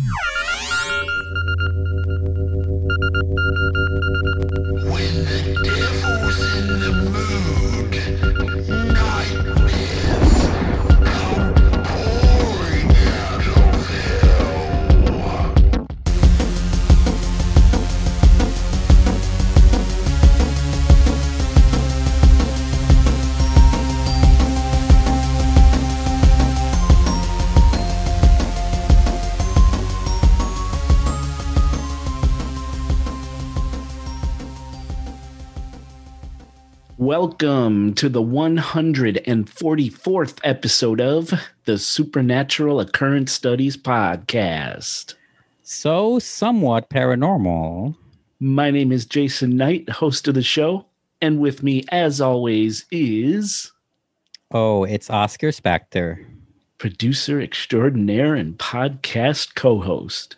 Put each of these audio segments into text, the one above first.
Yeah. Welcome to the 144th episode of the Supernatural Occurrence Studies Podcast. So, somewhat paranormal. My name is Jason Nhyte, host of the show, and with me, as always, is Oh, it's Oscar Spectir. producer extraordinaire and podcast co host.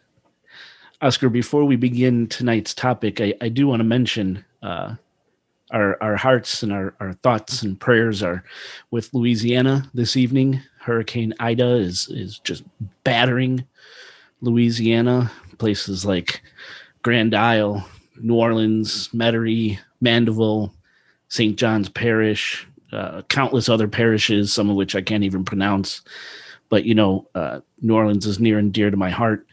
Oscar, before we begin tonight's topic, I, I do want to mention uh, our, our hearts and our, our thoughts and prayers are with Louisiana this evening. Hurricane Ida is, is just battering Louisiana, places like Grand Isle, New Orleans, Metairie, Mandeville, St. John's Parish, uh, countless other parishes, some of which I can't even pronounce. But you know, uh, New Orleans is near and dear to my heart,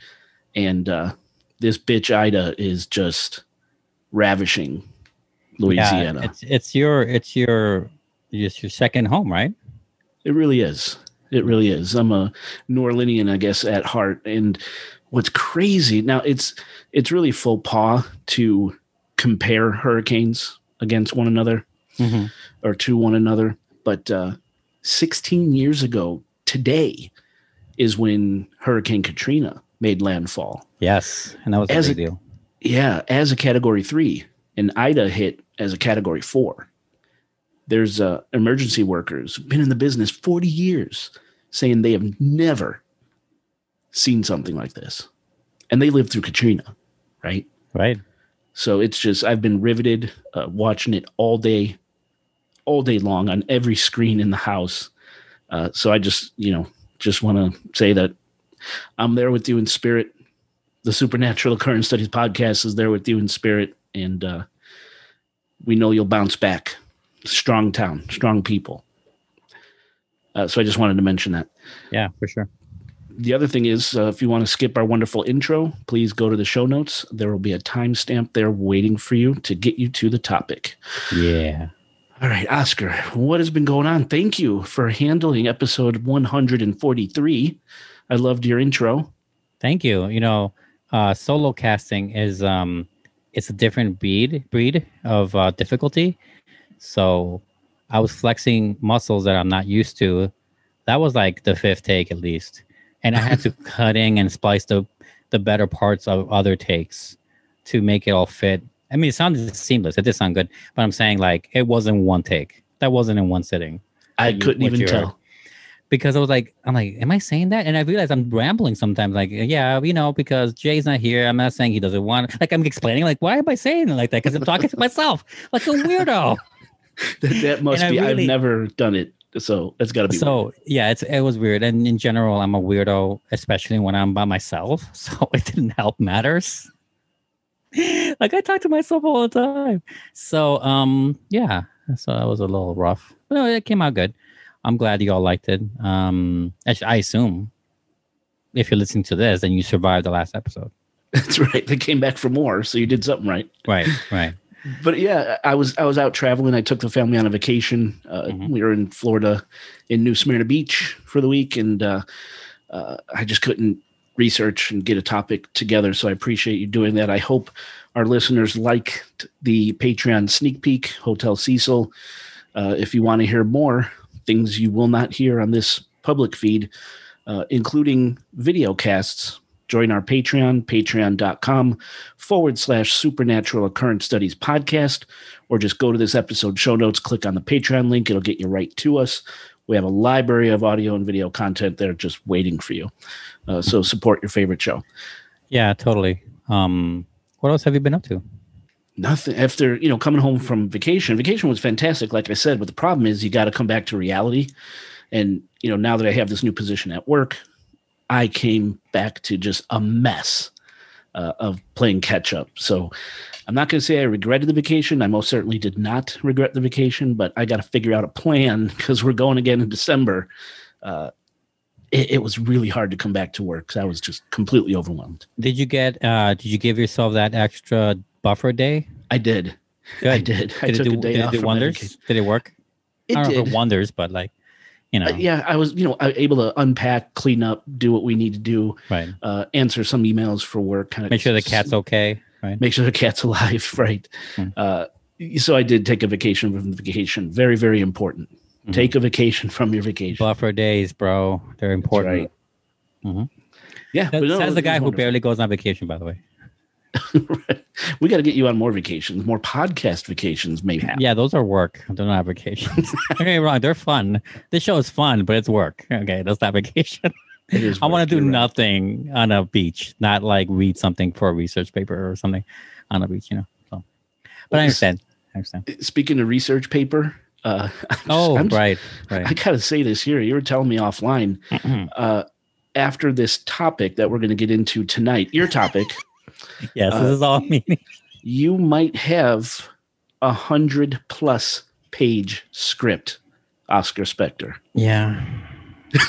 and uh, this bitch Ida is just ravishing Louisiana. Yeah, it's it's your it's your it's your second home, right? It really is. It really is. I'm a New Orleanian, I guess, at heart. And what's crazy now, it's it's really faux pas to compare hurricanes against one another Mm-hmm. or to one another. But uh, 16 years ago today is when Hurricane Katrina made landfall. Yes, and that was As a a- big deal. Yeah, as a category three, and Ida hit as a category four. There's uh, emergency workers who've been in the business 40 years saying they have never seen something like this. And they lived through Katrina, right? Right. So it's just, I've been riveted uh, watching it all day, all day long on every screen in the house. Uh, so I just, you know, just want to say that I'm there with you in spirit. The Supernatural Occurrence Studies podcast is there with you in spirit. And uh, we know you'll bounce back. Strong town, strong people. Uh, so I just wanted to mention that Yeah, for sure. the other thing is, uh, if you want to skip our wonderful intro, please go to the show notes. There will be a timestamp there waiting for you to get you to the topic. Yeah. All right, Oscar, what has been going on? Thank you for handling episode 143. I loved your intro. Thank you. You know, uh, solo casting is um, it's a different breed breed of uh, difficulty. So I was flexing muscles that I'm not used to. That was like the fifth take at least, and I had to cutting and splice the the better parts of other takes to make it all fit. I mean, it sounded seamless. It did sound good, but I'm saying like it wasn't one take. That wasn't in one sitting I couldn't even tell. Because I was like, I'm like, am I saying that? And I realized I'm rambling sometimes. Like, yeah, you know, because Jay's not here. I'm not saying he doesn't want. Like, I'm explaining. Like, why am I saying it like that? Because I'm talking to myself like a weirdo. That, that must And be, really- I've never done it. So it's got to be. so yeah, it's it was weird. And in general, I'm a weirdo, especially when I'm by myself. So it didn't help matters. like I talk to myself all the time. So um yeah, so that was a little rough. But no, it came out good. I'm glad you all liked it. Um I, assume if you're listening to this, then you survived the last episode. That's right. They came back for more. So you did something right. Right, right. but yeah, I was I was out traveling. I took the family on a vacation. Uh, Mhm. We were in Florida, in New Smyrna Beach for the week, and uh, uh, I just couldn't research and get a topic together. So I appreciate you doing that. I hope our listeners liked the Patreon sneak peek, Hotel Cecil. Uh, if you want to hear more things you will not hear on this public feed, uh, including video casts, join our Patreon, patreon.com forward slash supernatural occurrence studies podcast, or just go to this episode show notes, click on the Patreon link. It'll get you right to us. We have a library of audio and video content there just waiting for you. Uh, so support your favorite show. Yeah, totally. Um what else have you been up to? Nothing after, you know, coming home from vacation. Vacation was fantastic, like I said, but the problem is you got to come back to reality. And, you know, now that I have this new position at work, I came back to just a mess uh, of playing catch up. So I'm not going to say I regretted the vacation. I most certainly did not regret the vacation, but I got to figure out a plan because we're going again in December. Uh, it, it, was really hard to come back to work because I was just completely overwhelmed. Did you get? Uh, did you give yourself that extra buffer day? I did. Good. I did. I did took it do, a day did off. It do wonders? Did it work? It I don't did. know if it wonders, but like, you know, Uh, yeah, I was, you know, I able to unpack, clean up, do what we need to do, right. uh, answer some emails for work, kind of Make sure the cat's okay. Right. make sure the cat's alive, right? Hmm. Uh, so I did take a vacation from the vacation. Very, very important. Mhm. Take a vacation from your vacation. Buffer days, bro. They're important. right. Mhm. Yeah, That, no, says the guy who barely goes on vacation, by the way. we got to get you on more vacations, more podcast vacations, maybe. Yeah, those are work. They're not vacations. Don't get me wrong, they're fun. This show is fun, but it's work. Okay, that's not vacation. I want to do right. nothing on a beach, not like read something for a research paper or something on a beach, you know. So, but I understand. I understand. Speaking of research paper, uh, just- Oh, I'm just- right, I got to say this here. You were telling me offline. Uh, after this topic that we're going to get into tonight, your topic, yes, uh, this is all me. you might have a hundred plus page script, Oscar Spectir. Yeah.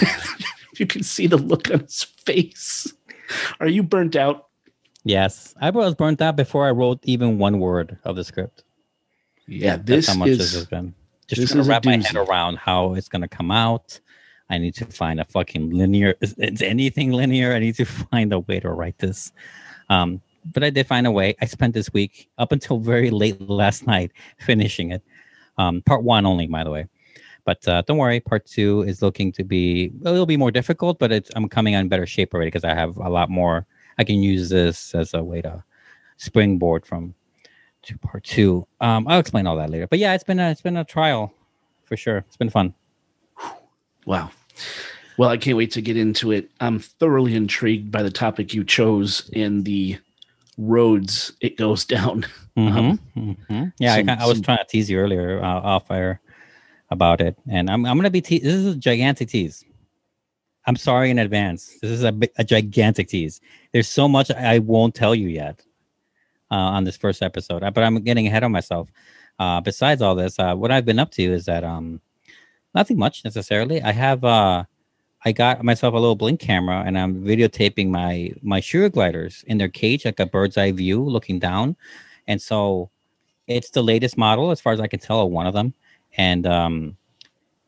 You can see the look on his face. Are you burnt out? Yes. I was burnt out before I wrote even one word of the script. Yeah, That's this how much this is has been. Just this trying to wrap my head around how it's gonna come out. I need to find a fucking linear. Is, is anything linear? I need to find a way to write this. Um, but I did find a way. I spent this week up until very late last night finishing it. Um, part one only, by the way. But uh, don't worry, part two is looking to be it'll be more difficult, but it's, I'm coming on better shape already because I have a lot more. I can use this as a way to springboard from to part two. Um, I'll explain all that later. But yeah, it's been a it's been a trial for sure. It's been fun. wow. Well, I can't wait to get into it. I'm thoroughly intrigued by the topic you chose and the roads it goes down. Mhm, mhm. Yeah, some- I, I was some- trying to tease you earlier uh, off air about it, and I'm I'm gonna be te- this is a gigantic tease. I'm sorry in advance. This is a a gigantic tease. There's so much I won't tell you yet uh, on this first episode, Uh, but I'm getting ahead of myself. Uh, besides all this, uh, what I've been up to is that um, nothing much necessarily. I have uh, I got myself a little blink camera, and I'm videotaping my my sugar gliders in their cage, like a bird's eye view, looking down. And so, it's the latest model, as far as I can tell, of one of them, and um,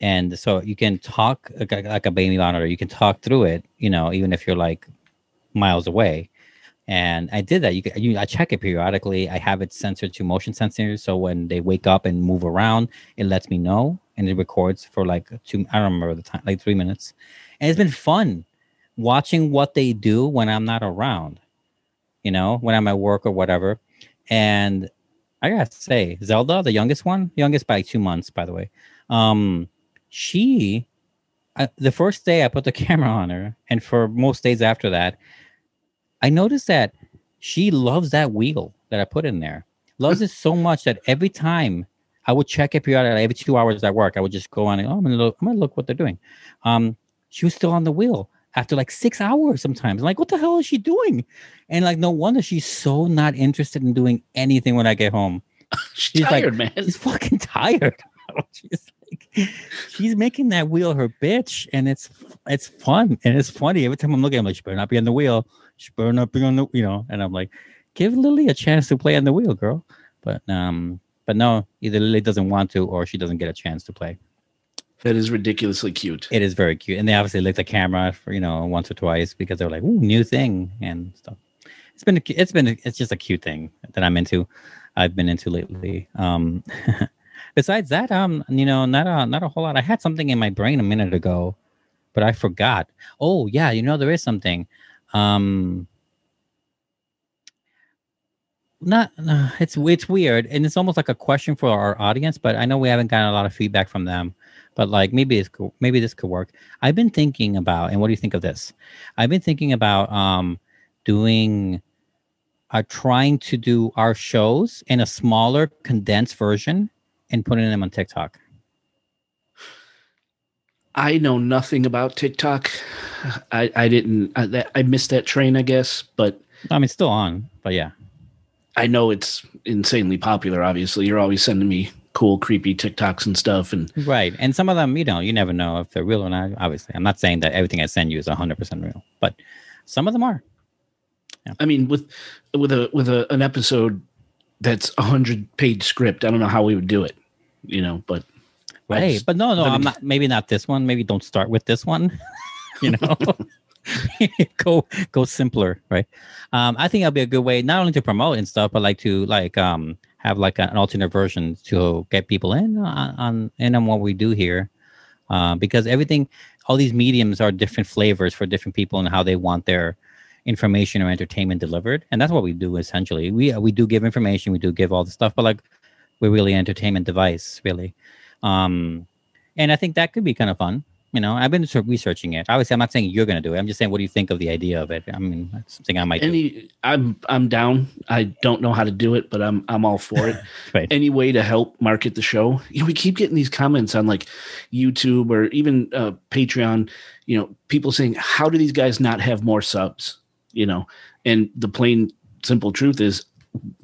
and so you can talk like, a- like a baby monitor. You can talk through it, you know, even if you're like miles away. And I did that. You, can- you I check it periodically. I have it censored to motion sensors, so when they wake up and move around, it lets me know, and it records for like two. I don't remember the time, like three minutes. And it's been fun watching what they do when I'm not around. You know, when I'm at work or whatever. And I gotta say, Zelda, the youngest one, youngest by two months, by the way. Um, she, I, the first day I put the camera on her, and for most days after that, I noticed that she loves that wheel that I put in there. Loves it so much that every time I would check it periodically, every two hours at work, I would just go on and oh, I'm gonna look, I'm gonna look what they're doing. Um, she was still on the wheel after like six hours sometimes. I'm like, what the hell is she doing? And like, no wonder she's so not interested in doing anything when I get home. She's She's like- tired, man. She's fucking tired. she's like, she's making that wheel her bitch, and it's it's fun and it's funny. Every time I'm looking, I'm like, she better not be on the wheel. She better not be on the, you know. And I'm like, give Lily a chance to play on the wheel, girl. But um, but no, either Lily doesn't want to, or she doesn't get a chance to play. That is ridiculously cute. It is very cute, and they obviously lick the camera for you know once or twice because they're like, "Ooh, new thing" and stuff. It's been it's been it's just a cute thing that I'm into. I've been into lately. Um, besides that, um, you know, not a not a whole lot. I had something in my brain a minute ago, but I forgot. Oh yeah, you know there is something. Um, not uh, it's it's weird, and it's almost like a question for our audience. But I know we haven't gotten a lot of feedback from them. But like maybe it's cool. Maybe this could work. I've been thinking about, and what do you think of this? I've been thinking about um doing are trying to do our shows in a smaller condensed version and putting them on TikTok. I know nothing about TikTok. I, I didn't. I, that, I missed that train, I guess, but I mean, it's still on, but yeah. I know it's insanely popular. Obviously, you're always sending me cool, creepy TikToks and stuff, and Right. And some of them, you know, you never know if they're real or not. Obviously, I'm not saying that everything I send you is 100% real, but some of them are. I mean, with with a with a, an episode that's a hundred page script, I don't know how we would do it, you know. But I Hey, just- but no, no, me- I'm not. Maybe not this one. Maybe don't start with this one. you know, go go simpler, right? Um, I think that'll be a good way not only to promote and stuff, but like to like um have like an alternate version to get people in on, on in on what we do here, uh, because everything, all these mediums are different flavors for different people and how they want their information or entertainment delivered, and that's what we do essentially. We we do give information, we do give all the stuff, but like we're really an entertainment device, really. Um, and I think that could be kind of fun. You know, I've been sort of researching it. Obviously, I'm not saying you're going to do it. I'm just saying, what do you think of the idea of it? I mean, that's something I might do. any, I'm I'm down. I don't know how to do it, but I'm I'm all for it. Right. Any way to help market the show? You know, we keep getting these comments on like YouTube or even uh, Patreon. You know, people saying, "How do these guys not have more subs?" You know, and the plain simple truth is,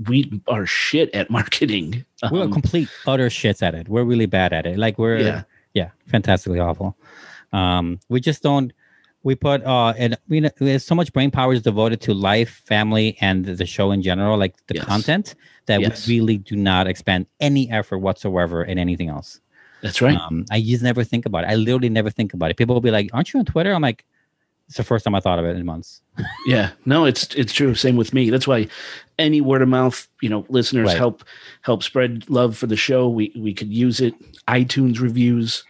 we are shit at marketing. We're Um, complete utter shits at it. We're really bad at it. Like we're Yeah. Yeah, fantastically awful. Um, we just don't. We put uh, and we know there's so much brain power is devoted to life, family, and the show in general, like the Yes. content, that Yes. we really do not expend any effort whatsoever in anything else. That's right. Um, I just never think about it. I literally never think about it. People will be like, "Aren't you on Twitter?" I'm like, "It's the first time I thought of it in months." Yeah, no, it's it's true. Same with me. That's why any word of mouth, you know, listeners Right. help help spread love for the show. We we could use it. iTunes reviews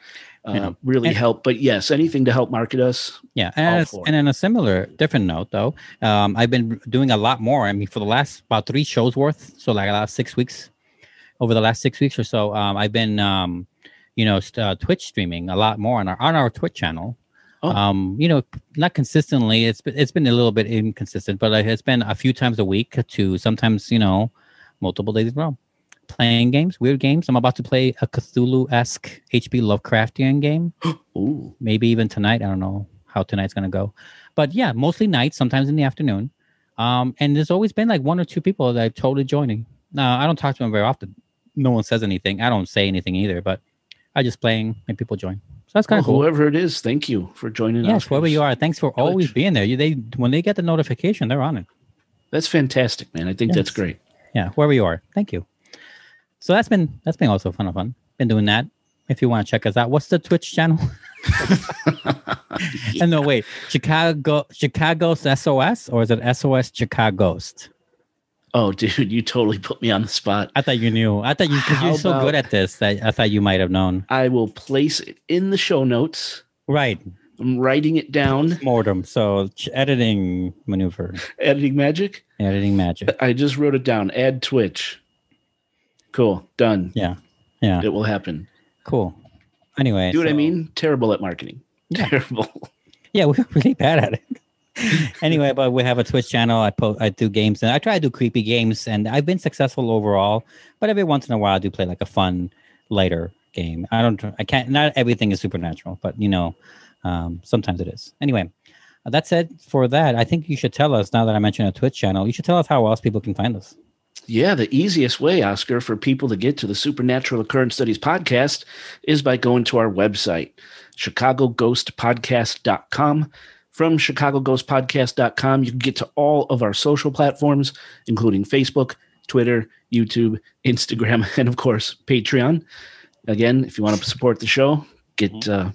uh, Yeah. really And- help. But yes, anything to help market us. Yeah, and, and on a similar, different note, though, um, I've been doing a lot more. I mean, for the last about three shows worth, so like last six weeks, over the last six weeks or so, um, I've been, um, you know, uh, Twitch streaming a lot more on our on our Twitch channel. Oh. Um, you know, not consistently. It's been, it's been a little bit inconsistent, but like, it's been a few times a week to sometimes, you know, multiple days in a row. Playing games, weird games. I'm about to play a Cthulhu esque HP Lovecraftian game Ooh, maybe even tonight. I don't know how tonight's gonna go, but yeah, mostly nights, sometimes in the afternoon. Um, and there's always been like one or two people that are totally joining. Now I don't talk to them very often. No one says anything. I don't say anything either, but I just playing and people join. That's kind well, of cool. whoever it is, thank you for joining Yes, us. Yes, whoever you are, thanks for always being there. You, they when they get the notification, they're on it. That's fantastic, man. I think that's great. Yeah, wherever you are, thank you. So that's been that's been also fun of fun. Been doing that. If you want to check us out, what's the Twitch channel? And no, wait, Chicago Chicago's SOS or is it SOS Chicago's? Oh, dude, you totally put me on the spot. I thought you knew. I thought you because you're so good at this that I thought you might have known. I will place it in the show notes. Right, I'm writing it down. mortem. So editing maneuver, Editing magic. editing magic. I just wrote it down. Add Twitch. Cool. Done. Yeah, yeah, It will happen. cool. Anyway, Do what I mean? Terrible at marketing. Yeah. Terrible. Yeah, we're really bad at it. anyway, but we have a Twitch channel. I po- I do games and I try to do creepy games, and I've been successful overall. But every once in a while, I do play like a fun, lighter game. I don't. I can't. Not everything is supernatural, but you know, um, sometimes it is. Anyway, uh, that said, for that, I think you should tell us now that I mentioned a Twitch channel. You should tell us how else people can find us. Yeah, the easiest way, Oscar, for people to get to the Supernatural Occurrence Studies podcast is by going to our website, chicagoghostpodcast.com. From chicagoghostpodcast.com, you can get to all of our social platforms, including Facebook, Twitter, YouTube, Instagram, and of course, Patreon. Again, if you want to support the show, get uh,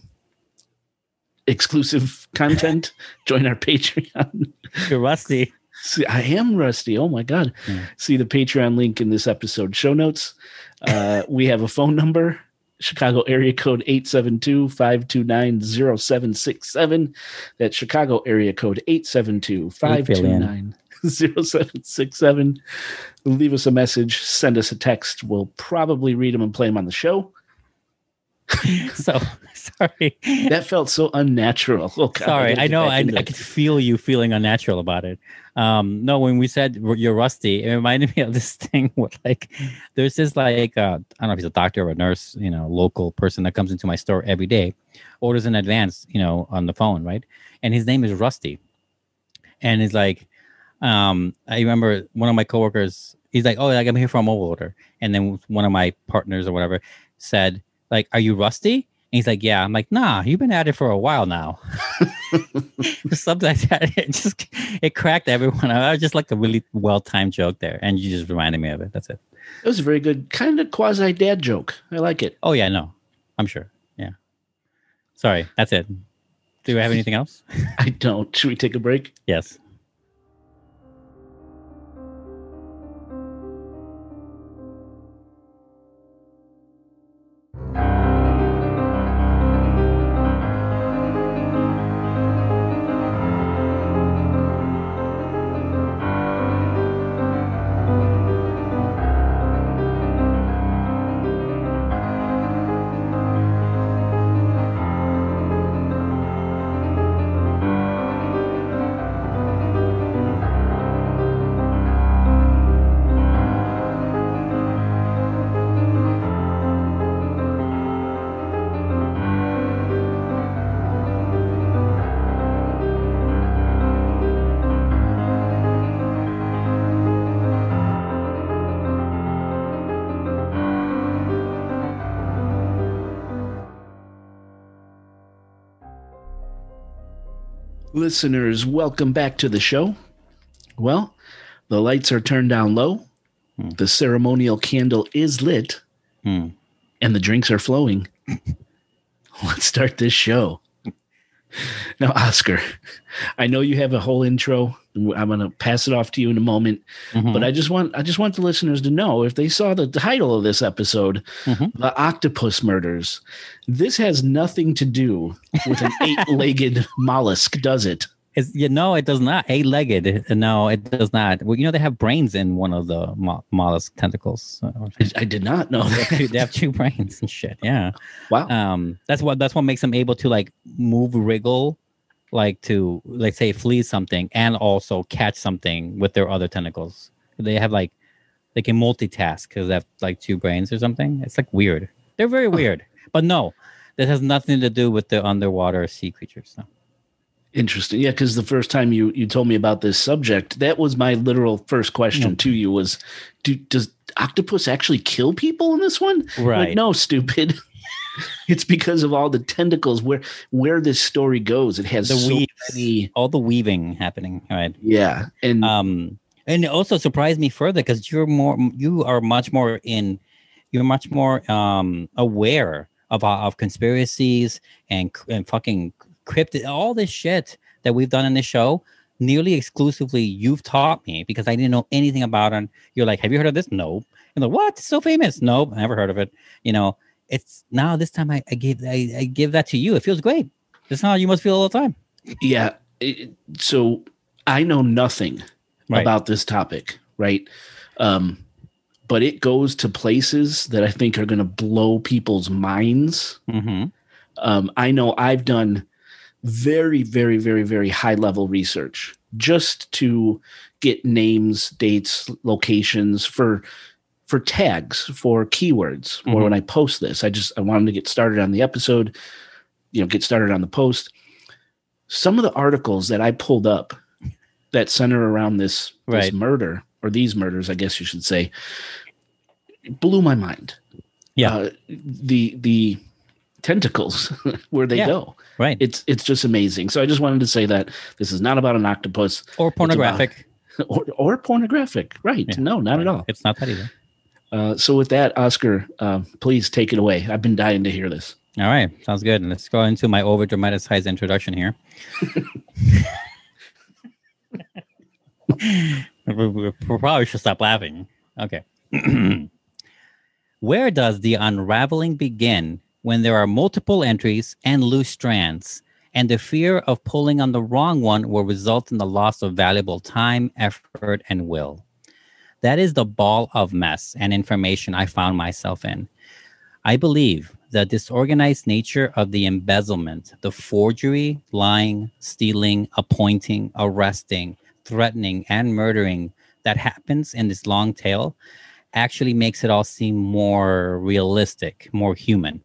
exclusive content, join our Patreon. You're rusty. See, I am rusty. Oh my god! Yeah. See the Patreon link in this episode show notes. Uh, we have a phone number, Chicago area code 872-529-0767. That's Chicago area code 872-529-0767. Leave us a message, send us a text. We'll probably read them and play them on the show. so sorry. That felt so unnatural. Oh, God, Sorry, gotta I know. I, I could feel you feeling unnatural about it. Um, no, when we said you're rusty, it reminded me of this thing with like, there's this like, uh, I don't know if he's a doctor or a nurse, you know, local person that comes into my store every day, orders in advance, you know, on the phone, right? And his name is Rusty, and he's like, um, I remember one of my coworkers, he's like, oh, like I'm here for a mobile order, and then one of my partners or whatever said, like, are you Rusty? And he's like, yeah. I'm like, nah, you've been at it for a while now. Something like that. It just it cracked everyone. I was just like a really well timed joke there, and you just reminded me of it. That's it. It was a very good, kind of quasi dad joke. I like it. Oh yeah, no, I'm sure. Yeah. Sorry, that's it. Do we have anything else? I don't. Should we take a break? Yes. Listeners, welcome back to the show. Well, the lights are turned down low, Hmm. the ceremonial candle is lit, Hmm. and the drinks are flowing. Let's start this show. Now, Oscar, I know you have a whole intro. I'm going to pass it off to you in a moment, Mhm. but I just want I just want the listeners to know if they saw the title of this episode, Mhm. "The Octopus Murders." This has nothing to do with an eight-legged mollusk, does it? It's, you know, it does not. Eight legged. No, it does not. Well, you know, they have brains in one of the mo- mollusk tentacles. So I, I did not know they, have two, that. they have two brains and shit. Yeah. Wow. Um, that's what that's what makes them able to like move, wriggle, like to like say flee something and also catch something with their other tentacles. They have like they can multitask because they have like two brains or something. It's like weird. They're very weird. But no, this has nothing to do with the underwater sea creatures. No. Interesting. Yeah, because the first time you you told me about this subject, that was my literal first question Nope. to you was, do, does octopus actually kill people in this one? Like, no, stupid. it's because of all the tentacles where where this story goes. It has The so weaves. many. all the weaving happening right Yeah, and um and it also surprised me further because you're more you are much more in you're much more um aware of of conspiracies and and fucking cryptid all this shit that we've done in this show nearly exclusively you've taught me because I didn't know anything about it. You're like, have you heard of this? No. And like, what? It's so famous? Nope, never heard of it. You know, it's now this time I, I gave I, I give that to you. It feels great. That's how you must feel all the time. yeah. it- so I know nothing Right. about this topic, right? Um, but it goes to places that I think are going to blow people's minds. Mm-hmm. um, I know I've done very, very, very, very high level research just to get names, dates, locations for for tags for keywords. Or Mhm. when I post this, I just I wanted to get started on the episode, you know, get started on the post. Some of the articles that I pulled up that center around this, this murder or these murders, I guess you should say, blew my mind. Yeah. Uh, the the tentacles where they Yeah. go. Right. It's it's just amazing. So I just wanted to say that this is not about an octopus or pornographic. or, or pornographic. Right. Yeah. No, not at all. It's not that either. Uh, so with that, Oscar, uh, please take it away. I've been dying to hear this. All right, sounds good. Let's go into my over dramatized introduction here. we probably should stop laughing. Okay. Where does the unraveling begin when there are multiple entries and loose strands, and the fear of pulling on the wrong one will result in the loss of valuable time, effort, and will? That is the ball of mess and information I found myself in. I believe the disorganized nature of the embezzlement, the forgery, lying, stealing, appointing, arresting, threatening, and murdering that happens in this long tail actually makes it all seem more realistic, more human.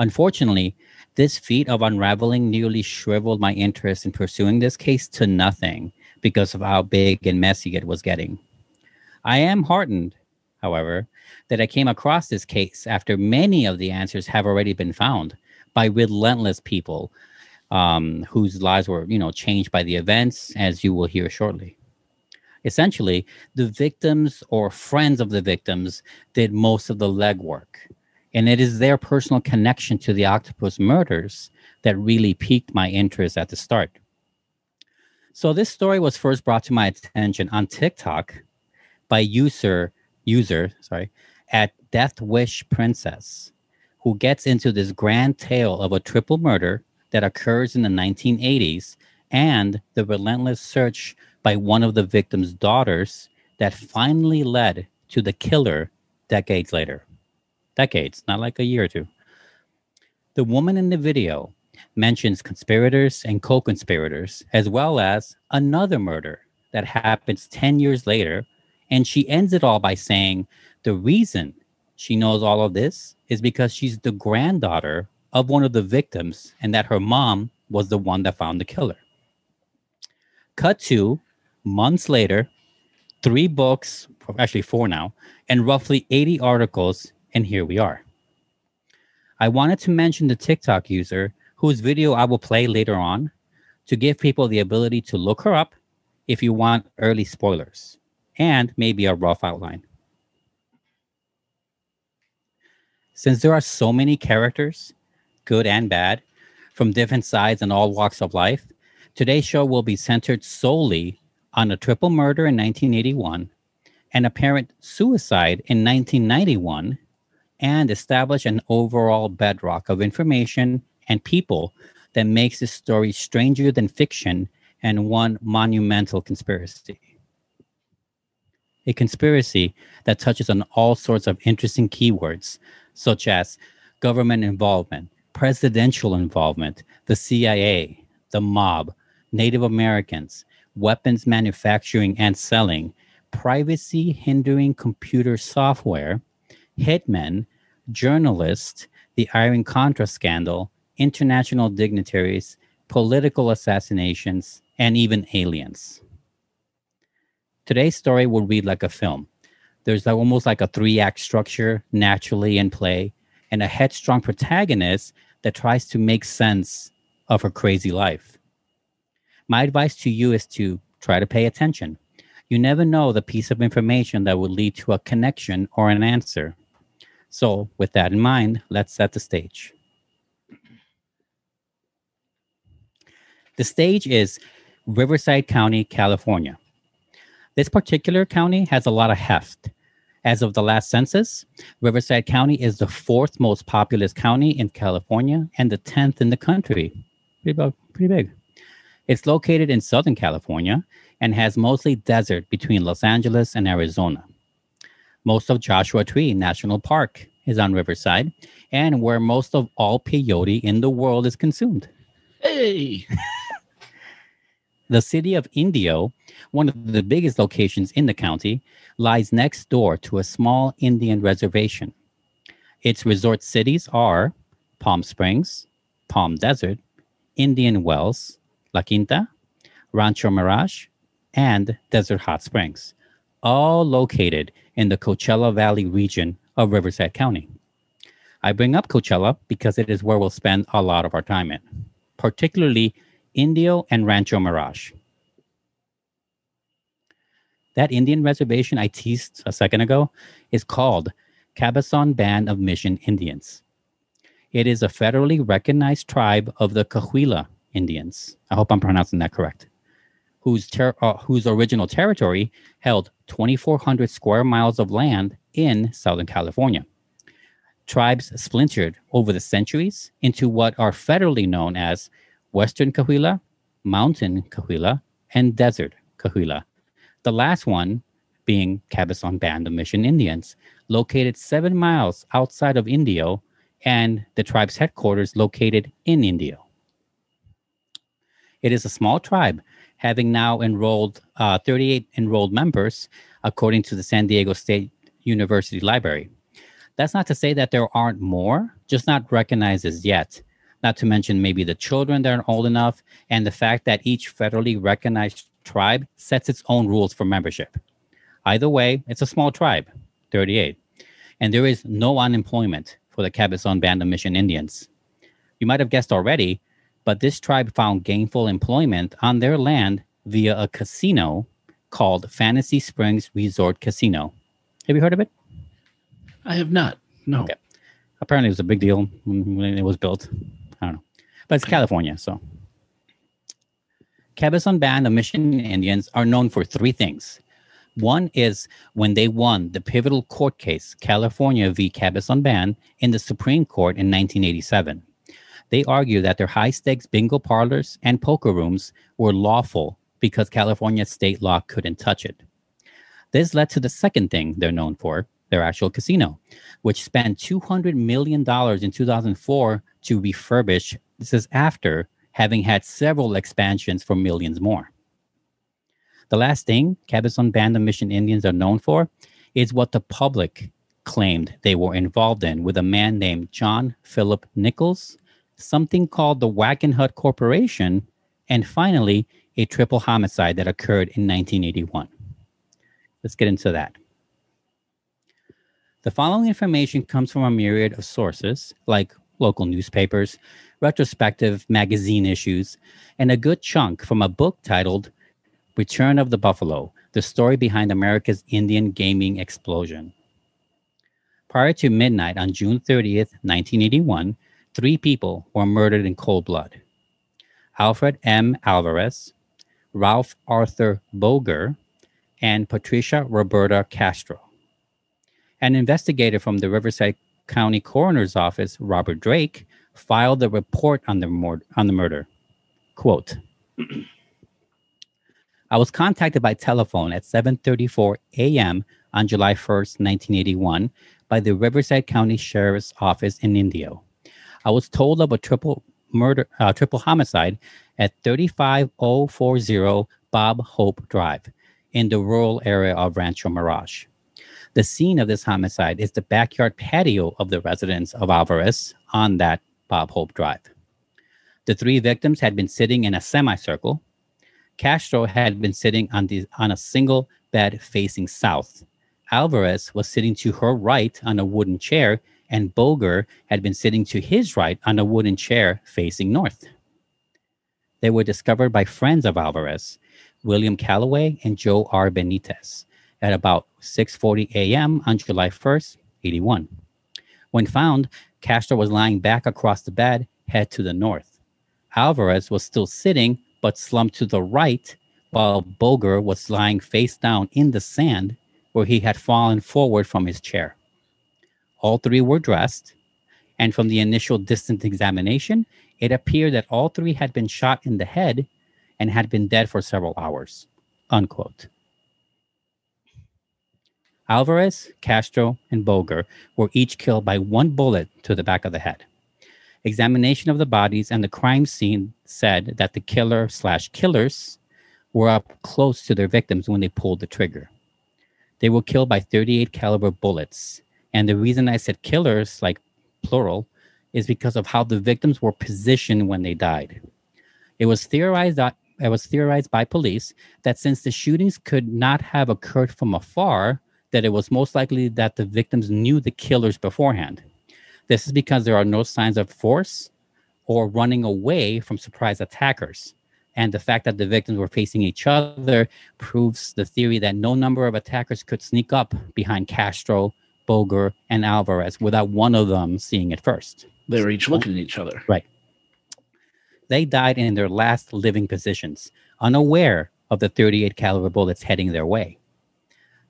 Unfortunately, this feat of unraveling nearly shriveled my interest in pursuing this case to nothing because of how big and messy it was getting. I am heartened, however, that I came across this case after many of the answers have already been found by relentless people um, whose lives were, you know, changed by the events, as you will hear shortly. Essentially, the victims or friends of the victims did most of the legwork. And it is their personal connection to the octopus murders that really piqued my interest at the start. So this story was first brought to my attention on TikTok by user user sorry at Death Wish Princess, who gets into this grand tale of a triple murder that occurs in the 1980s and the relentless search by one of the victim's daughters that finally led to the killer decades later. Decades, not like a year or two. The woman in the video mentions conspirators and co conspirators, as well as another murder that happens 10 years later. And she ends it all by saying the reason she knows all of this is because she's the granddaughter of one of the victims and that her mom was the one that found the killer. Cut to months later, three books, actually four now, and roughly 80 articles, and here we are. I wanted to mention the TikTok user whose video I will play later on to give people the ability to look her up if you want early spoilers and maybe a rough outline. Since there are so many characters, good and bad, from different sides and all walks of life, today's show will be centered solely on a triple murder in 1981, an apparent suicide in 1991, and establish an overall bedrock of information and people that makes this story stranger than fiction and one monumental conspiracy. A conspiracy that touches on all sorts of interesting keywords, such as government involvement, presidential involvement, the CIA, the mob, Native Americans, weapons manufacturing and selling, privacy hindering computer software, hitmen, journalists, the Iran Contra scandal, international dignitaries, political assassinations, and even aliens. Today's story will read like a film. There's like almost like a three act structure naturally in play, and a headstrong protagonist that tries to make sense of her crazy life. My advice to you is to try to pay attention. You never know the piece of information that will lead to a connection or an answer. So, with that in mind, let's set the stage. The stage is Riverside County, California. This particular county has a lot of heft. As of the last census, Riverside County is the fourth most populous county in California and the 10th in the country. Pretty big. Pretty big. It's located in Southern California and has mostly desert between Los Angeles and Arizona. Most of Joshua Tree National Park is on Riverside and where most of all peyote in the world is consumed. Hey! The city of Indio, one of the biggest locations in the county, lies next door to a small Indian reservation. Its resort cities are Palm Springs, Palm Desert, Indian Wells, La Quinta, Rancho Mirage, and Desert Hot Springs, all located in the Coachella Valley region of Riverside County. I bring up Coachella because it is where we'll spend a lot of our time in, particularly Indio and Rancho Mirage. That Indian reservation I teased a second ago is called Cabazon Band of Mission Indians. It is a federally recognized tribe of the Cahuilla Indians. I hope I'm pronouncing that correct. Whose, ter- uh, whose original territory held 2,400 square miles of land in Southern California. Tribes splintered over the centuries into what are federally known as Western Cahuilla, Mountain Cahuilla, and Desert Cahuilla. The last one being Cabazon Band of Mission Indians, located seven miles outside of Indio and the tribe's headquarters located in Indio. It is a small tribe, having now enrolled uh, 38 enrolled members, according to the San Diego State University Library. That's not to say that there aren't more, just not recognized as yet. Not to mention maybe the children that are old enough, and the fact that each federally recognized tribe sets its own rules for membership. Either way, it's a small tribe, 38, and there is no unemployment for the Cabazon Band of Mission Indians. You might have guessed already, but this tribe found gainful employment on their land via a casino called Fantasy Springs Resort Casino. Have you heard of it? I have not. No. Okay. Apparently, it was a big deal when it was built. I don't know, but it's California, so. Cabazon Band of Mission Indians are known for three things. One is when they won the pivotal court case, California v. Cabazon Band, in the Supreme Court in 1987. They argue that their high stakes bingo parlors and poker rooms were lawful because California state law couldn't touch it. This led to the second thing they're known for, their actual casino, which spent $200 million in 2004 to refurbish. This is after having had several expansions for millions more. The last thing Cabazon Band of Mission Indians are known for is what the public claimed they were involved in with a man named John Phillip Nichols, something called the Wackenhut Corporation, and finally, a triple homicide that occurred in 1981. Let's get into that. The following information comes from a myriad of sources, like local newspapers, retrospective magazine issues, and a good chunk from a book titled Return of the Buffalo The Story Behind America's Indian Gaming Explosion. Prior to midnight on June 30th, 1981, three people were murdered in cold blood Alfred M. Alvarez, Ralph Arthur Boger, and Patricia Roberta Castro. An investigator from the Riverside County Coroner's Office, Robert Drake, filed a report on the, on the murder. Quote, I was contacted by telephone at 7:34 a.m. on July 1st, 1981, by the Riverside County Sheriff's Office in Indio. I was told of a triple murder, uh, triple homicide at 35040 Bob Hope Drive in the rural area of Rancho Mirage. The scene of this homicide is the backyard patio of the residence of Alvarez on that Bob Hope Drive. The three victims had been sitting in a semicircle. Castro had been sitting on, the, on a single bed facing south. Alvarez was sitting to her right on a wooden chair, and Boger had been sitting to his right on a wooden chair facing north. They were discovered by friends of Alvarez, William Calloway and Joe R. Benitez, at about 6:40 a.m. on July 1st, 81. When found, Castro was lying back across the bed, head to the north. Alvarez was still sitting, but slumped to the right, while Boger was lying face down in the sand where he had fallen forward from his chair. All three were dressed, and from the initial distant examination, it appeared that all three had been shot in the head and had been dead for several hours. Unquote. Alvarez, Castro, and Boger were each killed by one bullet to the back of the head. Examination of the bodies and the crime scene said that the killer slash killers were up close to their victims when they pulled the trigger. They were killed by 38 caliber bullets. And the reason I said killers, like plural, is because of how the victims were positioned when they died. It was theorized that it was theorized by police that since the shootings could not have occurred from afar, that it was most likely that the victims knew the killers beforehand. This is because there are no signs of force or running away from surprise attackers. And the fact that the victims were facing each other proves the theory that no number of attackers could sneak up behind Castro, Boger, and Alvarez without one of them seeing it first. They were each looking at each other. Right. They died in their last living positions, unaware of the 38 caliber bullets heading their way.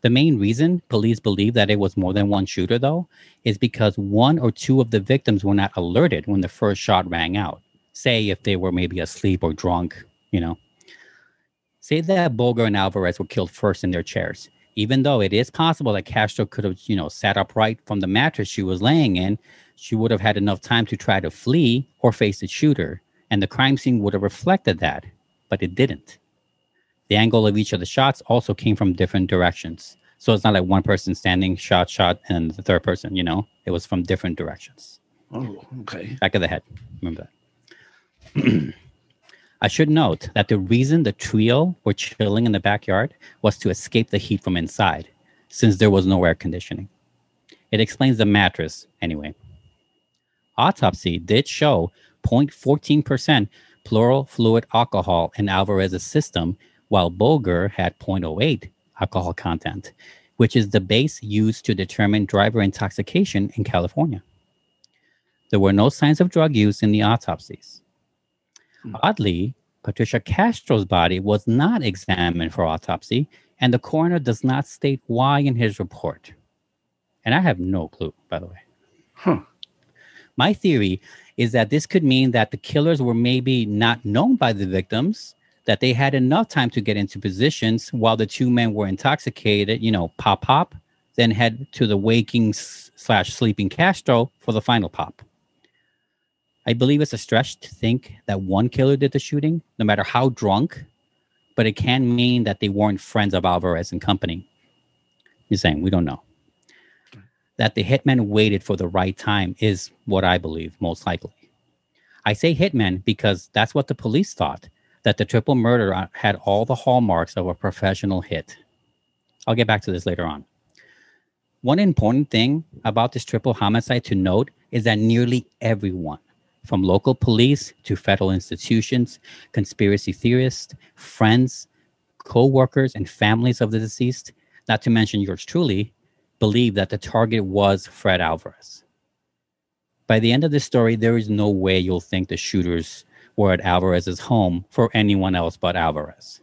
The main reason police believe that it was more than one shooter, though, is because one or two of the victims were not alerted when the first shot rang out. Say if they were maybe asleep or drunk, you know. Say that Boger and Alvarez were killed first in their chairs. Even though it is possible that Castro could have, you know, sat upright from the mattress she was laying in, she would have had enough time to try to flee or face the shooter, and the crime scene would have reflected that, but it didn't. The angle of each of the shots also came from different directions. So it's not like one person standing, shot, shot, and the third person, you know? It was from different directions. Oh, okay. Back of the head. Remember that. I should note that the reason the trio were chilling in the backyard was to escape the heat from inside, since there was no air conditioning. It explains the mattress, anyway. Autopsy did show 0.14% pleural fluid alcohol in Alvarez's system, while Boger had 0.08 alcohol content, which is the base used to determine driver intoxication in California. There were no signs of drug use in the autopsies. Hmm. Oddly, Patricia Castro's body was not examined for autopsy, and the coroner does not state why in his report. And I have no clue, by the way. Huh. My theory is that this could mean that the killers were maybe not known by the victims, that they had enough time to get into positions while the two men were intoxicated, you know, pop pop, then head to the waking slash sleeping Castro for the final pop. I believe it's a stretch to think that one killer did the shooting, no matter how drunk, but it can mean that they weren't friends of Alvarez and company. You're saying we don't know. That the hitman waited for the right time is what I believe most likely. I say hitman because that's what the police thought that the triple murder uh, had all the hallmarks of a professional hit. I'll get back to this later on. One important thing about this triple homicide to note is that nearly everyone, from local police to federal institutions, conspiracy theorists, friends, co workers, and families of the deceased, not to mention yours truly, believe that the target was Fred Alvarez. By the end of this story, there is no way you'll think the shooters were at Alvarez's home for anyone else but Alvarez.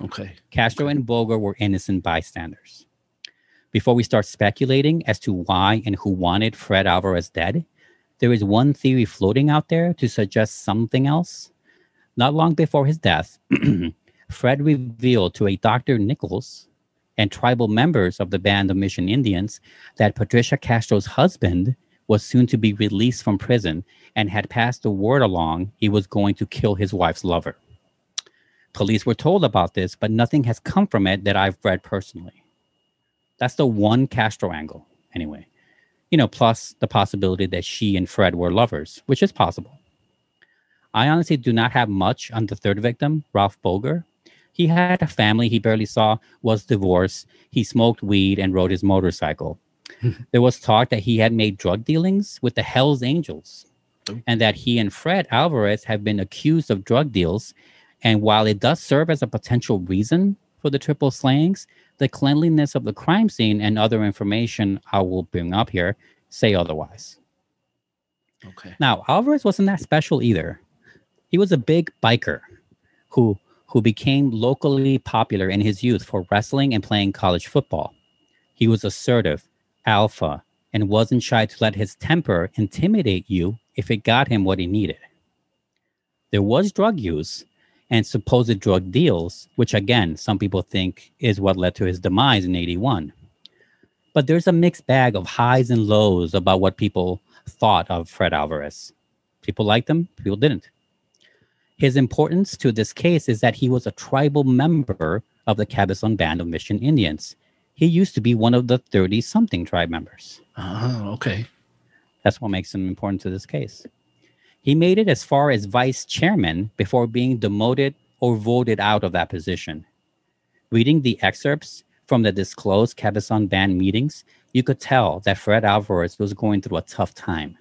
Okay. Castro and Boger were innocent bystanders. Before we start speculating as to why and who wanted Fred Alvarez dead, there is one theory floating out there to suggest something else. Not long before his death, Fred revealed to a Dr. Nichols and tribal members of the band of Mission Indians that Patricia Castro's husband was soon to be released from prison and had passed the word along he was going to kill his wife's lover. Police were told about this, but nothing has come from it that I've read personally. That's the one Castro angle, anyway. You know, plus the possibility that she and Fred were lovers, which is possible. I honestly do not have much on the third victim, Ralph Boger. He had a family he barely saw, was divorced, he smoked weed and rode his motorcycle. there was talk that he had made drug dealings with the Hells Angels Oh. and that he and Fred Alvarez have been accused of drug deals. And while it does serve as a potential reason for the triple slayings, the cleanliness of the crime scene and other information I will bring up here say otherwise. Okay. Now, Alvarez wasn't that special either. He was a big biker who who became locally popular in his youth for wrestling and playing college football. He was assertive, alpha, and wasn't shy to let his temper intimidate you if it got him what he needed. There was drug use and supposed drug deals, which again, some people think is what led to his demise in 81. But there's a mixed bag of highs and lows about what people thought of Fred Alvarez. People liked him, people didn't. His importance to this case is that he was a tribal member of the Cabazon Band of Mission Indians. He used to be one of the 30 something tribe members. Oh, okay. That's what makes him important to this case. He made it as far as vice chairman before being demoted or voted out of that position. Reading the excerpts from the disclosed Cabazon Band meetings, you could tell that Fred Alvarez was going through a tough time.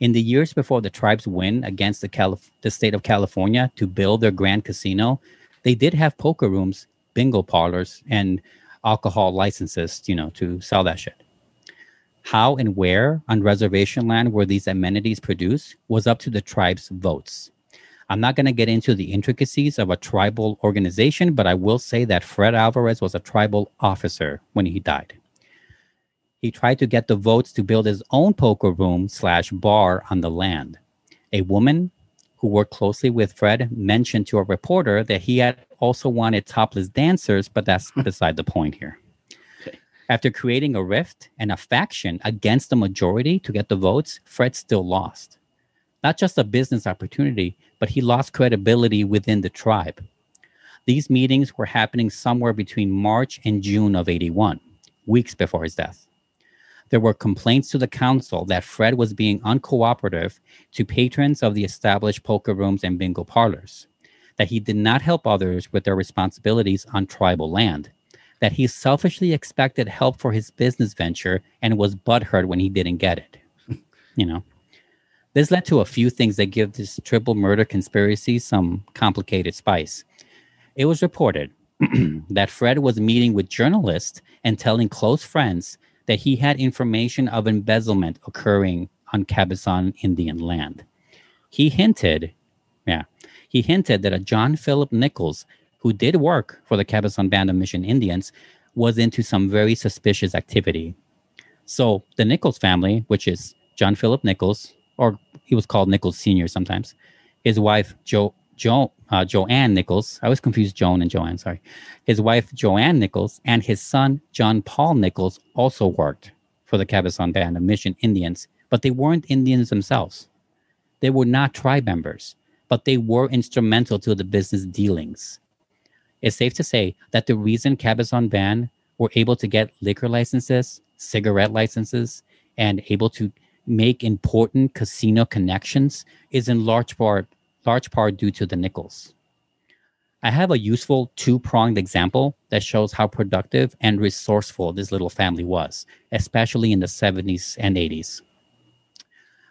In the years before the tribe's win against the, Calif- the state of California to build their grand casino, they did have poker rooms, bingo parlors, and alcohol licenses, you know, to sell that shit. How and where on reservation land were these amenities produced was up to the tribe's votes. I'm not going to get into the intricacies of a tribal organization, but I will say that Fred Alvarez was a tribal officer when he died. He tried to get the votes to build his own poker room slash bar on the land. A woman who worked closely with Fred mentioned to a reporter that he had also wanted topless dancers, but that's beside the point here. After creating a rift and a faction against the majority to get the votes, Fred still lost. Not just a business opportunity, but he lost credibility within the tribe. These meetings were happening somewhere between March and June of 81, weeks before his death. There were complaints to the council that Fred was being uncooperative to patrons of the established poker rooms and bingo parlors, that he did not help others with their responsibilities on tribal land, that he selfishly expected help for his business venture and was butthurt when he didn't get it. you know, this led to a few things that give this triple murder conspiracy some complicated spice. It was reported that Fred was meeting with journalists and telling close friends that he had information of embezzlement occurring on Cabazon Indian land. He hinted, yeah, he hinted that a John Philip Nichols, who did work for the Cabazon Band of Mission Indians, was into some very suspicious activity. So the Nichols family, which is John Philip Nichols, or he was called Nichols Senior sometimes, his wife Jo Jo uh, Joanne Nichols. I was confused Joan and Joanne. Sorry, his wife Joanne Nichols and his son John Paul Nichols also worked for the Cabazon Band of Mission Indians, but they weren't Indians themselves. They were not tribe members, but they were instrumental to the business dealings. It's safe to say that the reason Cabazon Band were able to get liquor licenses, cigarette licenses, and able to make important casino connections is in large part large part due to the Nichols. I have a useful two pronged example that shows how productive and resourceful this little family was, especially in the 70s and 80s.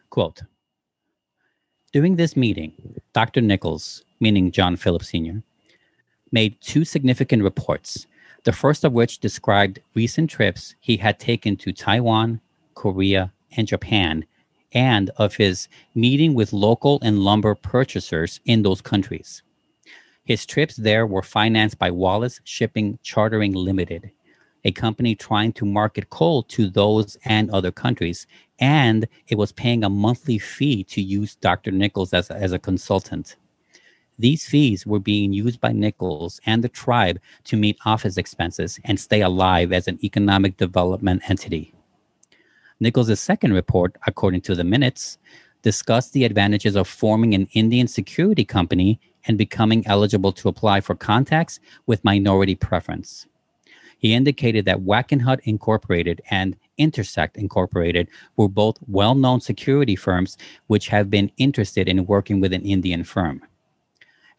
Quote During this meeting, Dr. Nichols, meaning John Phillips Sr., made two significant reports, the first of which described recent trips he had taken to Taiwan, Korea, and Japan and of his meeting with local and lumber purchasers in those countries. His trips there were financed by Wallace Shipping Chartering Limited, a company trying to market coal to those and other countries, and it was paying a monthly fee to use Dr. Nichols as a, as a consultant. These fees were being used by Nichols and the tribe to meet office expenses and stay alive as an economic development entity. Nichols' second report, according to the minutes, discussed the advantages of forming an Indian security company and becoming eligible to apply for contacts with minority preference. He indicated that Wackenhut Incorporated and Intersect Incorporated were both well known security firms which have been interested in working with an Indian firm.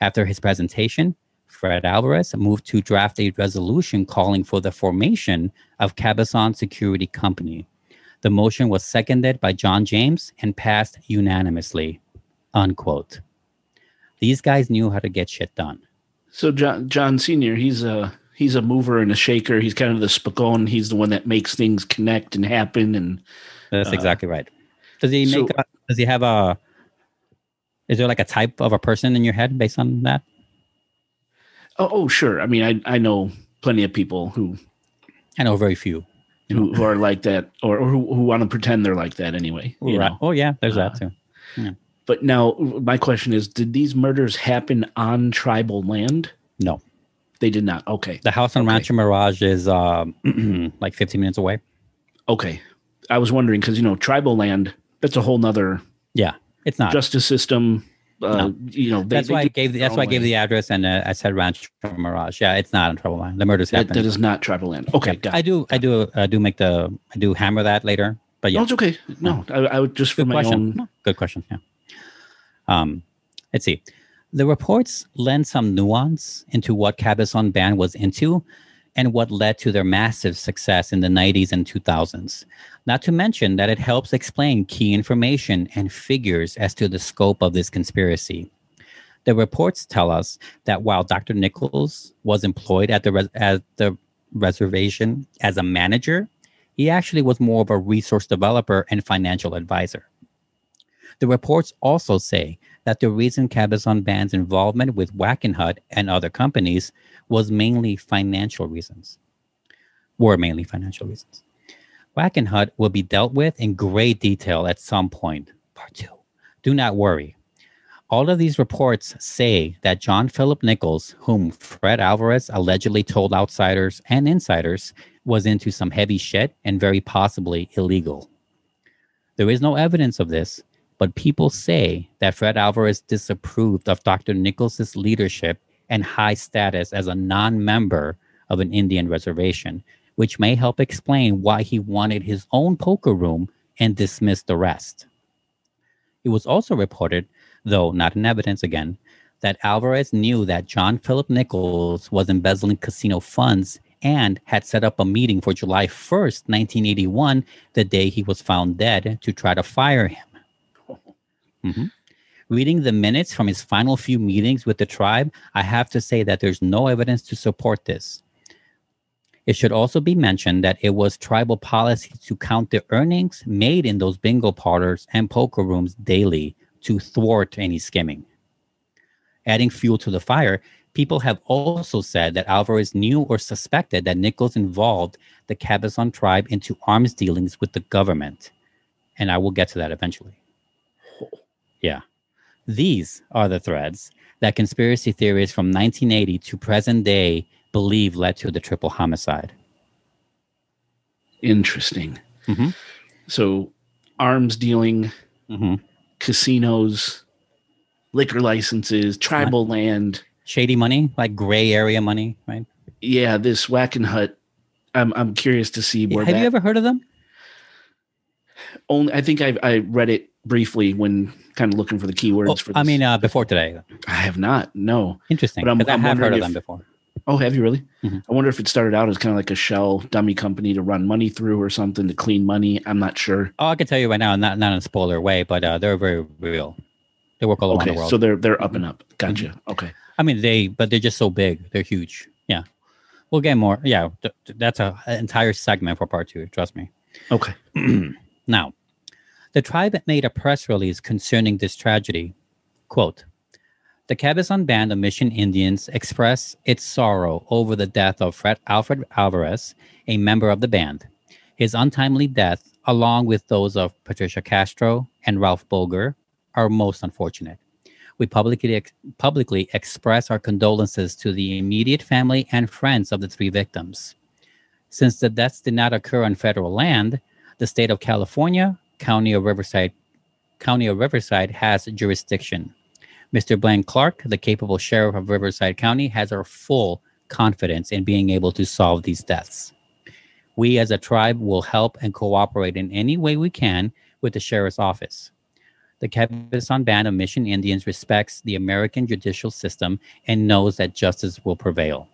After his presentation, Fred Alvarez moved to draft a resolution calling for the formation of Cabazon Security Company. The motion was seconded by John James and passed unanimously. Unquote. These guys knew how to get shit done. So John John Senior, he's a he's a mover and a shaker. He's kind of the spacone. He's the one that makes things connect and happen. And that's uh, exactly right. Does he make? So, a, does he have a? Is there like a type of a person in your head based on that? Oh, oh sure. I mean, I I know plenty of people who. I know very few who, who are like that or, or who, who want to pretend they're like that anyway. You right. Know? Oh yeah, there's uh, that too. Yeah. But now my question is, did these murders happen on tribal land? No. They did not. Okay. The house on okay. Rancho Mirage is uh, like 15 minutes away. Okay. I was wondering because you know tribal land that's a whole nother yeah it's not justice system uh, no. you know, they, that's they why I gave the, that's why I gave the address and uh, I said Ranch Mirage. Yeah, it's not in tribal land. The murders that, that is not tribal land. Okay, yeah. I do, I do, I do make the, I do hammer that later. But yeah, no, it's okay. No, I, I would just Good for question. my own. Good question. Yeah. Um, let's see. The reports lend some nuance into what Cabazon Band was into and what led to their massive success in the 90s and 2000s. Not to mention that it helps explain key information and figures as to the scope of this conspiracy. The reports tell us that while Dr. Nichols was employed at the, res- at the reservation as a manager, he actually was more of a resource developer and financial advisor. The reports also say that the reason Cabazon Band's involvement with Wackenhut and other companies was mainly financial reasons, were mainly financial reasons. Wackenhut will be dealt with in great detail at some point. Part two. Do not worry. All of these reports say that John Philip Nichols, whom Fred Alvarez allegedly told outsiders and insiders was into some heavy shit and very possibly illegal. There is no evidence of this, but people say that Fred Alvarez disapproved of Dr. Nichols' leadership and high status as a non member of an Indian reservation, which may help explain why he wanted his own poker room and dismissed the rest. It was also reported, though not in evidence again, that Alvarez knew that John Philip Nichols was embezzling casino funds and had set up a meeting for July 1st, 1981, the day he was found dead, to try to fire him. Mm-hmm. Reading the minutes from his final few meetings with the tribe, I have to say that there's no evidence to support this. It should also be mentioned that it was tribal policy to count the earnings made in those bingo parlors and poker rooms daily to thwart any skimming. Adding fuel to the fire, people have also said that Alvarez knew or suspected that Nichols involved the Cabazon tribe into arms dealings with the government. And I will get to that eventually. Yeah. These are the threads that conspiracy theories from 1980 to present day believe led to the triple homicide. Interesting. Mm-hmm. So, arms dealing, Mm-hmm. casinos, liquor licenses, tribal land. Shady money, like gray area money, right? Yeah, this Wackenhut. I'm I'm curious to see where Have that. you ever heard of them? only I think I I read it briefly when kind of looking for the keywords Oh, for. This. I mean, uh, before today. I have not. No. Interesting. But I'm- 'cause I I'm have heard of them before. Oh, have you really? Mhm. I wonder if it started out as kind of like a shell dummy company to run money through or something to clean money. I'm not sure. Oh, I can tell you right now, not not in a spoiler way, but uh, they're very real. They work all around the world. so they're they're up and up. Gotcha. Okay. I mean, they, but they're just so big. They're huge. Yeah. We'll get more. Yeah. th- that's a an entire segment for part two. Trust me. Okay. now, the tribe made a press release concerning this tragedy. Quote The Cabazon Band of Mission Indians express its sorrow over the death of Fred Alfred Alvarez, a member of the band. His untimely death, along with those of Patricia Castro and Ralph Boger, are most unfortunate. We publicly, ex- publicly express our condolences to the immediate family and friends of the three victims. Since the deaths did not occur on federal land, the state of California, County of Riverside, County of Riverside has jurisdiction. Mr. Blaine Clark, the capable sheriff of Riverside County, has our full confidence in being able to solve these deaths. We as a tribe will help and cooperate in any way we can with the sheriff's office. The Cabazon Band of Mission Indians respects the American judicial system and knows that justice will prevail.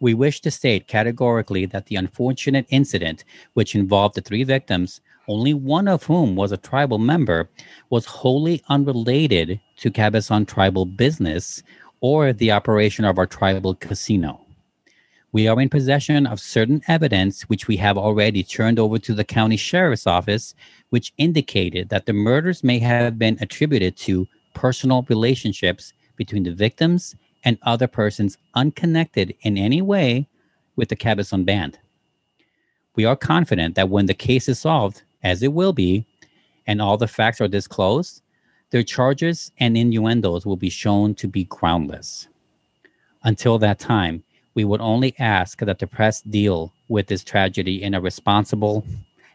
We wish to state categorically that the unfortunate incident, which involved the three victims, only one of whom was a tribal member, was wholly unrelated to Cabazon tribal business or the operation of our tribal casino. We are in possession of certain evidence which we have already turned over to the county sheriff's office, which indicated that the murders may have been attributed to personal relationships between the victims and other persons unconnected in any way with the Cabazon band. We are confident that when the case is solved, as it will be, and all the facts are disclosed, their charges and innuendos will be shown to be groundless. Until that time, we would only ask that the press deal with this tragedy in a responsible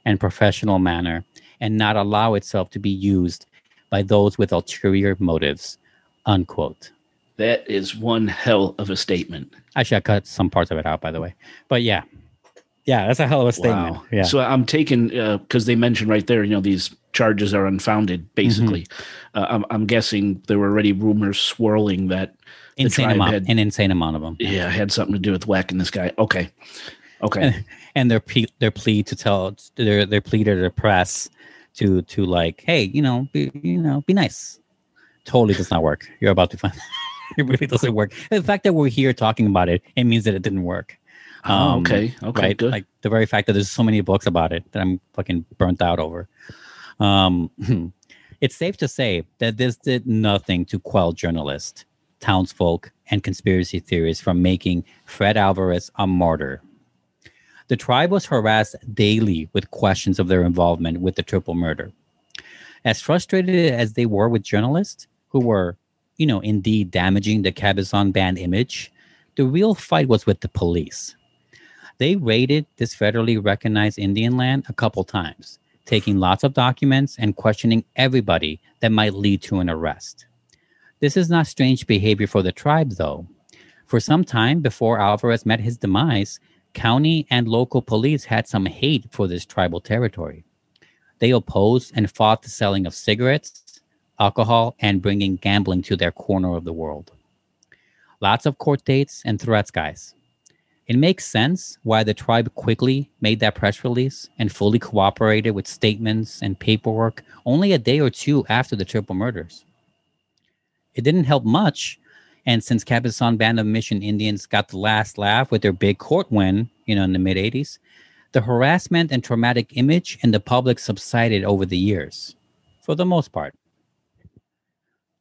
and professional manner and not allow itself to be used by those with ulterior motives. Unquote. That is one hell of a statement. Actually, I cut some parts of it out, by the way. But yeah, yeah, that's a hell of a statement. Wow. Yeah. So I'm taking because they mentioned right there, you know, these charges are unfounded. Basically, Mm-hmm. uh, I'm, I'm guessing there were already rumors swirling that insane amount, had- an insane amount of them. yeah had something to do with whacking this guy. Okay, okay, and their plea, their plea to tell their their plea to the press to to like, hey, you know, be you know, be nice. Totally does not work. You're about to find it really doesn't work. The fact that we're here talking about it, it means that it didn't work. Oh, um, okay, okay, right? good. Like the very fact that there's so many books about it that I'm fucking burnt out over. Um, it's safe to say that this did nothing to quell journalists, townsfolk, and conspiracy theorists from making Fred Alvarez a martyr. The tribe was harassed daily with questions of their involvement with the triple murder. As frustrated as they were with journalists who were, you know, indeed damaging the Cabazon band image, the real fight was with the police. They raided this federally recognized Indian land a couple times, taking lots of documents and questioning everybody that might lead to an arrest. This is not strange behavior for the tribe, though. For some time before Alvarez met his demise, county and local police had some hate for this tribal territory. They opposed and fought the selling of cigarettes, alcohol, and bringing gambling to their corner of the world. Lots of court dates and threats, guys. It makes sense why the tribe quickly made that press release and fully cooperated with statements and paperwork only a day or two after the triple murders. It didn't help much, and since Cabazon Band of Mission Indians got the last laugh with their big court win, you know, in the mid 80s, the harassment and traumatic image in the public subsided over the years, for the most part.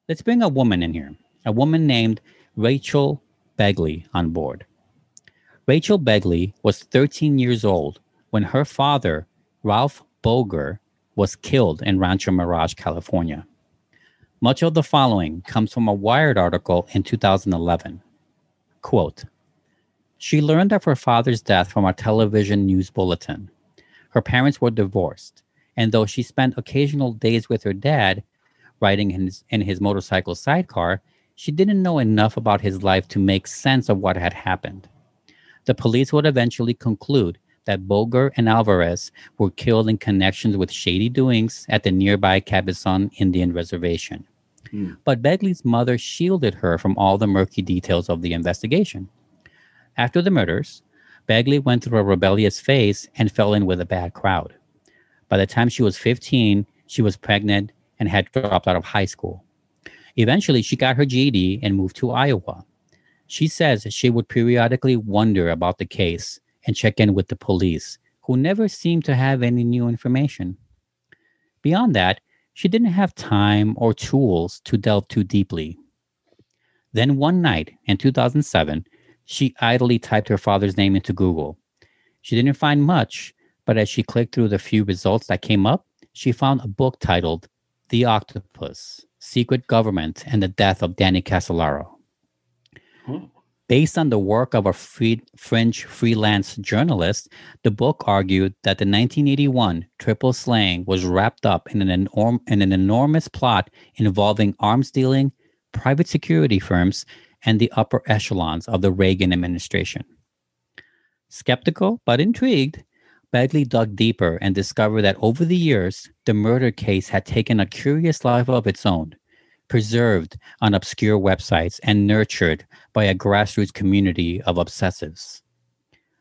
Let's bring a woman in here, a woman named Rachel Begley on board. Rachel Begley was 13 years old when her father, Ralph Boger, was killed in Rancho Mirage, California. Much of the following comes from a Wired article in 2011. Quote She learned of her father's death from a television news bulletin. Her parents were divorced, and though she spent occasional days with her dad, riding in his, in his motorcycle sidecar, she didn't know enough about his life to make sense of what had happened. The police would eventually conclude that Boger and Alvarez were killed in connection with shady doings at the nearby Cabazon Indian Reservation. Hmm. But Begley's mother shielded her from all the murky details of the investigation. After the murders, Begley went through a rebellious phase and fell in with a bad crowd. By the time she was 15, she was pregnant and had dropped out of high school. Eventually, she got her GED and moved to Iowa. She says she would periodically wonder about the case and check in with the police, who never seemed to have any new information. Beyond that, she didn't have time or tools to delve too deeply. Then one night in 2007, she idly typed her father's name into Google. She didn't find much, but as she clicked through the few results that came up, she found a book titled The Octopus Secret Government and the Death of Danny Casolaro. Based on the work of a free, French freelance journalist, the book argued that the 1981 triple slaying was wrapped up in an, enorm, in an enormous plot involving arms dealing, private security firms, and the upper echelons of the Reagan administration. Skeptical but intrigued, Begley dug deeper and discovered that over the years, the murder case had taken a curious life of its own, preserved on obscure websites and nurtured by a grassroots community of obsessives.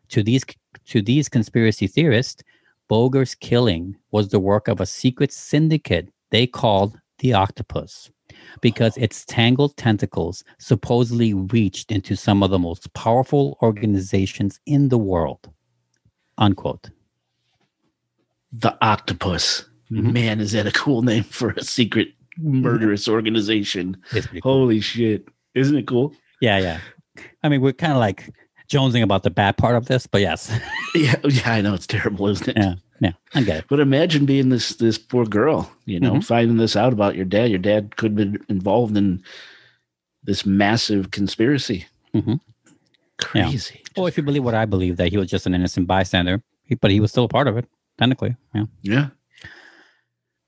To these, to these conspiracy theorists, Boger's killing was the work of a secret syndicate they called the Octopus because its tangled tentacles supposedly reached into some of the most powerful organizations in the world. Unquote. The Octopus. Mm-hmm. Man, is that a cool name for a secret murderous organization. Cool. Holy shit. Isn't it cool? Yeah, yeah. I mean, we're kind of like jonesing about the bad part of this, but yes. yeah, yeah, I know it's terrible, isn't it? Yeah, yeah, I get it. But imagine being this this poor girl, you know, mm-hmm. finding this out about your dad. Your dad could have been involved in this massive conspiracy. Mm-hmm. Crazy. Yeah. Well, if you believe what I believe, that he was just an innocent bystander, but he was still a part of it, technically. Yeah. Yeah.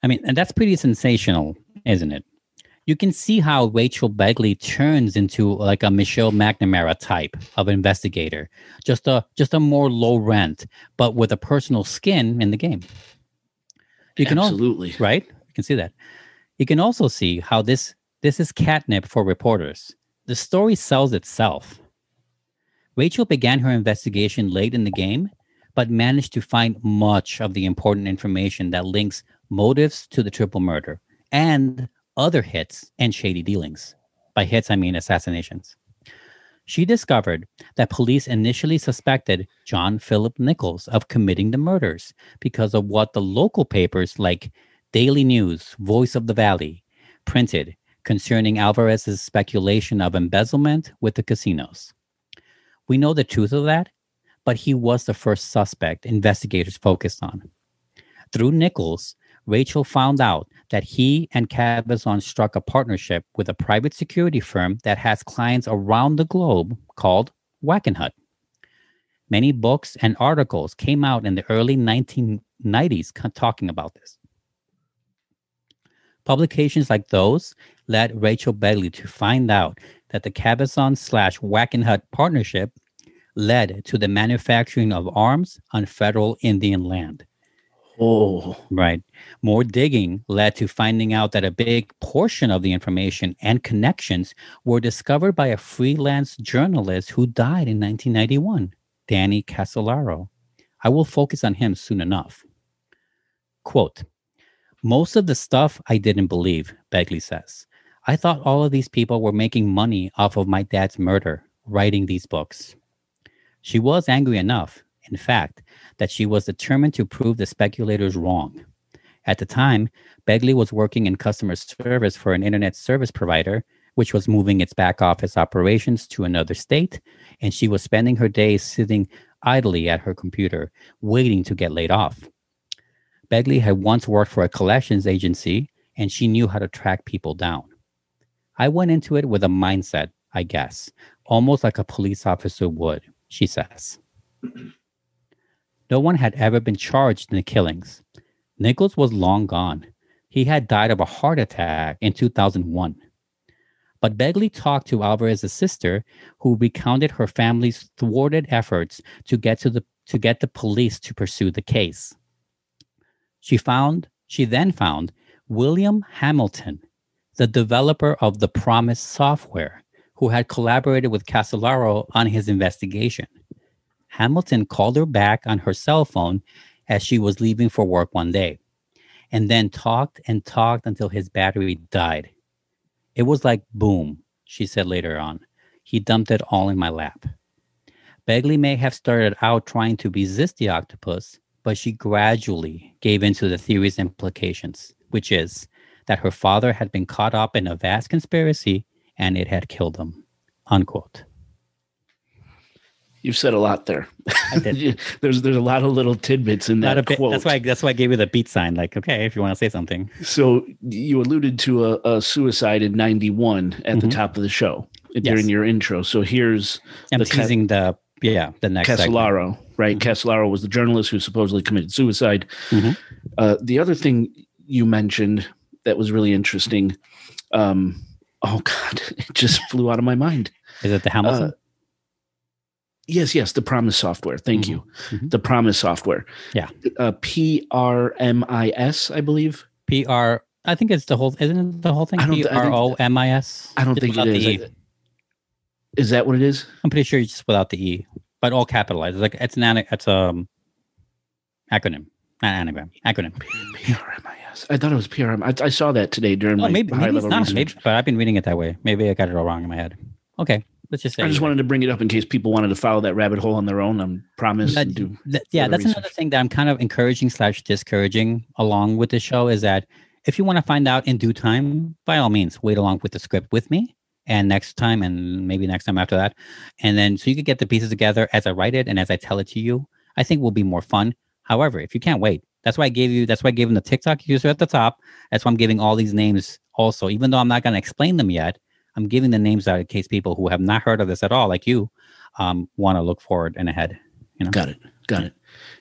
I mean, and that's pretty sensational, isn't it? You can see how Rachel Begley turns into like a Michelle McNamara type of investigator, just a just a more low rent, but with a personal skin in the game. You can absolutely also, right. You can see that. You can also see how this this is catnip for reporters. The story sells itself. Rachel began her investigation late in the game, but managed to find much of the important information that links motives to the triple murder, and other hits and shady dealings. By hits, I mean assassinations. She discovered that police initially suspected John Philip Nichols of committing the murders because of what the local papers like Daily News, Voice of the Valley, printed concerning Alvarez's speculation of embezzlement with the casinos. We know the truth of that, but he was the first suspect investigators focused on. Through Nichols, Rachel found out that he and Cabazon struck a partnership with a private security firm that has clients around the globe called Wackenhut. Many books and articles came out in the early 1990s talking about this. Publications like those led Rachel Begley to find out that the Cabazon slash Wackenhut partnership led to the manufacturing of arms on federal Indian land. Oh, right. More digging led to finding out that a big portion of the information and connections were discovered by a freelance journalist who died in 1991, Danny Casolaro. I will focus on him soon enough. Quote Most of the stuff I didn't believe, Begley says. I thought all of these people were making money off of my dad's murder, writing these books. She was angry enough, in fact, that she was determined to prove the speculators wrong. At the time, Begley was working in customer service for an internet service provider, which was moving its back office operations to another state, and she was spending her days sitting idly at her computer, waiting to get laid off. Begley had once worked for a collections agency, and she knew how to track people down. I went into it with a mindset, I guess, almost like a police officer would, she says. No one had ever been charged in the killings. Nichols was long gone. He had died of a heart attack in 2001. But Begley talked to Alvarez's sister, who recounted her family's thwarted efforts to get to the to get the police to pursue the case. She found she then found William Hamilton, the developer of the PROMIS software, who had collaborated with Casolaro on his investigation. Hamilton called her back on her cell phone as she was leaving for work one day, and then talked and talked until his battery died. It was like boom, she said later on. He dumped it all in my lap. Begley may have started out trying to resist the octopus, but she gradually gave in to the theory's implications, which is that her father had been caught up in a vast conspiracy and it had killed him. Unquote. You've said a lot there. there's there's a lot of little tidbits in that bit, quote. That's why that's why I gave you the beat sign. Like, okay, if you want to say something. So you alluded to a, a suicide in '91 at mm-hmm. the top of the show during your intro. So here's I'm the teasing ca- the yeah the next Casolaro, right? Mm-hmm. Casolaro was the journalist who supposedly committed suicide. Mm-hmm. Uh, the other thing you mentioned that was really interesting. Um, oh God, it just flew out of my mind. Is it the Hamilton? Uh, Yes, yes, the PROMIS software. Thank mm-hmm. you. Mm-hmm. The PROMIS software. Yeah. Uh, P R M I S, I believe. P R. I think it's the whole. Isn't it the whole thing? P R O M I S. I don't think it is. E. Is that what it is? I'm pretty sure it's just without the e, but all capitalized. It's like it's an it's a um, acronym, not anagram. Acronym. P R M I S. I thought it was P R M. I, I saw that today during oh, my maybe, high maybe level research. Maybe, but I've been reading it that way. Maybe I got it all wrong in my head. Okay. Let's just say. I just wanted to bring it up in case people wanted to follow that rabbit hole on their own. I'm promise. That, do that, yeah, that's research. another thing that I'm kind of encouraging slash discouraging along with the show is that if you want to find out in due time, by all means, wait along with the script with me. And next time, and maybe next time after that, and then so you can get the pieces together as I write it and as I tell it to you. I think will be more fun. However, if you can't wait, that's why I gave you. That's why I gave them the TikTok user at the top. That's why I'm giving all these names also, even though I'm not going to explain them yet. I'm giving the names out in case people who have not heard of this at all, like you, um, want to look forward and ahead. You know? Got it. Got it.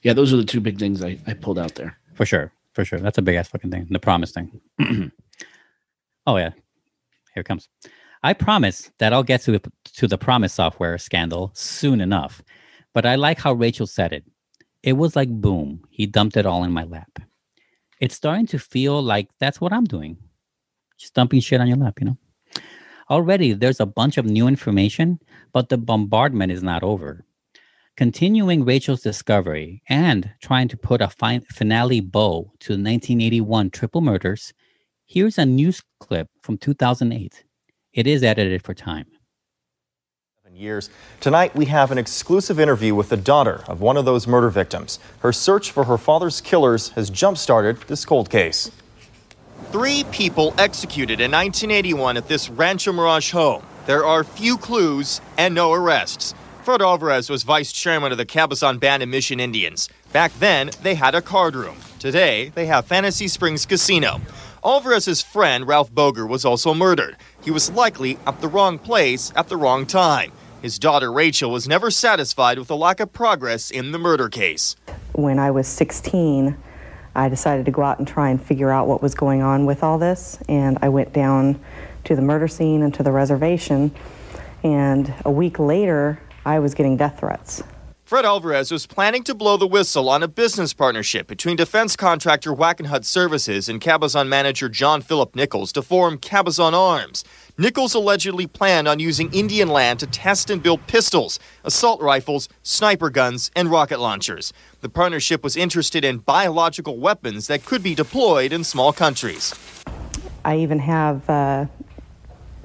Yeah, those are the two big things I, I pulled out there. For sure. For sure. That's a big ass fucking thing. The PROMIS thing. oh yeah. Here it comes. I promise that I'll get to to the PROMIS software scandal soon enough. But I like how Rachel said it. It was like boom, he dumped it all in my lap. It's starting to feel like that's what I'm doing. Just dumping shit on your lap, you know? Already, there's a bunch of new information, but the bombardment is not over. Continuing Rachel's discovery and trying to put a fin- finale bow to the 1981 triple murders, here's a news clip from 2008. It is edited for time. Years. Tonight, we have an exclusive interview with the daughter of one of those murder victims. Her search for her father's killers has jump started this cold case. Three people executed in 1981 at this Rancho Mirage home. There are few clues and no arrests. Fred Alvarez was vice chairman of the Cabazon Band of Mission Indians. Back then, they had a card room. Today, they have Fantasy Springs Casino. Alvarez's friend, Ralph Boger, was also murdered. He was likely at the wrong place at the wrong time. His daughter Rachel was never satisfied with the lack of progress in the murder case. When I was 16, I decided to go out and try and figure out what was going on with all this, and I went down to the murder scene and to the reservation. And a week later, I was getting death threats. Fred Alvarez was planning to blow the whistle on a business partnership between defense contractor Wackenhut Services and Cabazon manager John Philip Nichols to form Cabazon Arms. Nichols allegedly planned on using Indian land to test and build pistols, assault rifles, sniper guns, and rocket launchers. The partnership was interested in biological weapons that could be deployed in small countries. I even have uh,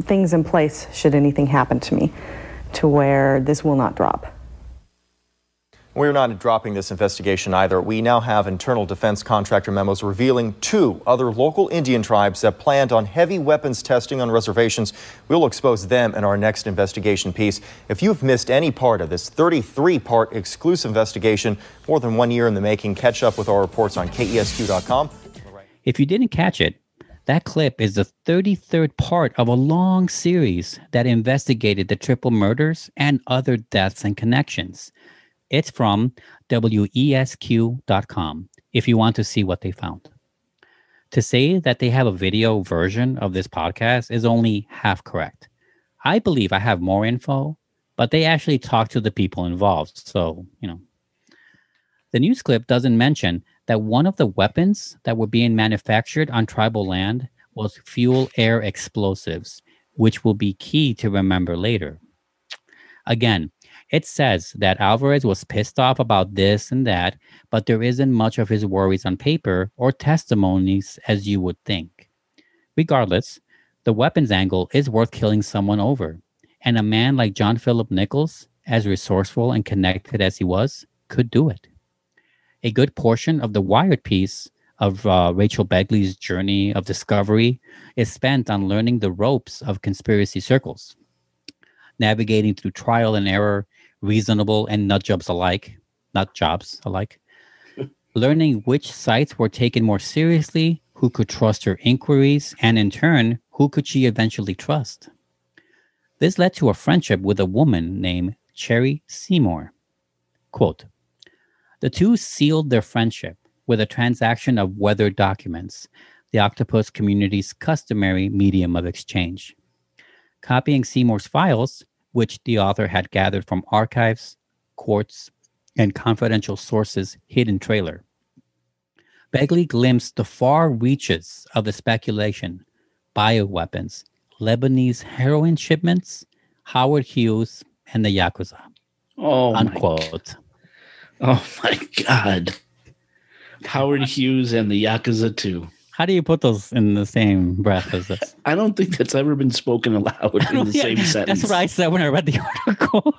things in place should anything happen to me to where this will not drop. We're not dropping this investigation either. We now have internal defense contractor memos revealing two other local Indian tribes that planned on heavy weapons testing on reservations. We'll expose them in our next investigation piece. If you've missed any part of this 33 part exclusive investigation, more than one year in the making, catch up with our reports on KESQ.com. If you didn't catch it, that clip is the 33rd part of a long series that investigated the triple murders and other deaths and connections. It's from WESQ.com if you want to see what they found. To say that they have a video version of this podcast is only half correct. I believe I have more info, but they actually talk to the people involved. So, you know. The news clip doesn't mention that one of the weapons that were being manufactured on tribal land was fuel air explosives, which will be key to remember later. Again, it says that Alvarez was pissed off about this and that, but there isn't much of his worries on paper or testimonies as you would think. Regardless, the weapons angle is worth killing someone over, and a man like John Philip Nichols, as resourceful and connected as he was, could do it. A good portion of the Wired piece of uh, Rachel Begley's journey of discovery is spent on learning the ropes of conspiracy circles, navigating through trial and error reasonable and nut jobs alike, nut jobs alike. Learning which sites were taken more seriously, who could trust her inquiries, and in turn, who could she eventually trust? This led to a friendship with a woman named Cheri Seymour. Quote The two sealed their friendship with a transaction of weather documents, the octopus community's customary medium of exchange. Copying Seymour's files, which the author had gathered from archives, courts, and confidential sources' hidden trailer. Begley glimpsed the far reaches of the speculation bioweapons, Lebanese heroin shipments, Howard Hughes, and the Yakuza. Oh, unquote. My, oh my God. Howard Hughes and the Yakuza too. How do you put those in the same breath as this? I don't think that's ever been spoken aloud in the yeah, same sentence. That's what I said when I read the article.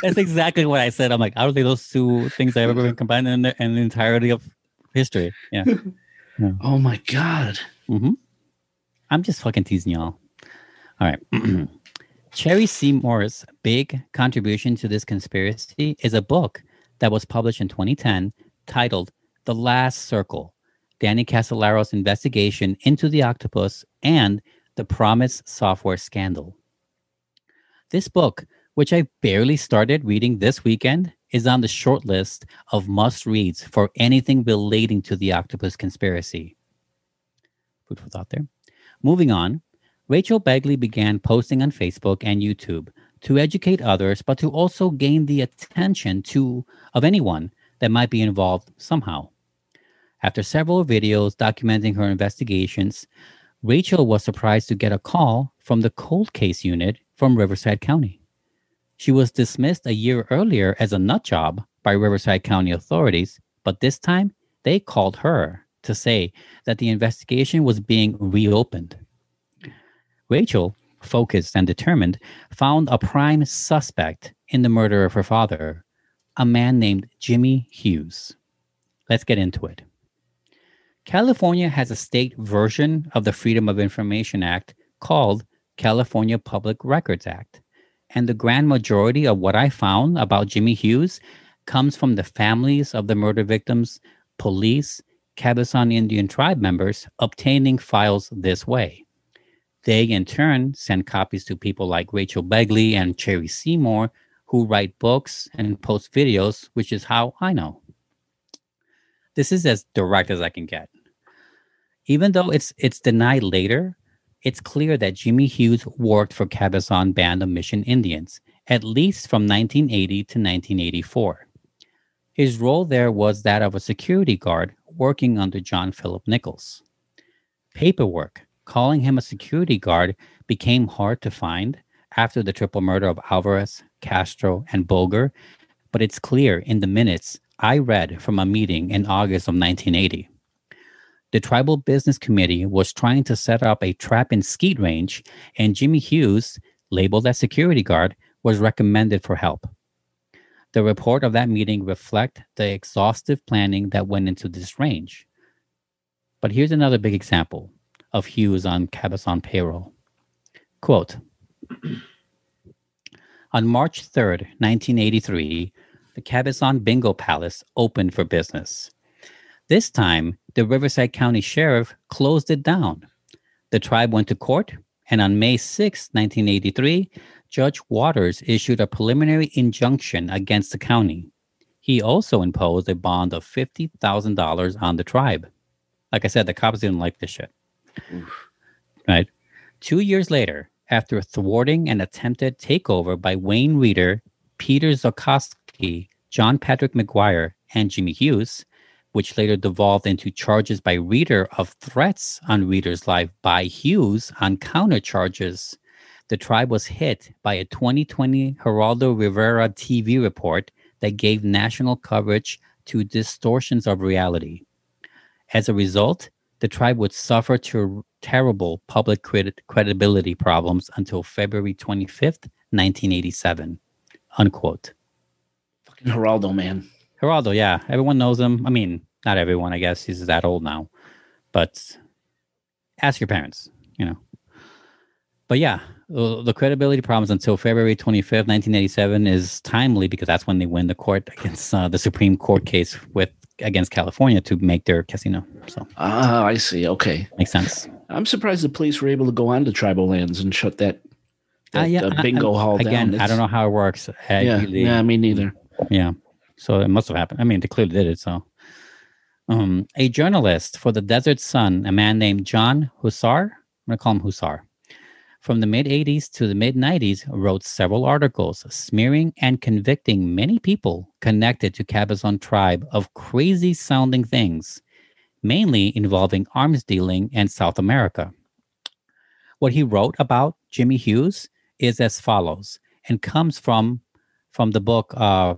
that's exactly what I said. I'm like, I don't think those two things have ever been combined in the, in the entirety of history. Yeah. yeah. Oh my God. Mm-hmm. I'm just fucking teasing y'all. All right. Cheri Seymour's big contribution to this conspiracy is a book that was published in 2010 titled The Last Circle Danny Casolaro's investigation into the octopus and the PROMIS software scandal. This book, which I barely started reading this weekend, is on the short list of must reads for anything relating to the octopus conspiracy. Food for thought there. Moving on, Rachel Begley began posting on Facebook and YouTube to educate others, but to also gain the attention to of anyone that might be involved somehow. After several videos documenting her investigations, Rachel was surprised to get a call from the cold case unit from Riverside County. She was dismissed a year earlier as a nut job by Riverside County authorities, but this time they called her to say that the investigation was being reopened. Rachel, focused and determined, found a prime suspect in the murder of her father, a man named Jimmy Hughes. Let's get into it. California has a state version of the Freedom of Information Act called California Public Records Act. And the grand majority of what I found about Jimmy Hughes comes from the families of the murder victims, police, Cabazon Indian tribe members obtaining files this way. They, in turn, send copies to people like Rachel Begley and Cheri Seymour, who write books and post videos, which is how I know. This is as direct as I can get. Even though it's it's denied later, it's clear that Jimmy Hughes worked for Cabazon Band of Mission Indians, at least from 1980 to 1984. His role there was that of a security guard working under John Philip Nichols. Paperwork calling him a security guard became hard to find after the triple murder of Alvarez, Castro, and Boger, but it's clear in the minutes I read from a meeting in August of 1980. The Tribal Business Committee was trying to set up a trap and skeet range, and Jimmy Hughes, labeled as security guard, was recommended for help. The report of that meeting reflect the exhaustive planning that went into this range. But here's another big example of Hughes on Cabazon payroll. Quote On March 3rd, 1983, the Cabazon Bingo Palace opened for business. This time, the Riverside County Sheriff closed it down. The tribe went to court, and on May 6, 1983, Judge Waters issued a preliminary injunction against the county. He also imposed a bond of $50,000 on the tribe. Like I said, the cops didn't like this shit. Oof. Right. Two years later, after thwarting an attempted takeover by Wayne Reeder, Peter Zokosky, John Patrick McGuire, and Jimmy Hughes, which later devolved into charges by Reeder of threats on Reeder's life by Hughes on counter charges. The tribe was hit by a 2020 Geraldo Rivera TV report that gave national coverage to distortions of reality. As a result, the tribe would suffer ter- terrible public credit- credibility problems until February 25th, 1987. Unquote. Fucking Geraldo, man. Geraldo, yeah. Everyone knows him. I mean, not everyone, I guess. He's that old now. But ask your parents, you know. But yeah, the credibility problems until February 25th, 1987 is timely because that's when they win the court against uh, the Supreme Court case with against California to make their casino. So ah, I see. Okay, makes sense. I'm surprised the police were able to go on to tribal lands and shut that, that uh, yeah, uh, bingo I, hall again, down. I don't know how it works. yeah, really, yeah, me neither. Yeah, so it must have happened. I mean, they clearly did it. So, um, a journalist for the Desert Sun, a man named John Huszar. I'm gonna call him Huszar from the mid 80s to the mid 90s, wrote several articles smearing and convicting many people connected to Cabazon tribe of crazy sounding things, mainly involving arms dealing in South America. What he wrote about Jimmy Hughes is as follows and comes from from the book uh,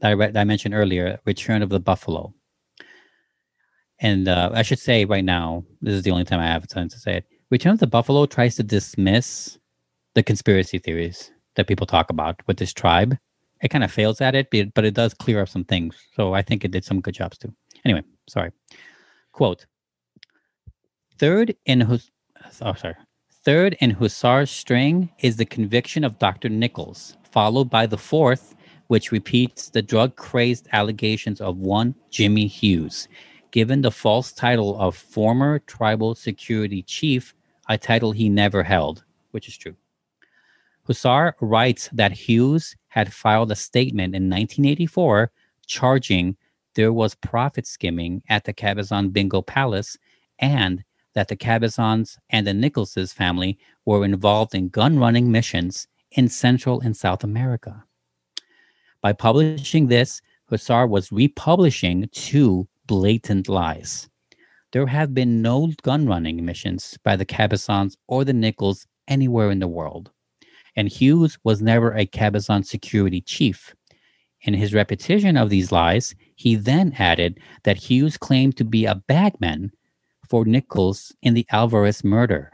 that, I read, that I mentioned earlier, Return of the Buffalo. And uh, I should say right now, this is the only time I have time to say it. Return of the Buffalo tries to dismiss the conspiracy theories that people talk about with this tribe. It kind of fails at it, but it does clear up some things. So I think it did some good jobs too. Anyway, sorry. Quote Third in Hus- oh, sorry. Third in Huszar's string is the conviction of Dr. Nichols, followed by the fourth, which repeats the drug crazed allegations of one Jimmy Hughes, given the false title of former tribal security chief a title he never held, which is true. Huszar writes that Hughes had filed a statement in 1984 charging there was profit skimming at the Cabazon Bingo Palace and that the Cabazons and the Nicholses family were involved in gun running missions in Central and South America. By publishing this, Huszar was republishing two blatant lies there have been no gun running missions by the Cabazons or the Nichols anywhere in the world. And Hughes was never a Cabazon security chief. In his repetition of these lies, he then added that Hughes claimed to be a bagman for Nichols in the Alvarez murder.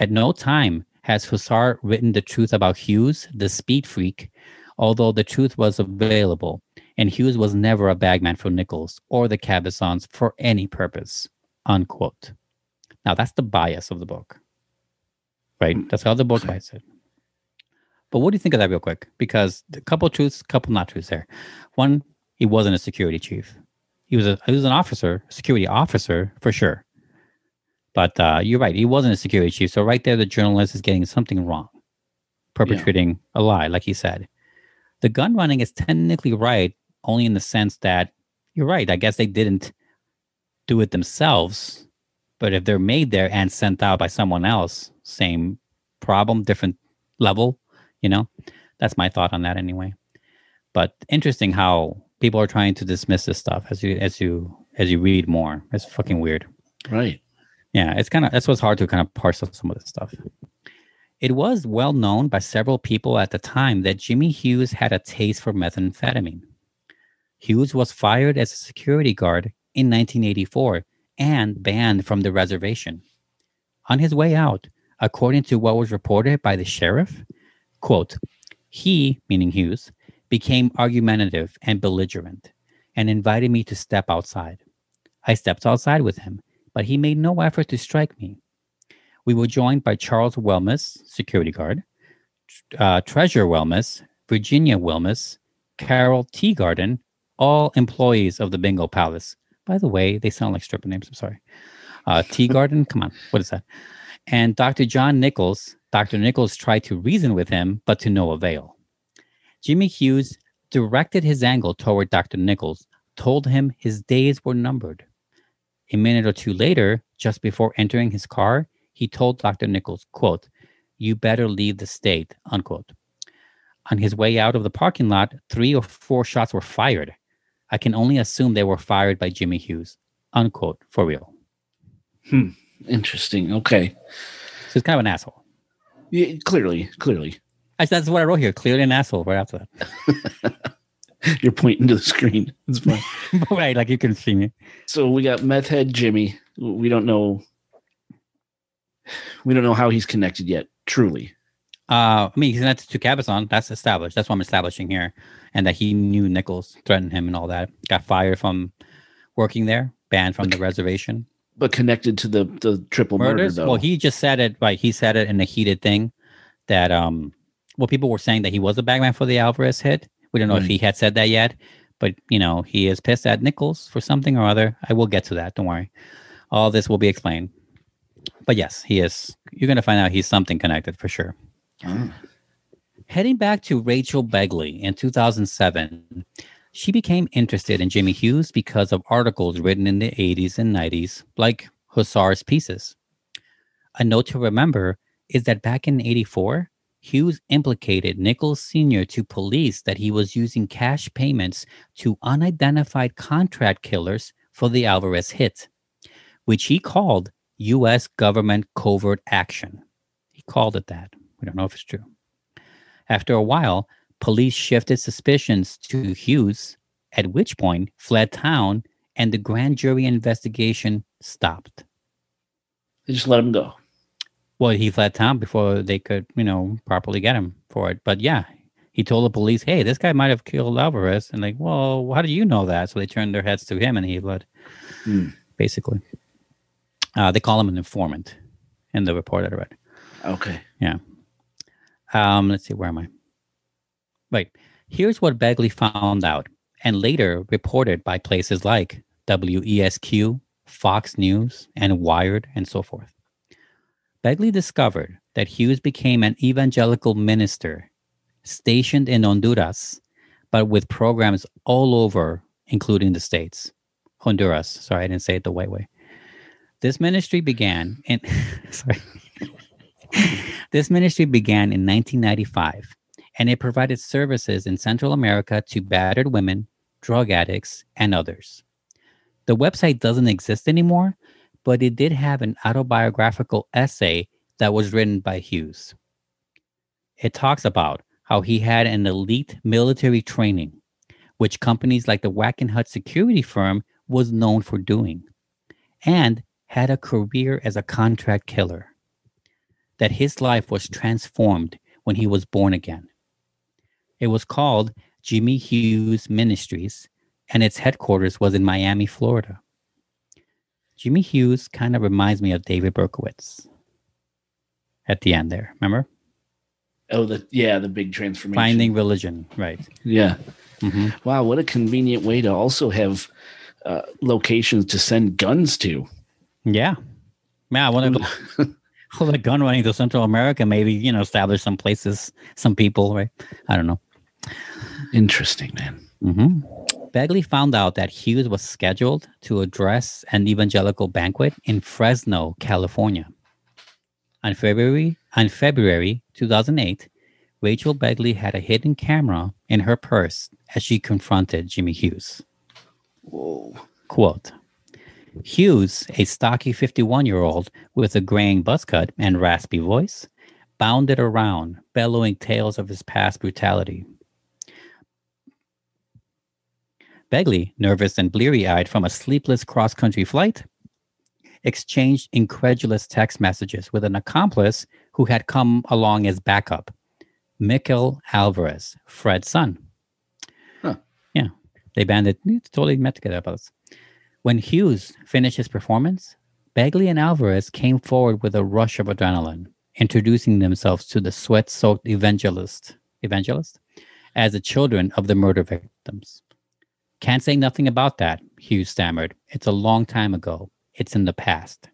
At no time has Huszar written the truth about Hughes, the speed freak, although the truth was available and Hughes was never a bagman for Nichols or the Cabazons for any purpose. Unquote. Now that's the bias of the book. Right? That's how the book writes it. But what do you think of that real quick? Because a couple truths, a couple not truths there. One, he wasn't a security chief. He was a he was an officer, security officer for sure. But uh, you're right. He wasn't a security chief. So right there, the journalist is getting something wrong, perpetrating a lie, like he said. The gun running is technically right, only in the sense that you're right. I guess they didn't do it themselves, but if they're made there and sent out by someone else, same problem, different level, you know, that's my thought on that anyway. But interesting how people are trying to dismiss this stuff as you as you as you read more. It's fucking weird. Right. Yeah, it's kind of that's what's hard to kind of parse out some of this stuff. It was well known by several people at the time that Jimmy Hughes had a taste for methamphetamine. Hughes was fired as a security guard in 1984 and banned from the reservation. On his way out, according to what was reported by the sheriff, quote, he, meaning Hughes, became argumentative and belligerent and invited me to step outside. I stepped outside with him, but he made no effort to strike me. We were joined by Charles Wilmus, security guard, uh, Treasure Wilmus, Virginia Wilmus, Carol Teagarden, all employees of the Bingo Palace. By the way, they sound like stripper names. I'm sorry. Uh, Tea Garden, come on, what is that? And Dr. John Nichols. Dr. Nichols tried to reason with him, but to no avail. Jimmy Hughes directed his angle toward Dr. Nichols, told him his days were numbered. A minute or two later, just before entering his car, he told Dr. Nichols, quote, you better leave the state, unquote. On his way out of the parking lot, three or four shots were fired. I can only assume they were fired by Jimmy Hughes, unquote, for real. Hmm. Interesting. Okay. So he's kind of an asshole. Yeah, clearly, clearly. Actually, that's what I wrote here. Clearly an asshole right after that. You're pointing to the screen. It's fine. right, like you can see me. so we got meth head Jimmy. We don't know. We don't know how he's connected yet. Truly. Uh, I mean, he's connected to Cabazon. That's established. That's what I'm establishing here. And that he knew Nichols threatened him and all that. Got fired from working there, banned from the reservation. But connected to the the triple murder Murders? though. Well, he just said it, right? He said it in a heated thing that, um, well, people were saying that he was a bagman for the Alvarez hit. We don't know if he had said that yet, but, you know, he is pissed at Nichols for something or other. I will get to that. Don't worry. All this will be explained. But yes, he is. You're going to find out he's something connected for sure. Ah. Heading back to Rachel Begley in 2007, she became interested in Jimmy Hughes because of articles written in the 80s and 90s, like Huszar's pieces. A note to remember is that back in 84, Hughes implicated Nichols Sr. to police that he was using cash payments to unidentified contract killers for the Alvarez hit, which he called U.S. government covert action. He called it that. We don't know if it's true. After a while, police shifted suspicions to Hughes, at which point fled town and the grand jury investigation stopped. They just let him go. Well, he fled town before they could, you know, properly get him for it. But yeah, he told the police, "Hey, this guy might have killed Alvarez," and like, "Well, how do you know that?" So they turned their heads to him, and he fled. Hmm. Basically, uh, they call him an informant in the report that I read. Okay. Um, let's see, where am I? Right. Here's what Begley found out and later reported by places like KESQ, Fox News, and Wired, and so forth. Begley discovered that Hughes became an evangelical minister stationed in Honduras, but with programs all over, including the States. Honduras. Sorry, I didn't say it the right way. This ministry began in sorry. this ministry began in 1995 and it provided services in Central America to battered women, drug addicts, and others. The website doesn't exist anymore, but it did have an autobiographical essay that was written by Hughes. It talks about how he had an elite military training, which companies like the Wackenhut security firm was known for doing, and had a career as a contract killer. That his life was transformed when he was born again. It was called Jimmy Hughes Ministries, and its headquarters was in Miami, Florida. Jimmy Hughes kind of reminds me of David Berkowitz at the end there. Remember? Oh, the yeah, the big transformation. Finding religion. Right. Yeah. hmm Wow, what a convenient way to also have uh, locations to send guns to. Yeah. Man, I want to go. Well, the gun running to Central America, maybe you know, establish some places, some people, right? I don't know. Interesting, man. Mm-hmm. Begley found out that Hughes was scheduled to address an evangelical banquet in Fresno, California. On February, on February 2008, Rachel Begley had a hidden camera in her purse as she confronted Jimmy Hughes. Whoa. Quote Hughes, a stocky 51 year old with a graying buzz cut and raspy voice, bounded around, bellowing tales of his past brutality. Begley, nervous and bleary eyed from a sleepless cross country flight, exchanged incredulous text messages with an accomplice who had come along as backup, Mikel Alvarez, Fred's son. Huh. Yeah, they banded, totally met together about this. When Hughes finished his performance, Begley and Alvarez came forward with a rush of adrenaline, introducing themselves to the sweat-soaked evangelist, evangelist as the children of the murder victims. Can't say nothing about that, Hughes stammered. It's a long time ago. It's in the past.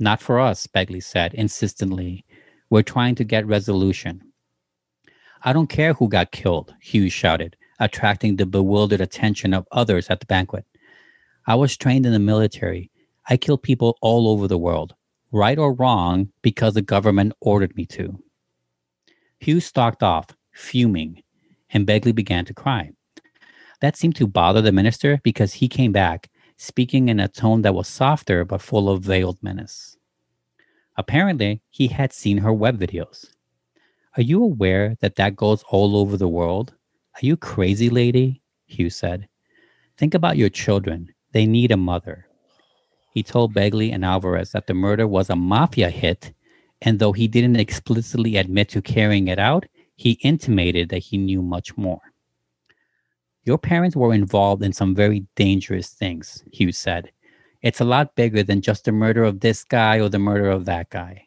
Not for us, Begley said insistently. We're trying to get resolution. I don't care who got killed, Hughes shouted, attracting the bewildered attention of others at the banquet. I was trained in the military. I kill people all over the world, right or wrong, because the government ordered me to. Hughes stalked off, fuming, and Begley began to cry. That seemed to bother the minister because he came back, speaking in a tone that was softer but full of veiled menace. Apparently, he had seen her web videos. Are you aware that that goes all over the world? Are you crazy, lady? Hughes said. Think about your children. They need a mother. He told Begley and Alvarez that the murder was a mafia hit, and though he didn't explicitly admit to carrying it out, he intimated that he knew much more. Your parents were involved in some very dangerous things, Hughes said. It's a lot bigger than just the murder of this guy or the murder of that guy.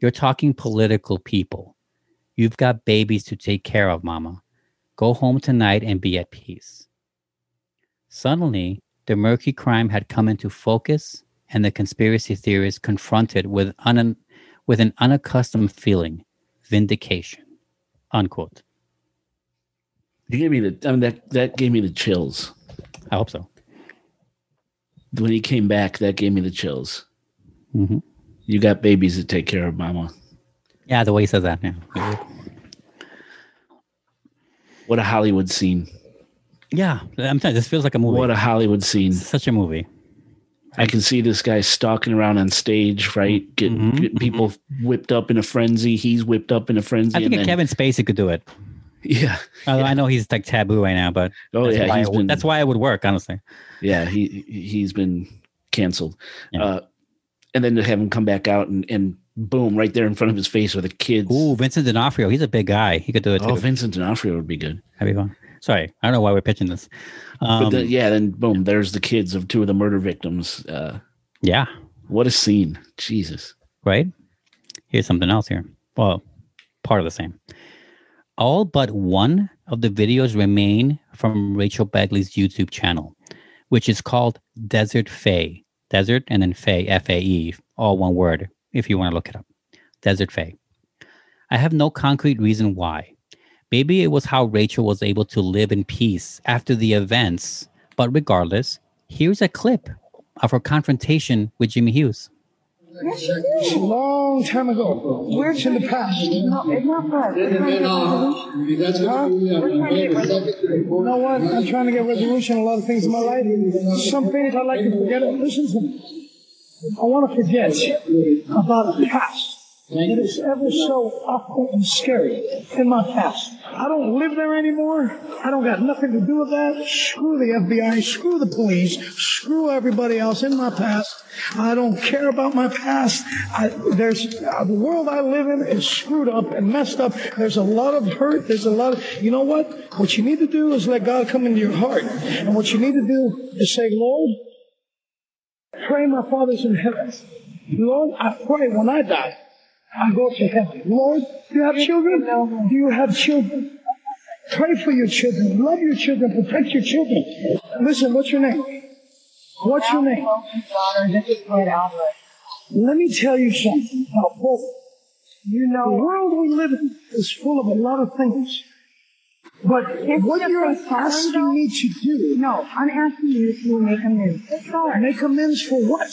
You're talking political people. You've got babies to take care of, Mama. Go home tonight and be at peace. Suddenly, the murky crime had come into focus and the conspiracy theorists confronted with, un- with an unaccustomed feeling vindication. Unquote. You gave me the I mean that that gave me the chills. I hope so. When he came back, that gave me the chills. hmm You got babies to take care of, mama. Yeah, the way he says that. Yeah. What a Hollywood scene. Yeah, I'm telling you, this feels like a movie. What a Hollywood scene. Such a movie. I can see this guy stalking around on stage, right? Getting, Mhm, getting people whipped up in a frenzy. He's whipped up in a frenzy. I think then- Kevin Spacey could do it. Yeah. Although I know he's like taboo right now, but Oh that's yeah. why would- been, that's why it would work, honestly. yeah, he he's been canceled. Yeah. Uh, and then to have him come back out and, and boom, right there in front of his face with the kids. Ooh, Vincent D'Onofrio, he's a big guy. He could do it too. oh, Vincent D'Onofrio would be good. That'd be fun. Sorry, I don't know why we're pitching this. Um, but the, yeah, then boom, there's the kids of two of the murder victims. Uh, yeah, what a scene! Jesus. right? Here's something else here. Well, part of the same. All but one of the videos remain from Rachel Begley's YouTube channel, which is called Desert Fae. Desert and then Fae, F A E, all one word, if you want to look it up. Desert Fae. I have no concrete reason why. Maybe it was how Rachel was able to live in peace after the events, but regardless, here's a clip of her confrontation with Jimmy Hughes. It's a long time ago. It's in the past. No, it's not for us. We're trying to get resolution. Huh? We're trying to get resolution. You know what? I'm trying to get resolution on a lot of things in my life. Some things I like to forget. Listen to me. I want to forget about the past that is ever so awful and scary in my past. I don't live there anymore. I don't got nothing to do with that. Screw the FBI. Screw the police. Screw everybody else in my past. I don't care about my past. I, there's uh, the world I live in is screwed up and messed up. There's a lot of hurt. There's a lot of you know what? What you need to do is let God come into your heart, and what you need to do is say, Lord, pray my Father's in heaven. Lord, I pray when I die, I go to heaven. Lord, do you have children? Do you have children? Pray for your children. Love your children. Protect your children. Listen, what's your name? What's your name? Wilson's daughter, this is Fred Alvarez. Let me tell you something. Now, folks, you know, the world we live in is full of a lot of things. But what just you're asking me to do, No, I'm asking you to make amends. Make amends for what?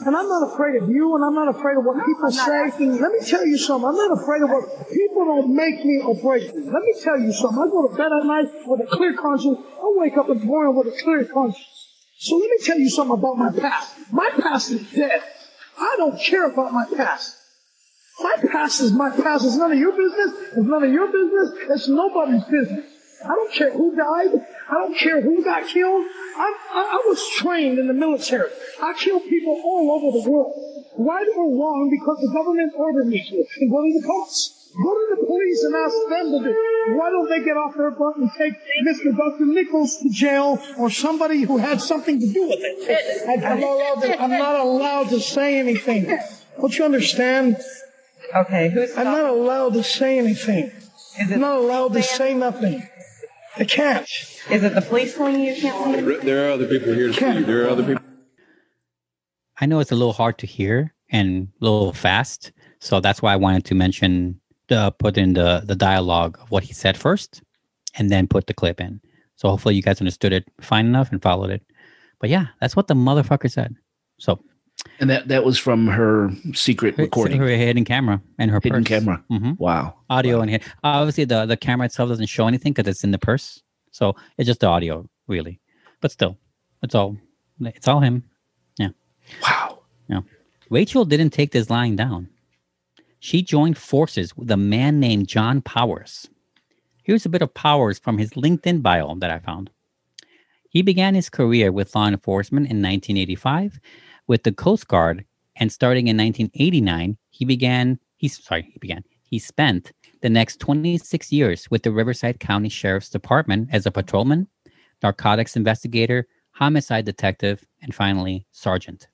And I'm not afraid of you, and I'm not afraid of what people say. Let me tell you something. I'm not afraid of what people don't make me or break me. Let me tell you something. I go to bed at night with a clear conscience. I wake up in the morning with a clear conscience. So let me tell you something about my past. My past is dead. I don't care about my past. My past is my past. It's none of your business. It's none of your business. It's nobody's business. I don't care who died. I don't care who got killed. I, I, I was trained in the military. I killed people all over the world. Right or wrong because the government ordered me to. And go to the cops. Go to the police and ask them to do it. Why don't they get off their butt and take Mr. Dr. Nichols to jail or somebody who had something to do with it? I, I'm, not allowed to, I'm not allowed to say anything. Don't you understand? Okay, who's I'm not allowed to say anything. I'm not allowed to say nothing. I can't. is it the police telling you you can't say? There are other people here to speak. There are other people. I know it's a little hard to hear and a little fast, so that's why I wanted to mention the put in the the dialogue of what he said first, and then put the clip in. So hopefully you guys understood it fine enough and followed it. But yeah, that's what the motherfucker said. So And that that was from her secret her, recording, her hidden camera and her hidden purse. camera. Mhm. Wow. audio and hit. Obviously, the the camera itself doesn't show anything because it's in the purse, so it's just the audio, really. But still, it's all it's all him. Yeah. Wow. Yeah. Rachel didn't take this lying down. She joined forces with a man named John Powers. Here's a bit of Powers from his LinkedIn bio that I found. He began his career with law enforcement in 1985 with the Coast Guard, and starting in 1989, he began. He sorry, he began. He spent the next 26 years with the Riverside County Sheriff's Department as a patrolman, narcotics investigator, homicide detective, and finally sergeant.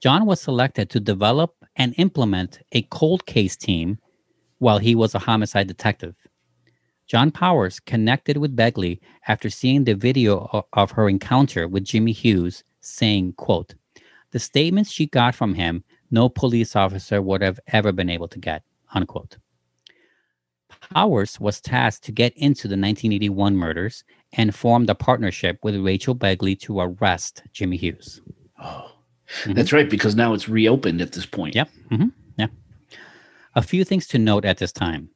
John was selected to develop and implement a cold case team while he was a homicide detective. John Powers connected with Begley after seeing the video of her encounter with Jimmy Hughes, saying, quote, the statements she got from him, no police officer would have ever been able to get, unquote. Powers was tasked to get into the 1981 murders and formed a partnership with Rachel Begley to arrest Jimmy Hughes. Oh, that's right. Because now it's reopened at this point. Yep. hmm Yeah. A few things to note at this time.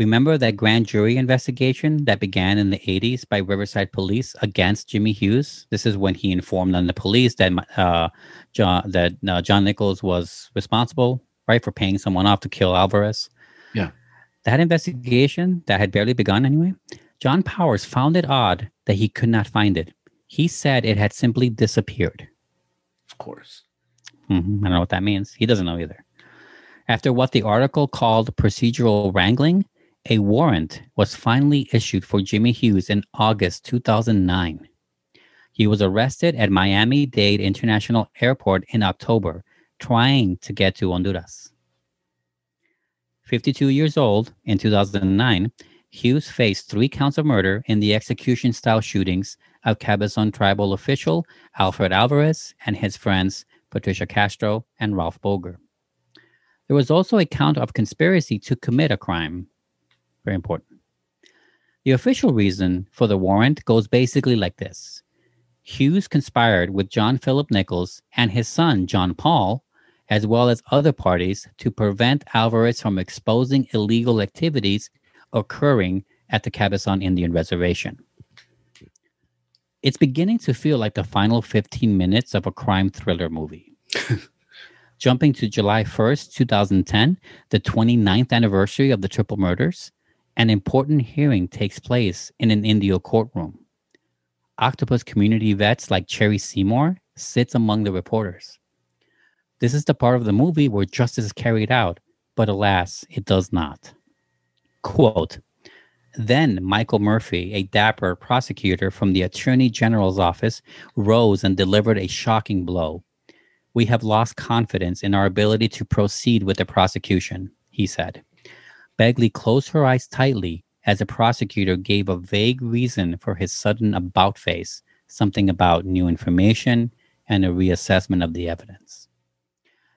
Remember that grand jury investigation that began in the 80s by Riverside Police against Jimmy Hughes? This is when he informed on the police that uh, John that uh, John Nichols was responsible, right, for paying someone off to kill Alvarez. Yeah. That investigation that had barely begun anyway, John Powers found it odd that he could not find it. He said it had simply disappeared. Of course. Mhm, I don't know what that means. He doesn't know either. After what the article called procedural wrangling, a warrant was finally issued for Jimmy Hughes in August 2009. He was arrested at Miami Dade International Airport in October, trying to get to Honduras. 52 years old in 2009, Hughes faced three counts of murder in the execution style shootings of Cabazon tribal official Alfred Alvarez and his friends Patricia Castro and Ralph Boger. There was also a count of conspiracy to commit a crime. Very important. The official reason for the warrant goes basically like this Hughes conspired with John Phillip Nichols and his son, John Paul, as well as other parties, to prevent Alvarez from exposing illegal activities occurring at the Cabazon Indian Reservation. It's beginning to feel like the final 15 minutes of a crime thriller movie. Jumping to July 1st, 2010, the 29th anniversary of the triple murders, an important hearing takes place in an Indio courtroom. Octopus community vets like Cheri Seymour sits among the reporters. This is the part of the movie where justice is carried out, but alas, it does not. Quote Then Michael Murphy, a dapper prosecutor from the Attorney General's office, rose and delivered a shocking blow. We have lost confidence in our ability to proceed with the prosecution, he said. Begley closed her eyes tightly as the prosecutor gave a vague reason for his sudden about face, something about new information and a reassessment of the evidence.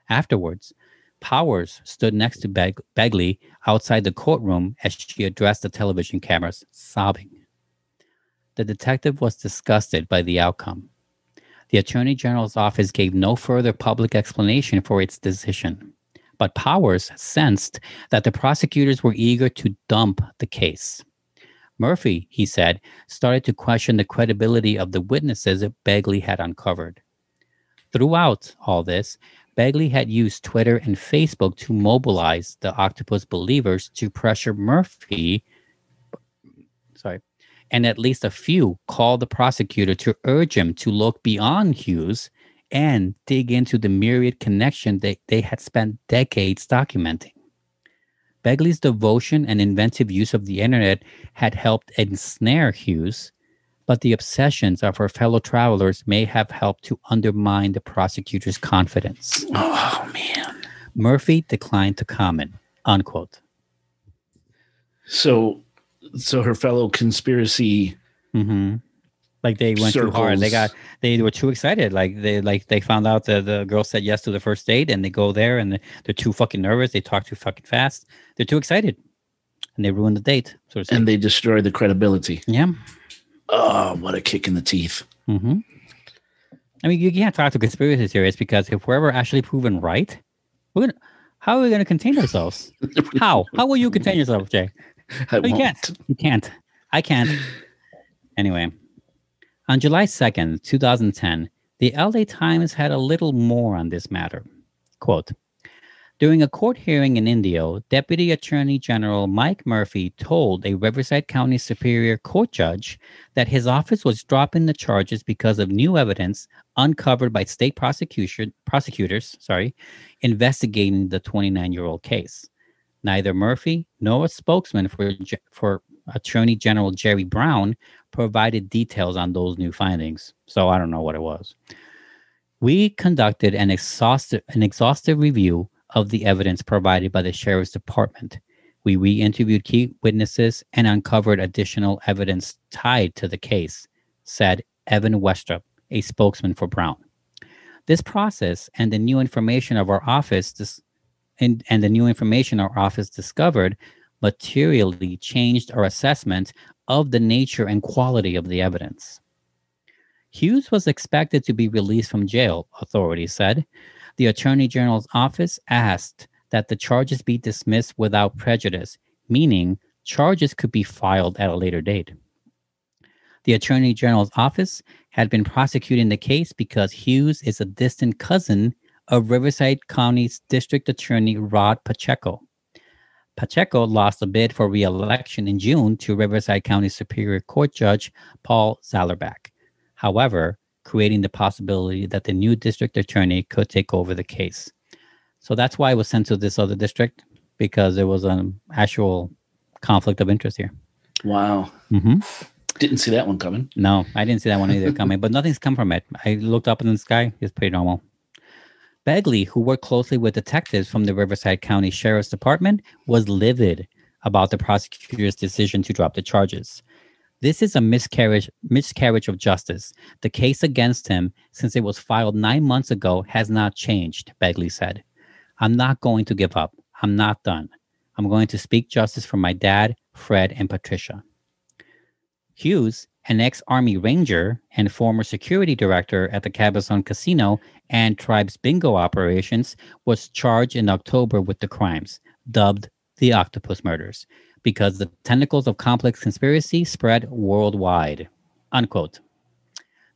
Afterwards, Powers stood next to Beg- Begley outside the courtroom as she addressed the television cameras, sobbing. The detective was disgusted by the outcome. The Attorney General's office gave no further public explanation for its decision, but Powers sensed that the prosecutors were eager to dump the case. Murphy, he said, started to question the credibility of the witnesses that Begley had uncovered. Throughout all this, Begley had used Twitter and Facebook to mobilize the octopus believers to pressure Murphy. Sorry. And at least a few called the prosecutor to urge him to look beyond Hughes and dig into the myriad connection that they had spent decades documenting. Begley's devotion and inventive use of the internet had helped ensnare Hughes, but the obsessions of her fellow travelers may have helped to undermine the prosecutor's confidence. Oh man. Murphy declined to comment. Unquote. So, so her fellow conspiracy. Mm-hmm. Like they went too hard. They got they were too excited. Like they like they found out that the girl said yes to the first date, and they go there and they're too fucking nervous. They talk too fucking fast. They're too excited, and they ruin the date. So and they destroy the credibility. Yeah. Oh, what a kick in the teeth. Mm-hmm. I mean, you can't talk to conspiracy theorists because if we're ever actually proven right, we're gonna. How are we gonna contain ourselves? how? How will you contain yourself, Jay? I you won't. can't. You can't. I can't. Anyway, on July 2nd, 2010, the LA Times had a little more on this matter. Quote During a court hearing in Indio, Deputy Attorney General Mike Murphy told a Riverside County Superior Court judge that his office was dropping the charges because of new evidence uncovered by state prosecution prosecutors, sorry, investigating the 29-year-old case. Neither Murphy nor a spokesman for for Attorney General Jerry Brown provided details on those new findings. So I don't know what it was. We conducted an exhaustive an exhaustive review of the evidence provided by the sheriff's department. We re-interviewed key witnesses and uncovered additional evidence tied to the case, said Evan Westrup, a spokesman for Brown. This process and the new information of our office dis- and, and the new information our office discovered materially changed our assessment of the nature and quality of the evidence. Hughes was expected to be released from jail, authorities said. The Attorney General's office asked that the charges be dismissed without prejudice, meaning charges could be filed at a later date. The Attorney General's office had been prosecuting the case because Hughes is a distant cousin of Riverside County's District Attorney Rod Pacheco. Pacheco lost a bid for re-election in June to Riverside County Superior Court Judge Paul Zellerbach. However, creating the possibility that the new district attorney could take over the case. So that's why it was sent to this other district because there was an actual conflict of interest here. Wow. Mm-hmm. Didn't see that one coming. No, I didn't see that one either coming, but nothing's come from it. I looked up in the sky; it's pretty normal. Begley, who worked closely with detectives from the Riverside County Sheriff's Department, was livid about the prosecutor's decision to drop the charges. This is a miscarriage miscarriage of justice. The case against him, since it was filed nine months ago, has not changed, Begley said. I'm not going to give up. I'm not done. I'm going to speak justice for my dad, Fred, and Patricia. Hughes, an ex Army Ranger and former security director at the Cabazon Casino and Tribe's bingo operations, was charged in October with the crimes, dubbed the Octopus Murders, because the tentacles of complex conspiracy spread worldwide. Unquote.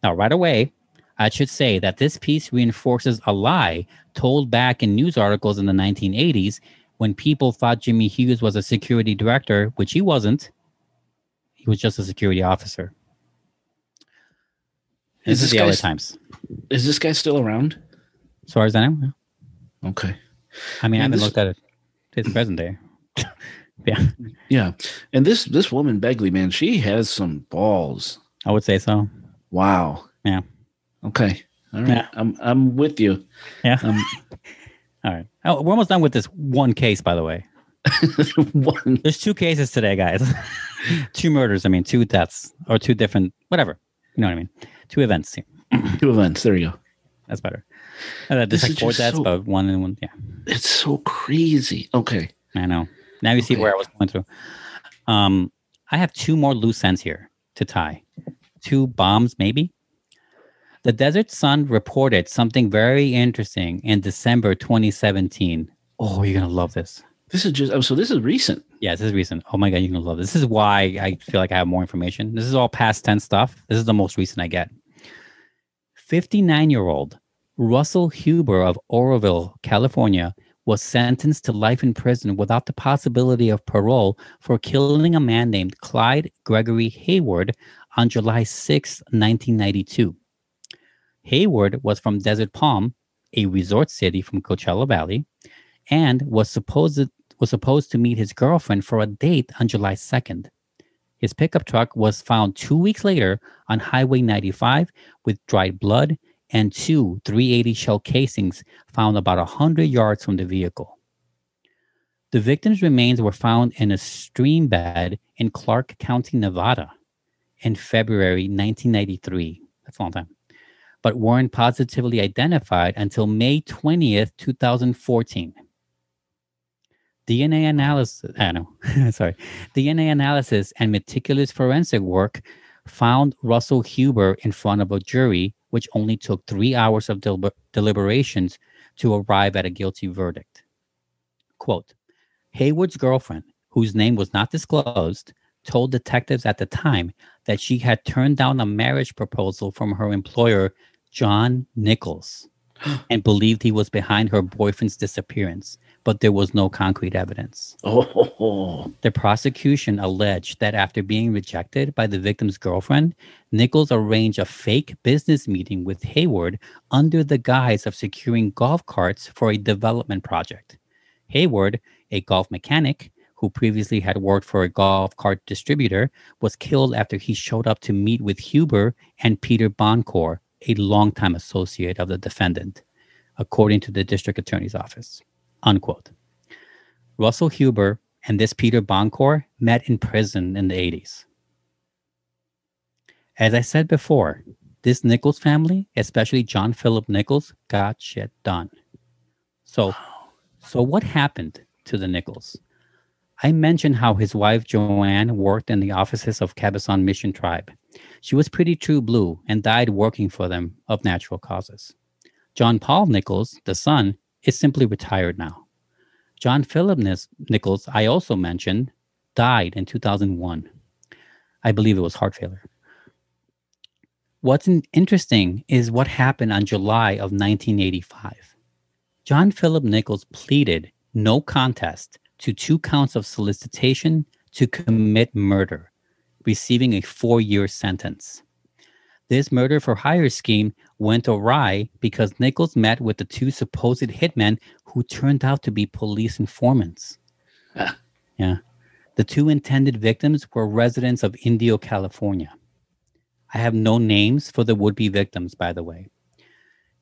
Now, right away, I should say that this piece reinforces a lie told back in news articles in the 1980s when people thought Jimmy Hughes was a security director, which he wasn't. He was just a security officer. This is, this the LA guy- Times. Is this guy still around? As far as I know, Okay. I mean, I Man, haven't this- looked at it. It's present day. Yeah. Yeah. And this this woman Begley, man, she has some balls. I would say so. Wow. Yeah. Okay. All right. Yeah. I'm I'm with you. Yeah. Um, All right. Oh, we're almost done with this one case, by the way. one. There's two cases today, guys. two murders. I mean, two deaths or two different, whatever. You know what I mean? Two events. Two events. There you go. That's better. Uh, This like is four deaths, so- but one and one. Yeah. It's so crazy. Okay. I know. Now you see where I was going through. Um, I have two more loose ends here to tie. Two bombs, maybe. The Desert Sun reported something very interesting in December 2017. Oh, you're gonna love this. This is just oh, so this is recent. Yeah, this is recent. Oh my god, you're gonna love this. This is why I feel like I have more information. This is all past tense stuff. This is the most recent I get. 59 year old Russell Huber of Oroville, California, was sentenced to life in prison without the possibility of parole for killing a man named Clyde Gregory Hayward on July 6, 1992. Hayward was from Desert Palm, a resort city from Coachella Valley, and was supposed was supposed to meet his girlfriend for a date on July 2nd. His pickup truck was found two weeks later on Highway 95 with dried blood and two 380 shell casings found about 100 yards from the vehicle. The victim's remains were found in a stream bed in Clark County, Nevada in February 1993. That's a long time. But weren't positively identified until May 20th, 2014. DNA analysis, ah, I know, sorry, DNA analysis and meticulous forensic work found Russell Huber in front of a jury, which only took three hours of deliber- deliberations to arrive at a guilty verdict. Quote Hayward's girlfriend, whose name was not disclosed, told detectives at the time that she had turned down a marriage proposal from her employer, John Nichols, and believed he was behind her boyfriend's disappearance, but there was no concrete evidence. Oh, The prosecution alleged that after being rejected by the victim's girlfriend, Nichols arranged a fake business meeting with Hayward under the guise of securing golf carts for a development project. Hayward, a golf mechanic who previously had worked for a golf cart distributor, was killed after he showed up to meet with Huber and Peter Boncourt, a longtime associate of the defendant, according to the district attorney's office. Unquote. Russell Huber and this Peter Boncourt met in prison in the 80s. As I said before, this Nichols family, especially John Phillip Nichols, got shit done. So, so what happened to the Nichols? I mentioned how his wife Joanne worked in the offices of Cabazon Mission Tribe. She was pretty true blue and died working for them of natural causes. John Paul Nichols, the son, is simply retired now. John Phillip Nichols, I also mentioned, died in 2001. I believe it was heart failure. What's interesting is what happened on July of 1985. John Phillip Nichols pleaded no contest to two counts of solicitation to commit murder, receiving a four year sentence. This murder for hire scheme went awry because Nichols met with the two supposed hitmen who turned out to be police informants. Ah. Yeah. The two intended victims were residents of Indio, California. I have no names for the would be victims, by the way.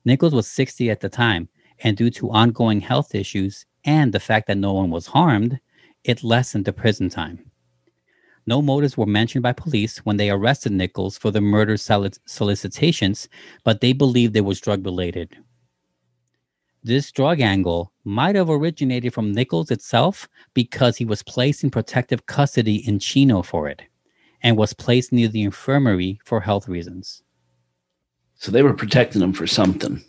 Nichols was 60 at the time, and due to ongoing health issues and the fact that no one was harmed, it lessened the prison time. No motives were mentioned by police when they arrested Nichols for the murder solic- solicitations, but they believed it was drug related. This drug angle might have originated from Nichols itself because he was placed in protective custody in Chino for it and was placed near the infirmary for health reasons. so they were protecting him for something.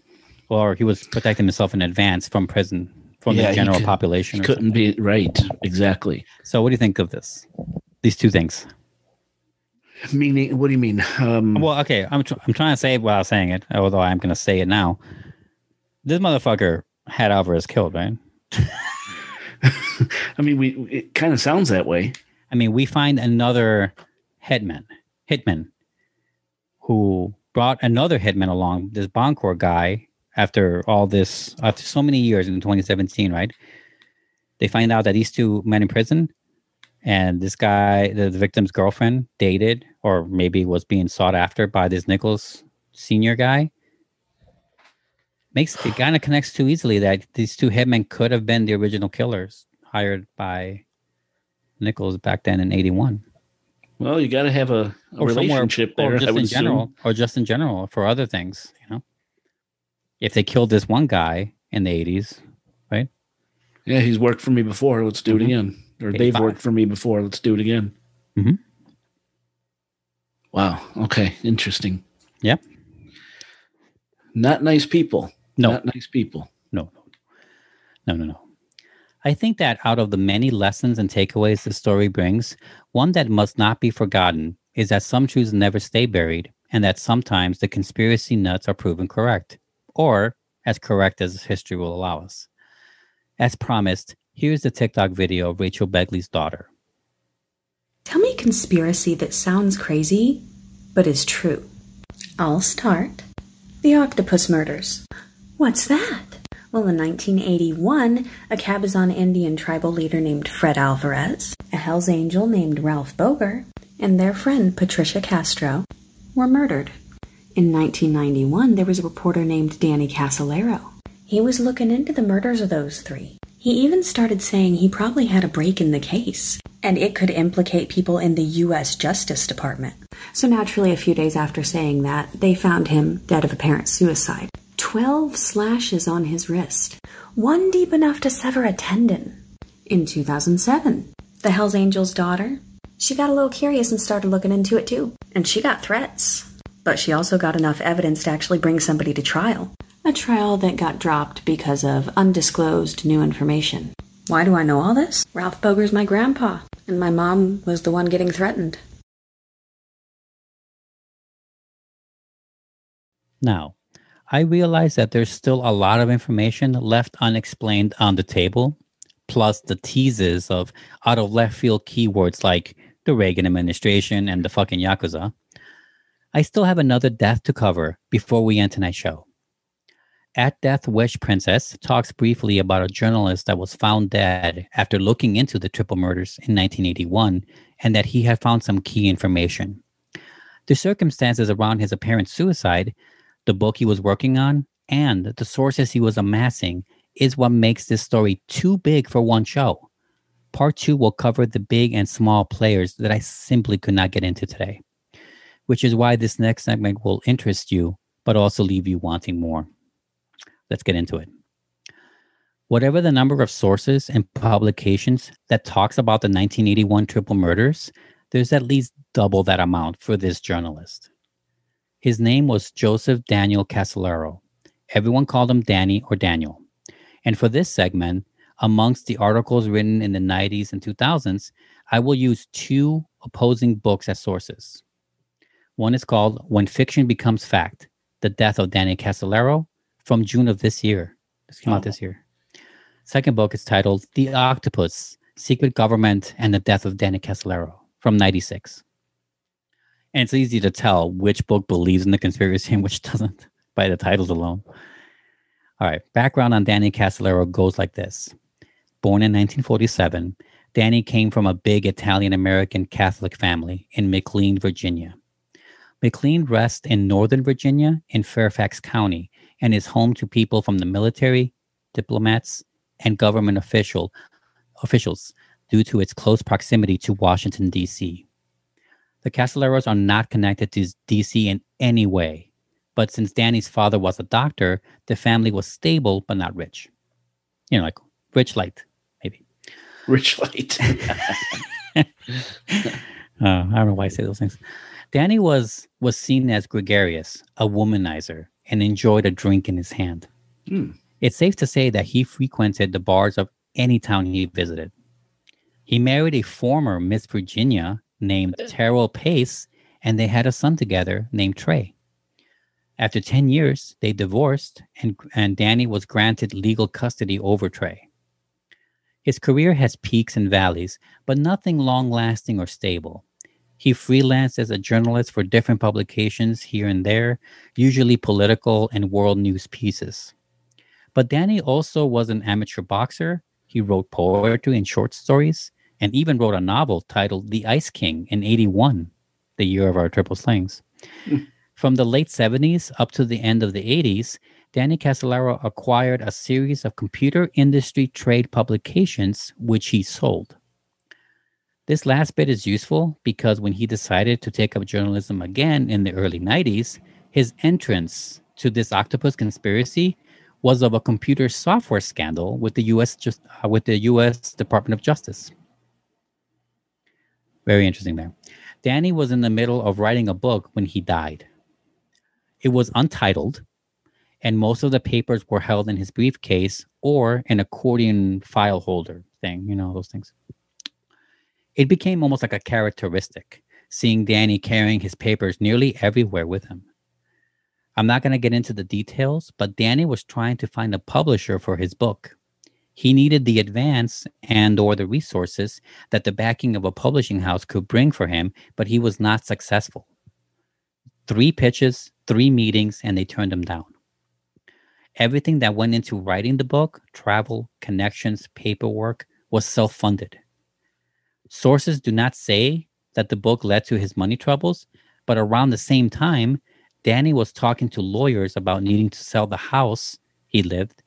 Or he was protecting himself in advance from prison, from Yeah, the he general could- population. He couldn't something. be right. Exactly. So, what do you think of this? These two things. Meaning, what do you mean? Um, Well, okay, I'm tr- I'm trying to say it without saying it, although I'm going to say it now. This motherfucker had Alvarez killed, right? I mean, we it kind of sounds that way. I mean, we find another hitman, hitman, who brought another hitman along, this Boncor guy, after all this, after so many years in 2017, right? They find out that these two men in prison and this guy, the, the victim's girlfriend, dated or maybe was being sought after by this Nichols senior guy. Makes it kind of connects too easily that these two hitmen could have been the original killers hired by Nichols back then in '81. Well, you got to have a, a or relationship there. or just in assume. general, or just in general for other things. You know, if they killed this one guy in the '80s, right? Yeah, he's worked for me before. Let's do it Mhm. again. Or they've 85. worked for me before. Let's do it again. Mhm. Wow. Okay. Interesting. Yep. Not nice people. No. Not nice people. No, no, no, no. I think that out of the many lessons and takeaways the story brings, one that must not be forgotten is that some truths never stay buried, and that sometimes the conspiracy nuts are proven correct, or as correct as history will allow us. As promised, here's the TikTok video of Rachel Begley's daughter. Tell me a conspiracy that sounds crazy, but is true. I'll start. The octopus murders. What's that? Well, in 1981, a Cabazon Indian tribal leader named Fred Alvarez, a Hells Angel named Ralph Boger, and their friend Patricia Castro were murdered. In 1991, there was a reporter named Danny Casolaro. He was looking into the murders of those three. He even started saying he probably had a break in the case, and it could implicate people in the U.S. Justice Department. So, naturally, a few days after saying that, they found him dead of apparent suicide. Twelve slashes on his wrist, one deep enough to sever a tendon. In 2007, the Hells Angels' daughter, she got a little curious and started looking into it too. And she got threats. But she also got enough evidence to actually bring somebody to trial. A trial that got dropped because of undisclosed new information. Why do I know all this? Ralph Boger's my grandpa, and my mom was the one getting threatened. Now, I realize that there's still a lot of information left unexplained on the table, plus the teases of out of left field keywords like the Reagan administration and the fucking Yakuza. I still have another death to cover before we end tonight's show. At Death Wish Princess talks briefly about a journalist that was found dead after looking into the triple murders in 1981 and that he had found some key information. The circumstances around his apparent suicide the book he was working on, and the sources he was amassing is what makes this story too big for one show. Part two will cover the big and small players that I simply could not get into today, which is why this next segment will interest you, but also leave you wanting more. Let's get into it. Whatever the number of sources and publications that talks about the 1981 triple murders, there's at least double that amount for this journalist. His name was Joseph Daniel Casolaro. Everyone called him Danny or Daniel. And for this segment, amongst the articles written in the 90s and 2000s, I will use two opposing books as sources. One is called When Fiction Becomes Fact The Death of Danny Casolaro from June of this year. This came out this year. Second book is titled The Octopus Secret Government and the Death of Danny Casolaro from 96. And it's easy to tell which book believes in the conspiracy and which doesn't by the titles alone. All right, background on Danny Casolaro goes like this. Born in 1947, Danny came from a big Italian American Catholic family in McLean, Virginia. McLean rests in Northern Virginia in Fairfax County and is home to people from the military, diplomats, and government official, officials due to its close proximity to Washington, D.C. The Castellaros are not connected to DC in any way, but since Danny's father was a doctor, the family was stable but not rich. You know, like rich light, maybe. Rich light. Uh, I don't know why I say those things. Danny was was seen as gregarious, a womanizer, and enjoyed a drink in his hand. Hmm. It's safe to say that he frequented the bars of any town he visited. He married a former Miss Virginia named Terrell Pace, and they had a son together named Trey. After 10 years, they divorced, and, and Danny was granted legal custody over Trey. His career has peaks and valleys, but nothing long lasting or stable. He freelanced as a journalist for different publications here and there, usually political and world news pieces. But Danny also was an amateur boxer. He wrote poetry and short stories, and even wrote a novel titled The Ice King in 81, the year of our triple slings. Hmm. From the late 70s up to the end of the 80s, Danny Casolaro acquired a series of computer industry trade publications, which he sold. This last bit is useful because when he decided to take up journalism again in the early 90s, his entrance to this octopus conspiracy was of a computer software scandal with the US just uh, with the US Department of Justice. Very interesting there. Danny was in the middle of writing a book when he died. It was untitled, and most of the papers were held in his briefcase or an accordion file holder thing, you know, those things. It became almost like a characteristic, seeing Danny carrying his papers nearly everywhere with him. I'm not going to get into the details, but Danny was trying to find a publisher for his book. He needed the advance and or the resources that the backing of a publishing house could bring for him, but he was not successful. Three pitches, three meetings, and they turned him down. Everything that went into writing the book, travel, connections, paperwork, was self-funded. Sources do not say that the book led to his money troubles, but around the same time, Danny was talking to lawyers about needing to sell the house he lived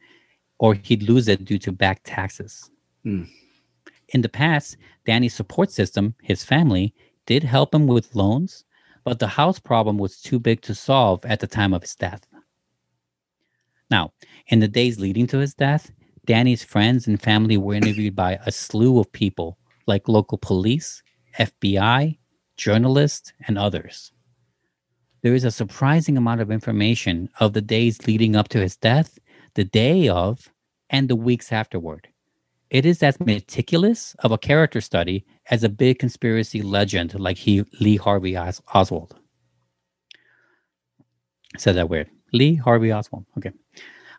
or he'd lose it due to back taxes. Hmm. In the past, Danny's support system, his family, did help him with loans, but the house problem was too big to solve at the time of his death. Now, in the days leading to his death, Danny's friends and family were interviewed by a slew of people like local police, FBI, journalists, and others. There is a surprising amount of information of the days leading up to his death the day of, and the weeks afterward. It is as meticulous of a character study as a big conspiracy legend like he, Lee Harvey Os- Oswald. Said that weird. Lee Harvey Oswald. Okay.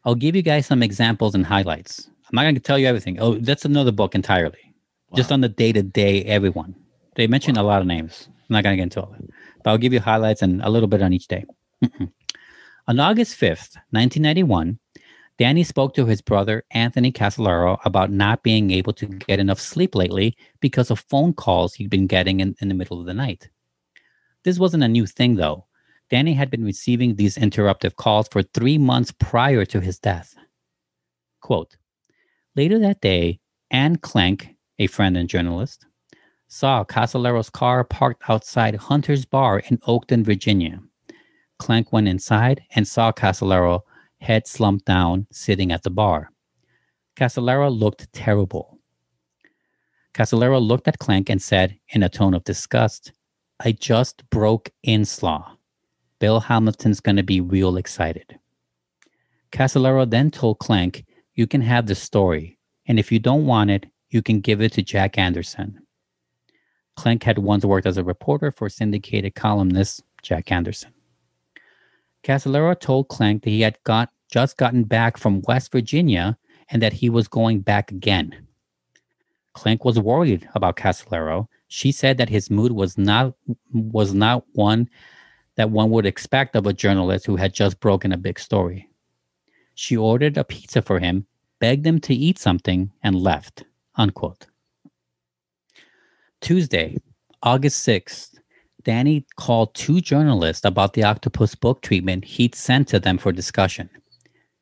I'll give you guys some examples and highlights. I'm not going to tell you everything. Oh, that's another book entirely. Wow. Just on the day to day, everyone. They mentioned wow. a lot of names. I'm not going to get into all that. But I'll give you highlights and a little bit on each day. on August 5th, 1991, Danny spoke to his brother, Anthony Casolaro, about not being able to get enough sleep lately because of phone calls he'd been getting in, in the middle of the night. This wasn't a new thing, though. Danny had been receiving these interruptive calls for three months prior to his death. Quote Later that day, Anne Klenk, a friend and journalist, saw Casolaro's car parked outside Hunter's Bar in Oakton, Virginia. Klenk went inside and saw Casolaro head slumped down, sitting at the bar. Casolaro looked terrible. Casolaro looked at Klenk and said, in a tone of disgust, I just broke Inslaw. Bill Hamilton's going to be real excited. Casolaro then told Klenk, You can have the story, and if you don't want it, you can give it to Jack Anderson. Klenk had once worked as a reporter for syndicated columnist Jack Anderson. Casolaro told Klenk that he had got just gotten back from West Virginia and that he was going back again. Klenk was worried about Casolaro. She said that his mood was not was not one that one would expect of a journalist who had just broken a big story. She ordered a pizza for him, begged him to eat something, and left. Unquote. Tuesday, August 6th, Danny called two journalists about the octopus book treatment he'd sent to them for discussion.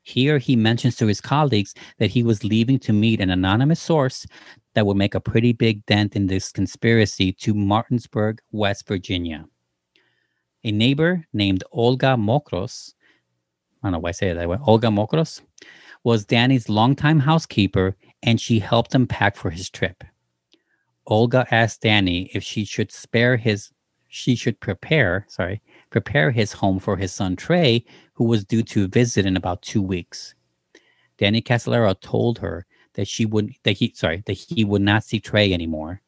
Here, he mentions to his colleagues that he was leaving to meet an anonymous source that would make a pretty big dent in this conspiracy to Martinsburg, West Virginia. A neighbor named Olga Mokros, I don't know why I say it that way, Olga Mokros, was Danny's longtime housekeeper and she helped him pack for his trip. Olga asked Danny if she should spare his she should prepare, sorry, prepare his home for his son Trey, who was due to visit in about two weeks. Danny Casolaro told her that she would that he sorry that he would not see Trey anymore,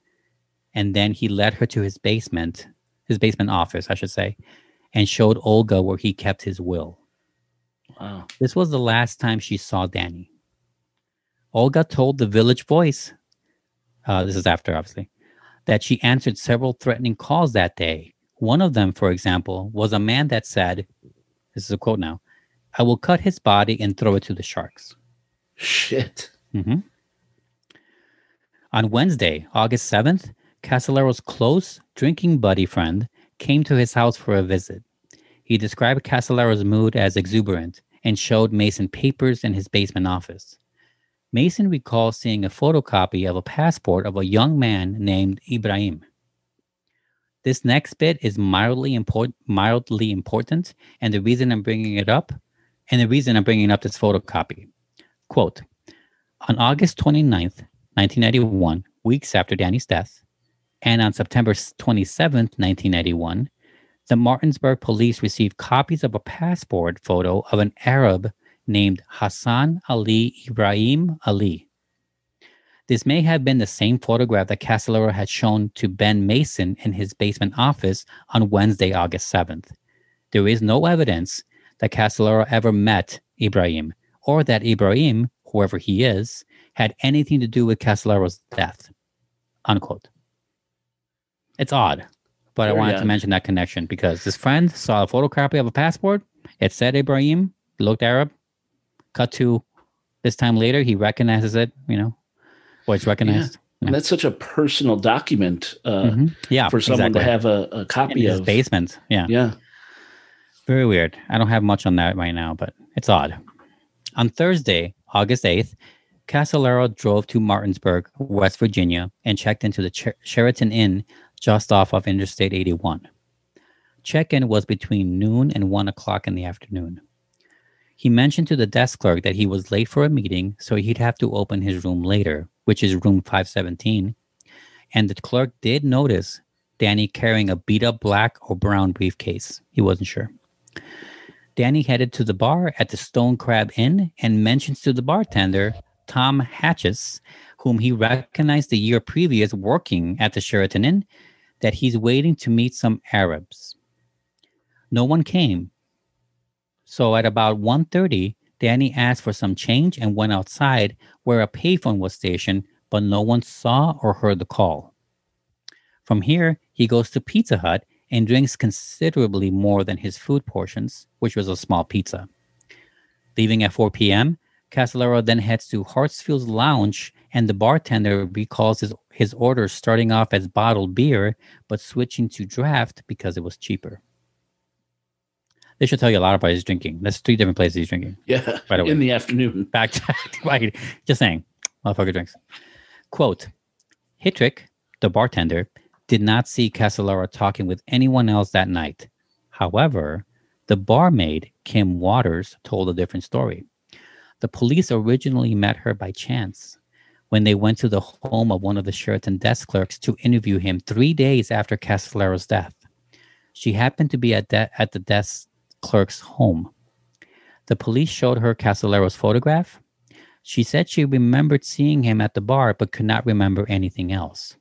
and then he led her to his basement, his basement office, I should say, and showed Olga where he kept his will. Wow. This was the last time she saw Danny. Olga told the Village Voice, uh, this is after obviously, that she answered several threatening calls that day. One of them, for example, was a man that said, This is a quote now, I will cut his body and throw it to the sharks. Shit. Mm-hmm. On Wednesday, August 7th, Casolaro's close drinking buddy friend came to his house for a visit. He described Casolaro's mood as exuberant and showed Mason papers in his basement office. Mason recalls seeing a photocopy of a passport of a young man named Ibrahim. This next bit is mildly important, mildly important, and the reason I'm bringing it up, and the reason I'm bringing up this photocopy. Quote: On August 29th, 1991, weeks after Danny's death, and on September 27th, 1991, the Martinsburg police received copies of a passport photo of an Arab named Hassan Ali Ibrahim Ali. This may have been the same photograph that Casolaro had shown to Ben Mason in his basement office on Wednesday, August 7th. There is no evidence that Casolaro ever met Ibrahim or that Ibrahim, whoever he is, had anything to do with Casolaro's death. Unquote. It's odd, but I wanted to mention that connection because this friend saw a photocopy of a passport. It said Ibrahim, looked Arab. Cut to this time later, he recognizes it, you know, or it's recognized. Yeah. And that's such a personal document uh, mm-hmm. yeah, for someone exactly. to have a, a copy in of. his basement. Yeah. Yeah. Very weird. I don't have much on that right now, but it's odd. On Thursday, August 8th, Casolaro drove to Martinsburg, West Virginia, and checked into the Cher- Sheraton Inn just off of Interstate 81. Check in was between noon and 1 o'clock in the afternoon. He mentioned to the desk clerk that he was late for a meeting, so he'd have to open his room later, which is room 517. And the clerk did notice Danny carrying a beat up black or brown briefcase. He wasn't sure. Danny headed to the bar at the Stone Crab Inn and mentions to the bartender, Tom Hatches, whom he recognized the year previous working at the Sheraton Inn, that he's waiting to meet some Arabs. No one came. So at about 1.30, Danny asked for some change and went outside where a payphone was stationed, but no one saw or heard the call. From here, he goes to Pizza Hut and drinks considerably more than his food portions, which was a small pizza. Leaving at 4 p.m., Casolaro then heads to Hartsfield's Lounge, and the bartender recalls his, his order starting off as bottled beer, but switching to draft because it was cheaper. This should tell you a lot about his drinking. That's three different places he's drinking. Yeah. By the way. In the afternoon. Back to right. Just saying. Motherfucker drinks. Quote Hittrick, the bartender, did not see Casolaro talking with anyone else that night. However, the barmaid, Kim Waters, told a different story. The police originally met her by chance when they went to the home of one of the Sheraton desk clerks to interview him three days after Casolaro's death. She happened to be at, de- at the desk clerk's home. The police showed her Casolaro's photograph. She said she remembered seeing him at the bar but could not remember anything else.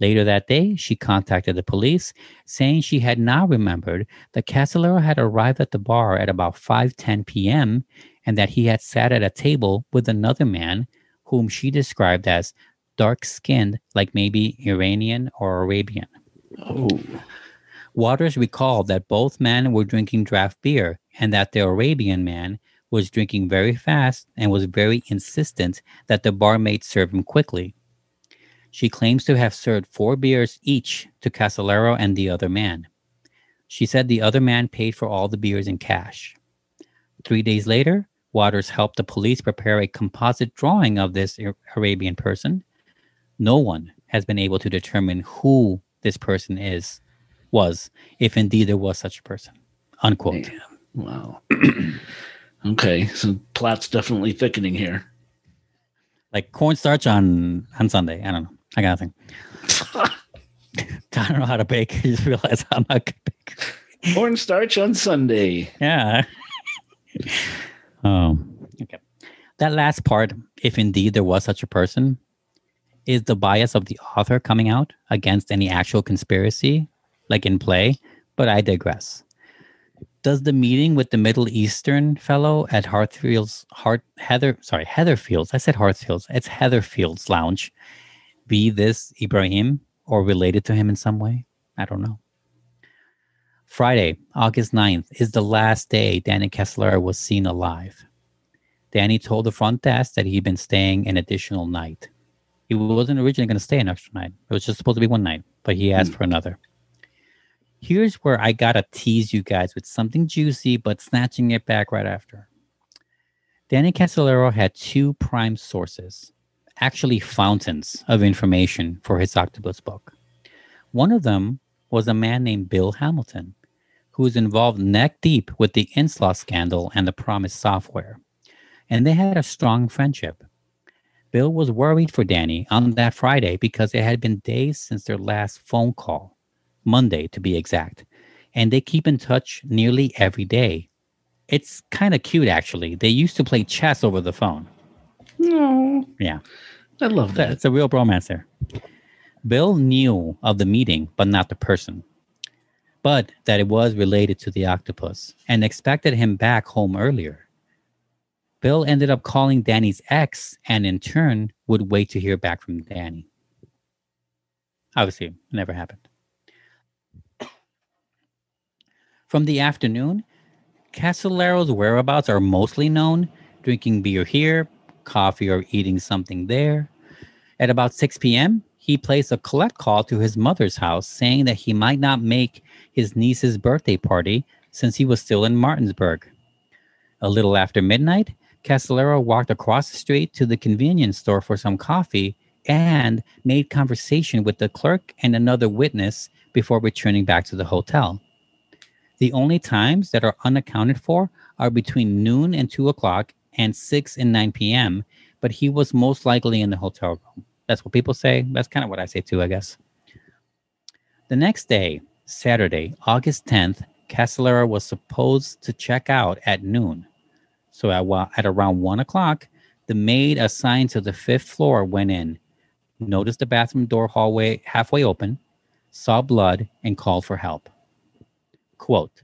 Later that day, she contacted the police, saying she had now remembered that Casolaro had arrived at the bar at about 5:10 p.m. and that he had sat at a table with another man whom she described as dark-skinned, like maybe Iranian or Arabian. Oh. Waters recalled that both men were drinking draft beer and that the Arabian man was drinking very fast and was very insistent that the barmaid serve him quickly. She claims to have served four beers each to Casolaro and the other man. She said the other man paid for all the beers in cash. Three days later, Waters helped the police prepare a composite drawing of this Arabian person. No one has been able to determine who this person is, was, if indeed there was such a person. Unquote. Man, wow. okay, so plot's definitely thickening here. Like cornstarch on on Sunday. I don't know. I got nothing. I don't know how to bake. I just realized I'm not good bake. Cornstarch on Sunday. Yeah. oh, okay. That last part, if indeed there was such a person, is the bias of the author coming out against any actual conspiracy, like in play. But I digress. Does the meeting with the Middle Eastern fellow at Hartfield's Hart Heather sorry Heatherfield's I said Hartfield's it's Heatherfield's Lounge be this Ibrahim or related to him in some way? I don't know. Friday, August 9th, is the last day Danny Kessler was seen alive. Danny told the front desk that he'd been staying an additional night. He wasn't originally going to stay an extra night. It was just supposed to be one night, but he asked hmm. for another. Here's where I got to tease you guys with something juicy, but snatching it back right after. Danny Casolaro had two prime sources, actually fountains of information for his octopus book. One of them was a man named Bill Hamilton, who was involved neck deep with the Inslaw scandal and the PROMIS software. And they had a strong friendship. Bill was worried for Danny on that Friday because it had been days since their last phone call, Monday to be exact, and they keep in touch nearly every day. It's kind of cute, actually. They used to play chess over the phone. No. Yeah. I love that. It's a real bromance there. Bill knew of the meeting, but not the person, but that it was related to the octopus and expected him back home earlier. Bill ended up calling Danny's ex and in turn would wait to hear back from Danny. Obviously, it never happened. From the afternoon, Casolaro's whereabouts are mostly known, drinking beer here, coffee or eating something there. At about 6 p.m., he placed a collect call to his mother's house saying that he might not make his niece's birthday party since he was still in Martinsburg. A little after midnight, Casolaro walked across the street to the convenience store for some coffee and made conversation with the clerk and another witness before returning back to the hotel. The only times that are unaccounted for are between noon and 2 o'clock and 6 and 9 p.m., but he was most likely in the hotel room. That's what people say. That's kind of what I say too, I guess. The next day, Saturday, August 10th, Casolaro was supposed to check out at noon. So at, at around 1 o'clock, the maid assigned to the fifth floor went in, noticed the bathroom door hallway halfway open, saw blood, and called for help. Quote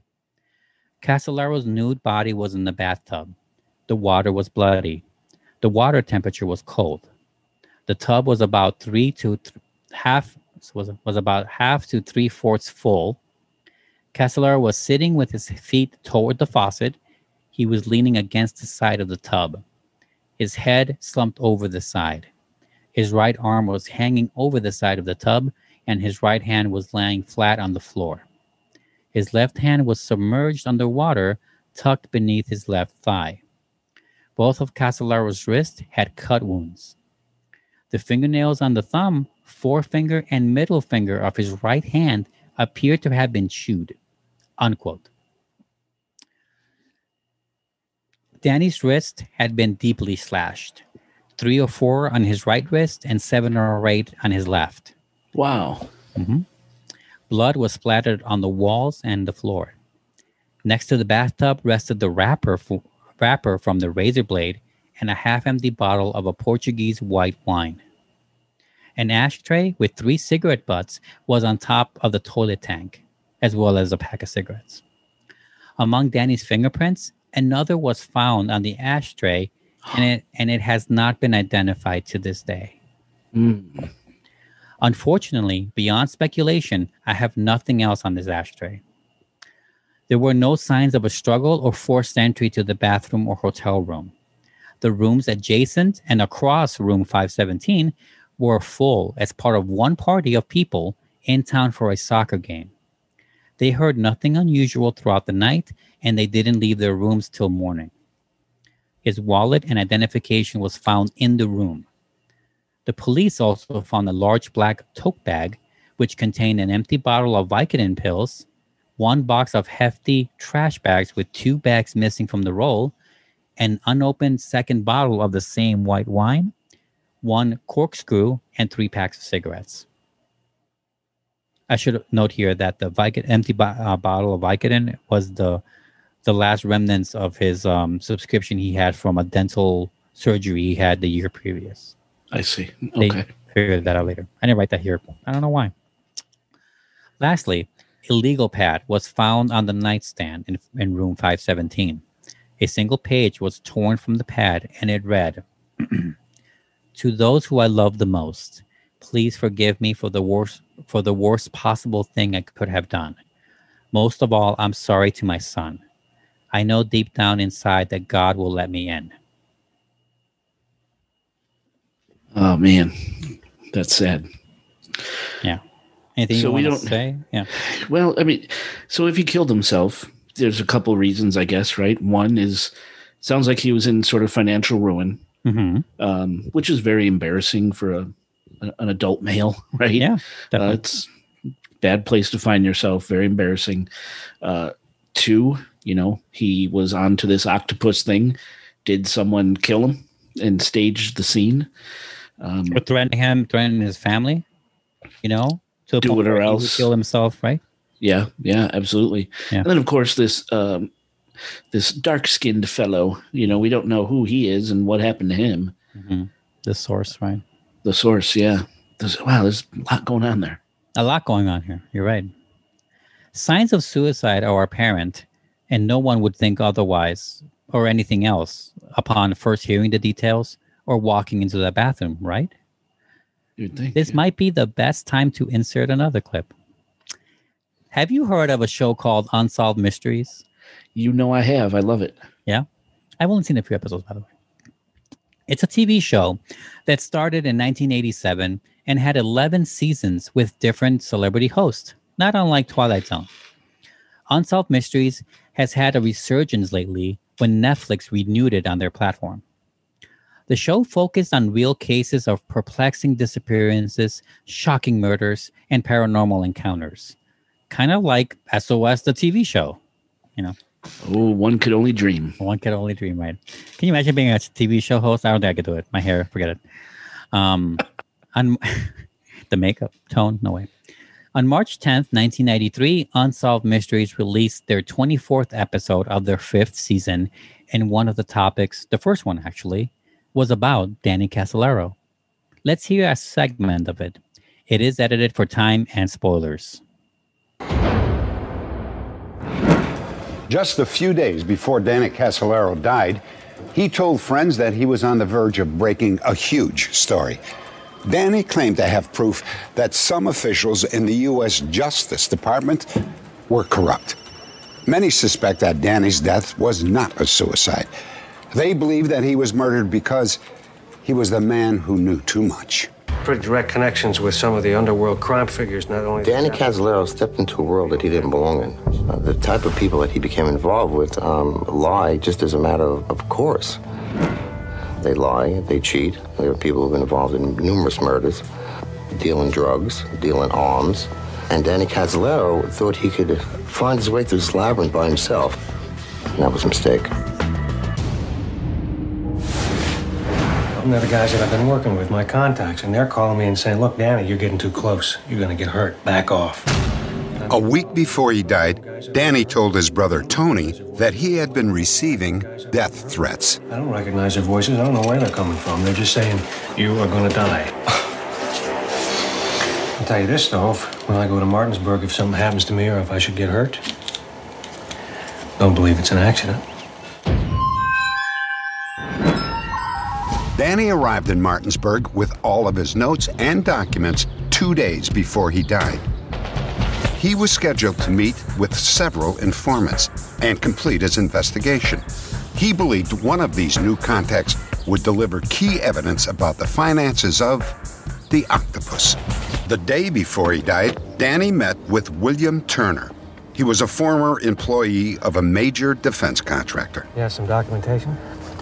Casolaro's nude body was in the bathtub. The water was bloody. The water temperature was cold. The tub was about three to th- half was was about half to three fourths full. Casolaro was sitting with his feet toward the faucet. He was leaning against the side of the tub. His head slumped over the side. His right arm was hanging over the side of the tub, and his right hand was lying flat on the floor. His left hand was submerged underwater, tucked beneath his left thigh. Both of Casolaro's wrists had cut wounds. The fingernails on the thumb, forefinger, and middle finger of his right hand appeared to have been chewed. Unquote. Danny's wrist had been deeply slashed, three or four on his right wrist and seven or eight on his left. Wow. Mm-hmm. Blood was splattered on the walls and the floor. Next to the bathtub rested the wrapper, wrapper from the razor blade and a half empty bottle of a Portuguese white wine. An ashtray with three cigarette butts was on top of the toilet tank, as well as a pack of cigarettes. Among Danny's fingerprints, another was found on the ashtray, and it, and it has not been identified to this day. Mm. Unfortunately, beyond speculation, I have nothing else on this ashtray. There were no signs of a struggle or forced entry to the bathroom or hotel room. The rooms adjacent and across room 517 were full as part of one party of people in town for a soccer game. They heard nothing unusual throughout the night and they didn't leave their rooms till morning. His wallet and identification was found in the room. The police also found a large black tote bag which contained an empty bottle of Vicodin pills, one box of hefty trash bags with two bags missing from the roll, an unopened second bottle of the same white wine, one corkscrew, and three packs of cigarettes. I should note here that the Vicodin, empty bo- uh, bottle of Vicodin was the the last remnants of his um, subscription he had from a dental surgery he had the year previous. I see. They Okay. figured that out later. I didn't write that here. I don't know why. Lastly, illegal pad was found on the nightstand in, in room 517. A single page was torn from the pad and it read, To those who I love the most, please forgive me for the worst for the worst possible thing I could have done. Most of all, I'm sorry to my son. I know deep down inside that God will let me in. Oh man. That's sad. Yeah. Anything So you we want don't- to say? Yeah. Well, I mean, so if he killed himself, there's a couple reasons, I guess, right? One is sounds like he was in sort of financial ruin, hmm um, which is very embarrassing for a, an adult male, right? Yeah. Uh, it's bad place to find yourself. Very embarrassing. Uh, two, you know, he was onto this octopus thing. Did someone kill him and staged the scene? Um, or threatening him, threatening his family, you know, to Do point it or where he would else. kill himself, right? yeah, yeah, absolutely. Yeah. And then of course this um, this dark skinned fellow. You know, we don't know who he is and what happened to him. hmm The source, right? The source, yeah. There's, wow, there's a lot going on there. A lot going on here. You're right. Signs of suicide are apparent, and no one would think otherwise or anything else upon first hearing the details or walking into the bathroom, right? You'd think. This might be the best time to insert another clip. Have you heard of a show called Unsolved Mysteries? You know, I have. I love it. Yeah. I've only seen a few episodes, by the way. It's a TV show that started in 1987 and had 11 seasons with different celebrity hosts, not unlike Twilight Zone. Unsolved Mysteries has had a resurgence lately when Netflix renewed it on their platform. The show focused on real cases of perplexing disappearances, shocking murders, and paranormal encounters. Kind of like SOS, the TV show. You know, Oh, one could only dream. one could only dream, right? Can you imagine being a TV show host? I don't think I could do it. My hair, forget it. Um, on the makeup tone, no way. On March 10th, 1993, Unsolved Mysteries released their 24th episode of their fifth season, and one of the topics, the first one actually, was about Danny Casolaro. Let's hear a segment of it. It is edited for time and spoilers. Just a few days before Danny Casolaro died, he told friends that he was on the verge of breaking a huge story. Danny claimed to have proof that some officials in the U.S. Justice Department were corrupt. Many suspect that Danny's death was not a suicide. They believe that he was murdered because he was the man who knew too much. Pretty direct connections with some of the underworld crime figures, not only. Danny Casolaro stepped into a world that he didn't belong in. Uh, the type of people that he became involved with um, lie just as a matter of, of course. They lie, they cheat. There are people who've been involved in numerous murders, dealing drugs, dealing arms. And Danny Casolaro thought he could find his way through this labyrinth by himself. And that was a mistake. And they're the guys that I've been working with, my contacts, and they're calling me and saying, look, Danny, you're getting too close. You're going to get hurt. Back off. A week before he died, Danny told his brother Tony that he had been receiving death threats. I don't recognize their voices. I don't know where they're coming from. They're just saying, you are going to die. I'll tell you this, though. if- When I go to Martinsburg, if something happens to me or if I should get hurt, don't believe it's an accident. Danny arrived in Martinsburg with all of his notes and documents two days before he died. He was scheduled to meet with several informants and complete his investigation. He believed one of these new contacts would deliver key evidence about the finances of the octopus. The day before he died, Danny met with William Turner. He was a former employee of a major defense contractor. You have some documentation?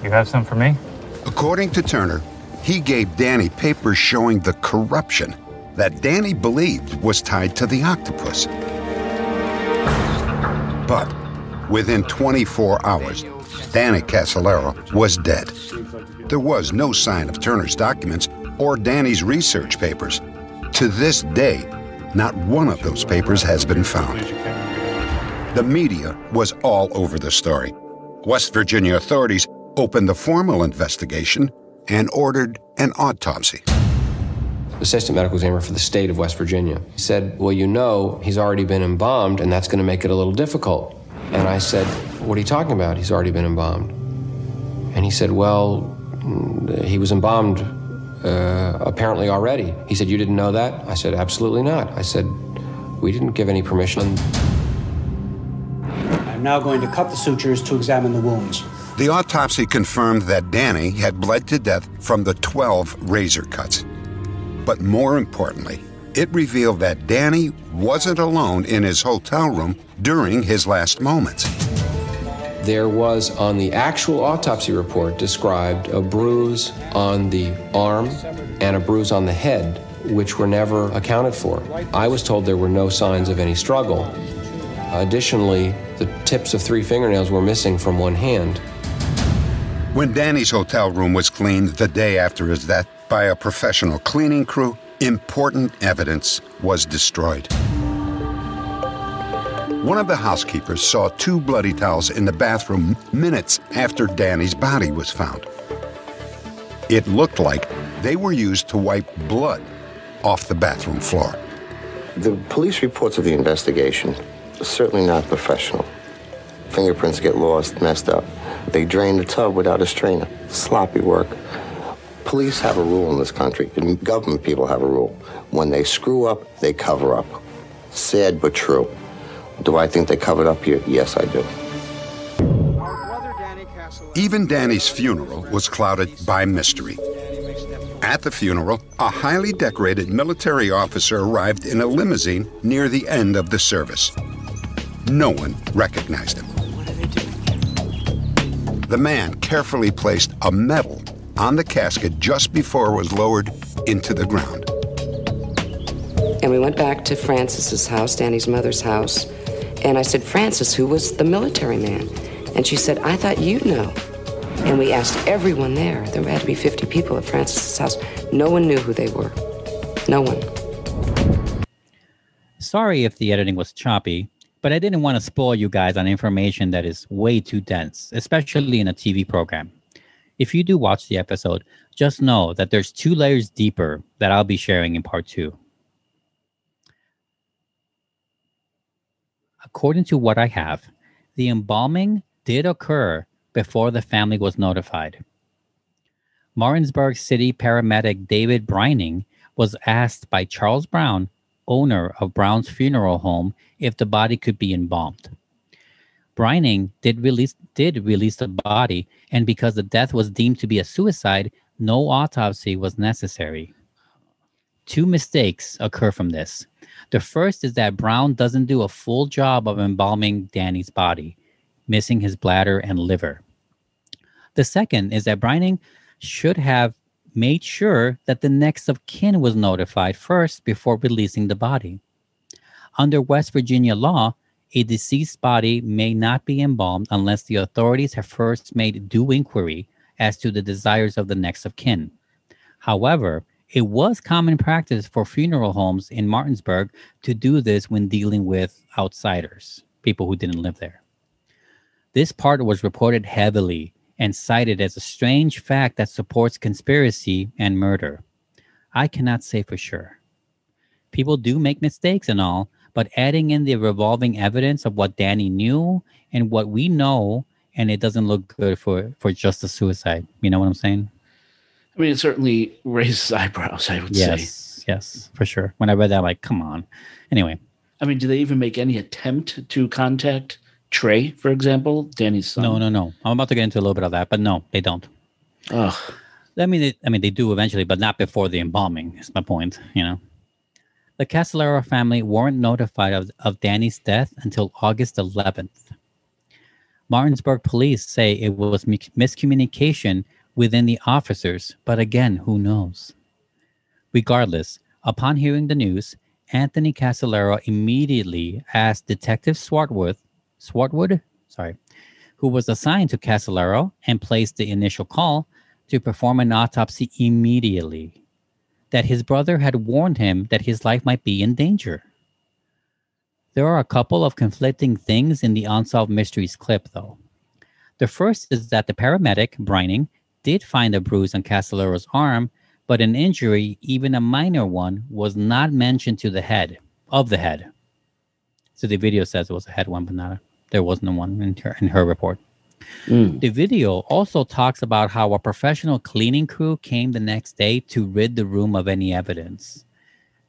You have some for me? According to Turner, he gave Danny papers showing the corruption that Danny believed was tied to the octopus. But within 24 hours, Danny Casolaro was dead. There was no sign of Turner's documents or Danny's research papers. To this day, not one of those papers has been found. The media was all over the story. West Virginia authorities opened the formal investigation and ordered an autopsy. assistant medical examiner for the state of West Virginia. He said, Well, you know, he's already been embalmed, and that's going to make it a little difficult. And I said, What are you talking about? He's already been embalmed. And he said, Well, mm, he was embalmed uh, apparently already. He said, You didn't know that? I said, Absolutely not. I said, We didn't give any permission. I'm now going to cut the sutures to examine the wounds. The autopsy confirmed that Danny had bled to death from the 12 razor cuts. But more importantly, it revealed that Danny wasn't alone in his hotel room during his last moments. There was on the actual autopsy report described a bruise on the arm and a bruise on the head, which were never accounted for. I was told there were no signs of any struggle. Additionally, the tips of three fingernails were missing from one hand. When Danny's hotel room was cleaned the day after his death by a professional cleaning crew, important evidence was destroyed. One of the housekeepers saw two bloody towels in the bathroom minutes after Danny's body was found. It looked like they were used to wipe blood off the bathroom floor. The police reports of the investigation are certainly not professional. Fingerprints get lost, messed up. They drain the tub without a strainer. Sloppy work. Police have a rule in this country, and government people have a rule. When they screw up, they cover up. Sad but true. Do I think they covered up here? Yes, I do. Even Danny's funeral was clouded by mystery. At the funeral, a highly decorated military officer arrived in a limousine near the end of the service. No one recognized him. The man carefully placed a medal on the casket just before it was lowered into the ground. And we went back to Francis's house, Danny's mother's house. And I said, Francis, who was the military man? And she said, I thought you'd know. And we asked everyone there. There had to be 50 people at Francis's house. No one knew who they were. No one. Sorry if the editing was choppy, but I didn't want to spoil you guys on information that is way too dense, especially in a TV program. If you do watch the episode, just know that there's two layers deeper that I'll be sharing in part two. According to what I have, the embalming did occur before the family was notified. Martinsburg City paramedic David Brining was asked by Charles Brown, owner of Brown's funeral home, if the body could be embalmed. Brining did release did release the body, and because the death was deemed to be a suicide, no autopsy was necessary. Two mistakes occur from this. The first is that Brown doesn't do a full job of embalming Danny's body, missing his bladder and liver. The second is that Brining should have made sure that the next of kin was notified first before releasing the body. Under West Virginia law, a deceased body may not be embalmed unless the authorities have first made due inquiry as to the desires of the next of kin. However, it was common practice for funeral homes in Martinsburg to do this when dealing with outsiders, people who didn't live there. This part was reported heavily and cited as a strange fact that supports conspiracy and murder. I cannot say for sure. People do make mistakes and all, but adding in the revolving evidence of what Danny knew and what we know, and it doesn't look good for for just a suicide. You know what I'm saying? I mean, it certainly raises eyebrows. I would yes, say. Yes, for sure. When I read that, I'm like, come on. Anyway, I mean, do they even make any attempt to contact Trey, for example, Danny's son? no, no, no. I'm about to get into a little bit of that, but no, they don't. Ugh. I mean, they, I mean, they do eventually, but not before the embalming. Is my point. You know, the Castellaro family weren't notified of, of Danny's death until August 11th. Martinsburg police say it was mi- miscommunication within the officers, but again, who knows? Regardless, upon hearing the news, Anthony Castellaro immediately asked Detective Swartwood, Swartwood, sorry, who was assigned to Castellaro and placed the initial call to perform an autopsy immediately, that his brother had warned him that his life might be in danger. There are a couple of conflicting things in the Unsolved Mysteries clip, though. The first is that the paramedic, Brining, did find a bruise on Castellaro's arm, but an injury, even a minor one, was not mentioned to the head of the head. So the video says it was a head one, but not a, there wasn't one in her, in her report. Mm. The video also talks about how a professional cleaning crew came the next day to rid the room of any evidence.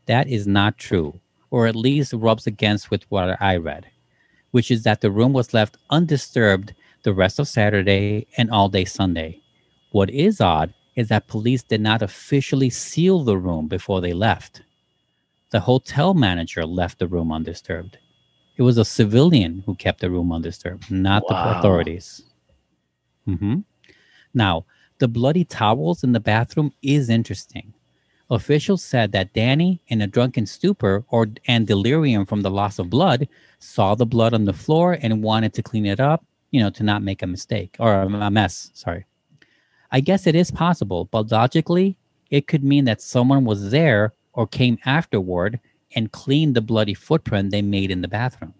That is not true, or at least rubs against with what I read, which is that the room was left undisturbed the rest of Saturday and all day Sunday. What is odd is that police did not officially seal the room before they left. The hotel manager left the room undisturbed. It was a civilian who kept the room undisturbed, not Wow. the authorities. Mm-hmm. Now, the bloody towels in the bathroom is interesting. Officials said that Danny, in a drunken stupor or and delirium from the loss of blood, saw the blood on the floor and wanted to clean it up, you know, to not make a mistake or a a mess. Sorry. I guess it is possible, but logically, it could mean that someone was there or came afterward and cleaned the bloody footprint they made in the bathroom.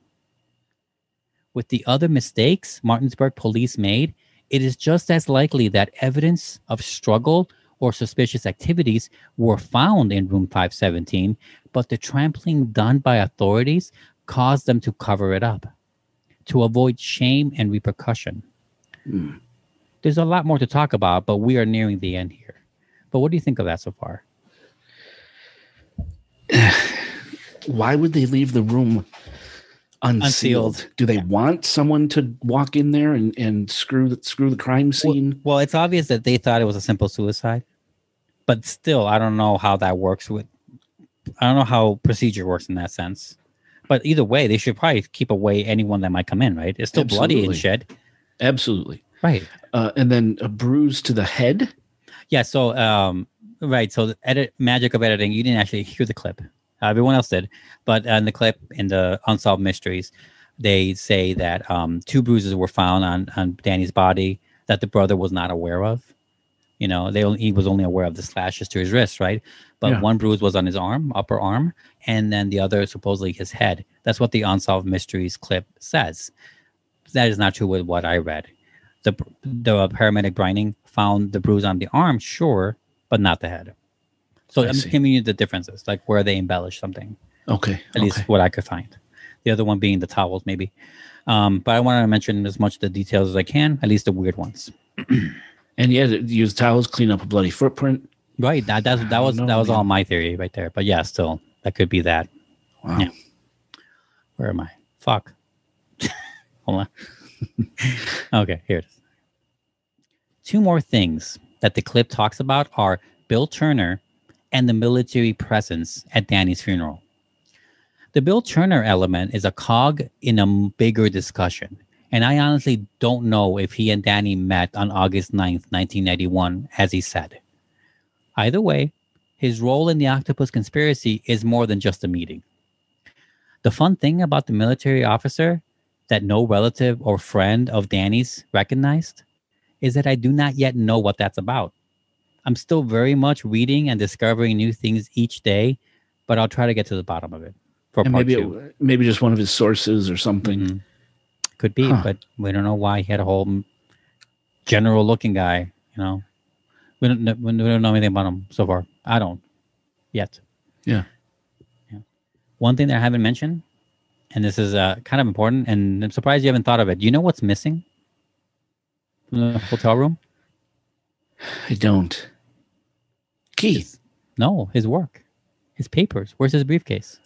With the other mistakes Martinsburg police made, it is just as likely that evidence of struggle or suspicious activities were found in room 517, but the trampling done by authorities caused them to cover it up to avoid shame and repercussion. Hmm. There's a lot more to talk about, but we are nearing the end here. But what do you think of that so far? Why would they leave the room unsealed? Unsealed. Do they want someone to walk in there and, and screw the screw the crime scene? Well, it's obvious that they thought it was a simple suicide, but still, I don't know how that works with. I don't know how procedure works in that sense. But either way, they should probably keep away anyone that might come in. Right? It's still bloody and Absolutely. shed. Absolutely. Right. Uh, and then a bruise to the head. Yeah. So, um, right. So, the edit magic of editing. You didn't actually hear the clip. Uh, everyone else did, but in the clip in the unsolved mysteries, they say that um, two bruises were found on on Danny's body that the brother was not aware of. You know, they only, he was only aware of the slashes to his wrist, right? But Yeah. one bruise was on his arm, upper arm, and then the other supposedly his head. That's what the unsolved mysteries clip says. That is not true with what I read. The the paramedic Brining found the bruise on the arm, sure, but not the head. So I I'm see. giving you the differences, like where they embellish something. Okay. At least what I could find. The other one being the towels, maybe. Um, but I want to mention as much of the details as I can, at least the weird ones. And yeah, use towels, clean up a bloody footprint. Right. That that's, that was know, that was man. all my theory right there. But yeah, still that could be that. Wow. Yeah. Where am I? Fuck. Hold on. okay, here it is. Two more things that the clip talks about are Bill Turner and the military presence at Danny's funeral. The Bill Turner element is a cog in a bigger discussion, and I honestly don't know if he and Danny met on August 9th, 1991, as he said. Either way, his role in the octopus conspiracy is more than just a meeting. The fun thing about the military officer that no relative or friend of Danny's recognized is that I do not yet know what that's about. I'm still very much reading and discovering new things each day, but I'll try to get to the bottom of it for And part maybe two. it, maybe just one of his sources or something. Mhm. Could be, Huh. but we don't know why he had a whole general looking guy. You know, we don't kn- we don't know anything about him so far. I don't yet. Yeah. Yeah. One thing that I haven't mentioned, and this is uh, kind of important, and I'm surprised you haven't thought of it. Do you know what's missing from the hotel room? I don't. Keith. No, his work, his papers. Where's his briefcase?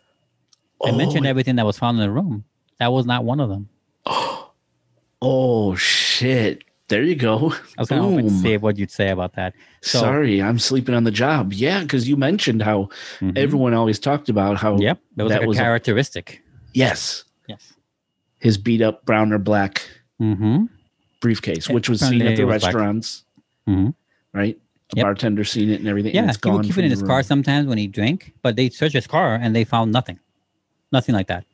I mentioned Oh. everything that was found in the room. That was not one of them. Oh shit! There you go. I was hoping to see what you'd say about that. So, Sorry, I'm sleeping on the job. Yeah, because you mentioned how everyone always talked about how. Mm-hmm. Yep, that was like a a- characteristic. yes. Yes. His beat up brown or black Mm-hmm. briefcase, which was apparently seen at the was restaurants, Mhm. right? A Yep. bartender seen it and everything. Yeah, and it's he would keep it in his car sometimes when he drank, but they searched his car and they found nothing, nothing like that.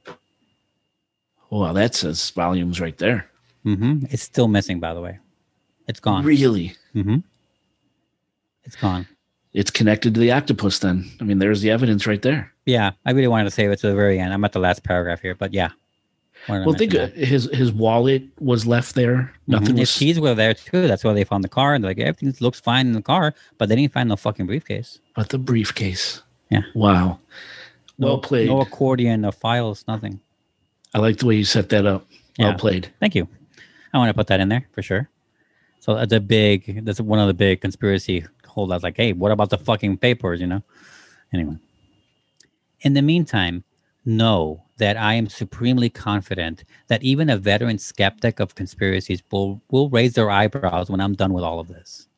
Well, that says volumes right there. Mm-hmm. It's still missing, by the way. It's gone. Really? Mm-hmm. It's gone. It's connected to the octopus. Then I mean, there's the evidence right there. Yeah, I really wanted to save it to the very end. I'm at the last paragraph here, but yeah. Well, think uh, his his wallet was left there. that. Nothing Mhm. His was. keys were there too. That's why they found the car. And like everything looks fine in the car, but they didn't find no fucking briefcase. But the briefcase. Yeah. Wow. Well played. No accordion, no files, nothing. I like the way you set that up. Well played. Thank you. I want to put that in there for sure. So that's a big. That's one of the big conspiracy holdouts. Like, hey, what about the fucking papers? You know. Anyway. In the meantime, know that I am supremely confident that even a veteran skeptic of conspiracies will will raise their eyebrows when I'm done with all of this.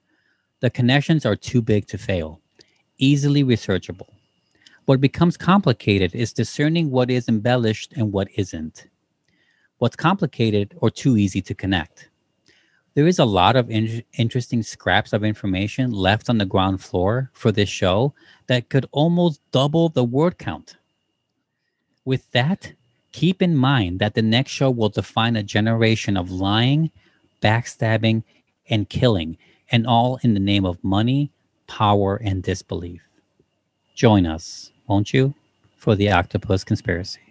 The connections are too big to fail, easily researchable. What becomes complicated is discerning what is embellished and what isn't. What's complicated or too easy to connect. There is a lot of in- interesting scraps of information left on the ground floor for this show that could almost double the word count. With that, keep in mind that the next show will define a generation of lying, backstabbing, and killing, and all in the name of money, power, and disbelief. Join us, won't you, for the Octopus Conspiracy.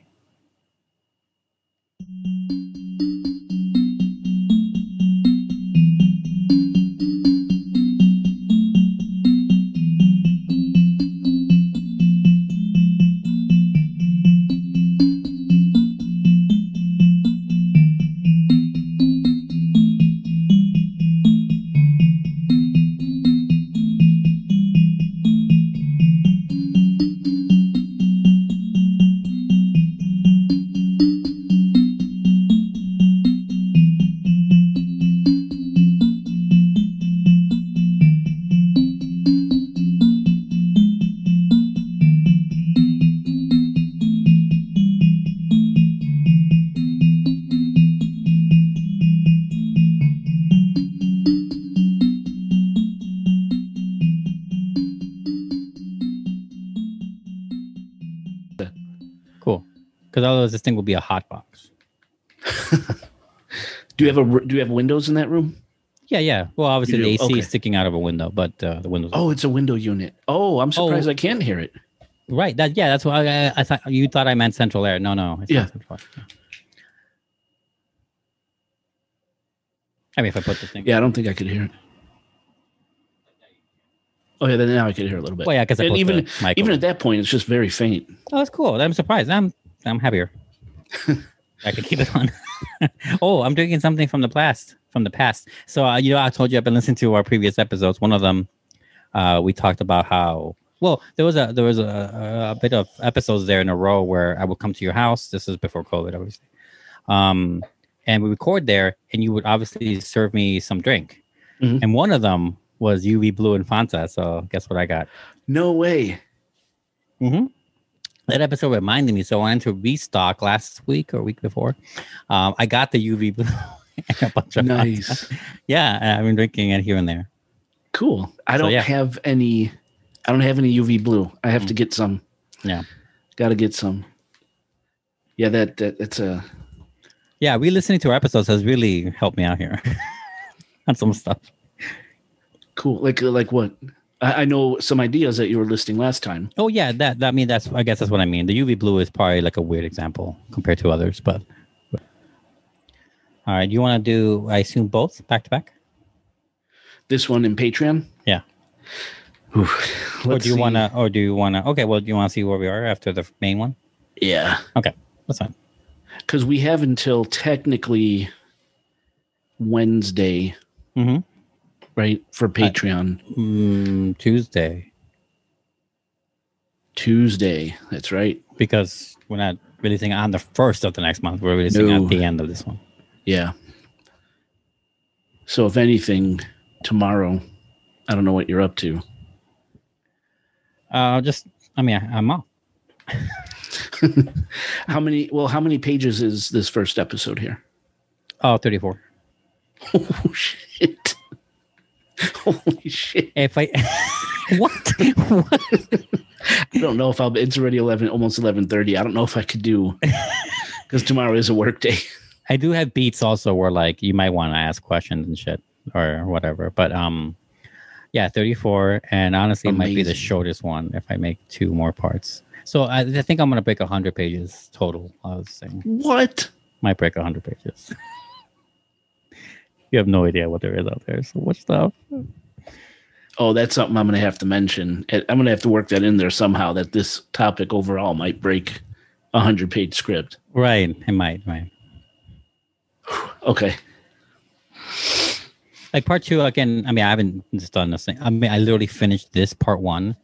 Cool. Because otherwise, this thing will be a hot box. Do you have a do you have windows in that room? Yeah, yeah. Well, obviously, the? AC Okay. is sticking out of a window, but uh, the windows. Oh, it's a window unit. Oh, I'm surprised Oh. I can't hear it. Right. That yeah. That's why I, I thought you thought I meant central air. No, no. It's Yeah. Not central air. I mean, if I put the thing. Yeah, I don't think I could hear it. Oh yeah, then now I could hear a little bit. Well, yeah, 'cause I And put even even at that point, it's just very faint. Oh, that's cool. I'm surprised. I'm I'm happier. I could keep it on. oh, I'm drinking something from the past. From the past. So uh, you know, I told you I've been listening to our previous episodes. One of them, uh, we talked about how. Well, there was a there was a, a bit of episodes there in a row where I would come to your house. This is before COVID, obviously. Um, and we record there, and you would obviously serve me some drink. Mhm. And one of them was UV Blue and Fanta. So guess what I got? No way. Mm-hmm. That episode reminded me. So I went to restock last week or week before. Um, I got the UV blue and a bunch of Nice. yeah. and I've been drinking it here and there. Cool. I So, don't yeah. have any. I don't have any UV blue. I have Mm. to get some. Yeah. Got to get some. Yeah, that that it's a Yeah, re-listening to our episodes has really helped me out here on some stuff. Cool. Like like what? I, I know some ideas that you were listing last time. Oh yeah, that, that I mean that's I guess that's what I mean. The UV blue is probably like a weird example compared to others, but all right. You want to do? I assume both back to back. This one in Patreon. Yeah. Ooh, or do you want to? Or do you want to? Okay. Well, do you want to see where we are after the main one? Yeah, Okay, that's fine. because we have until technically Wednesday, Mm-hmm. Right, for Patreon. Mm, Tuesday Tuesday. That's right. because we're not releasing on the first of the next month. We're releasing No. at the end of this one. Yeah. So if anything, tomorrow, I don't know what you're up to. Uh, just I mean I, I'm off. How many? Well, how many pages is this first episode here? Oh, 34. Oh shit! Holy shit! If I what? what? I don't know if I'll. It's already eleven, almost eleven thirty. I don't know if I could do because tomorrow is a work day. I do have beats also where like you might want to ask questions and shit or whatever. But um, yeah, 34, and honestly, it might be the shortest one if I make two more parts. So I, I think I'm gonna break 100 pages total. I was saying What? might break 100 pages. You have no idea what there is out there. So much stuff. Oh, that's something I'm going to have to mention. I'm going to have to work that in there somehow. That this topic overall might break a hundred page script. Right, it might, right. Okay. like part two again i mean i haven't just done this thing i mean i literally finished this part one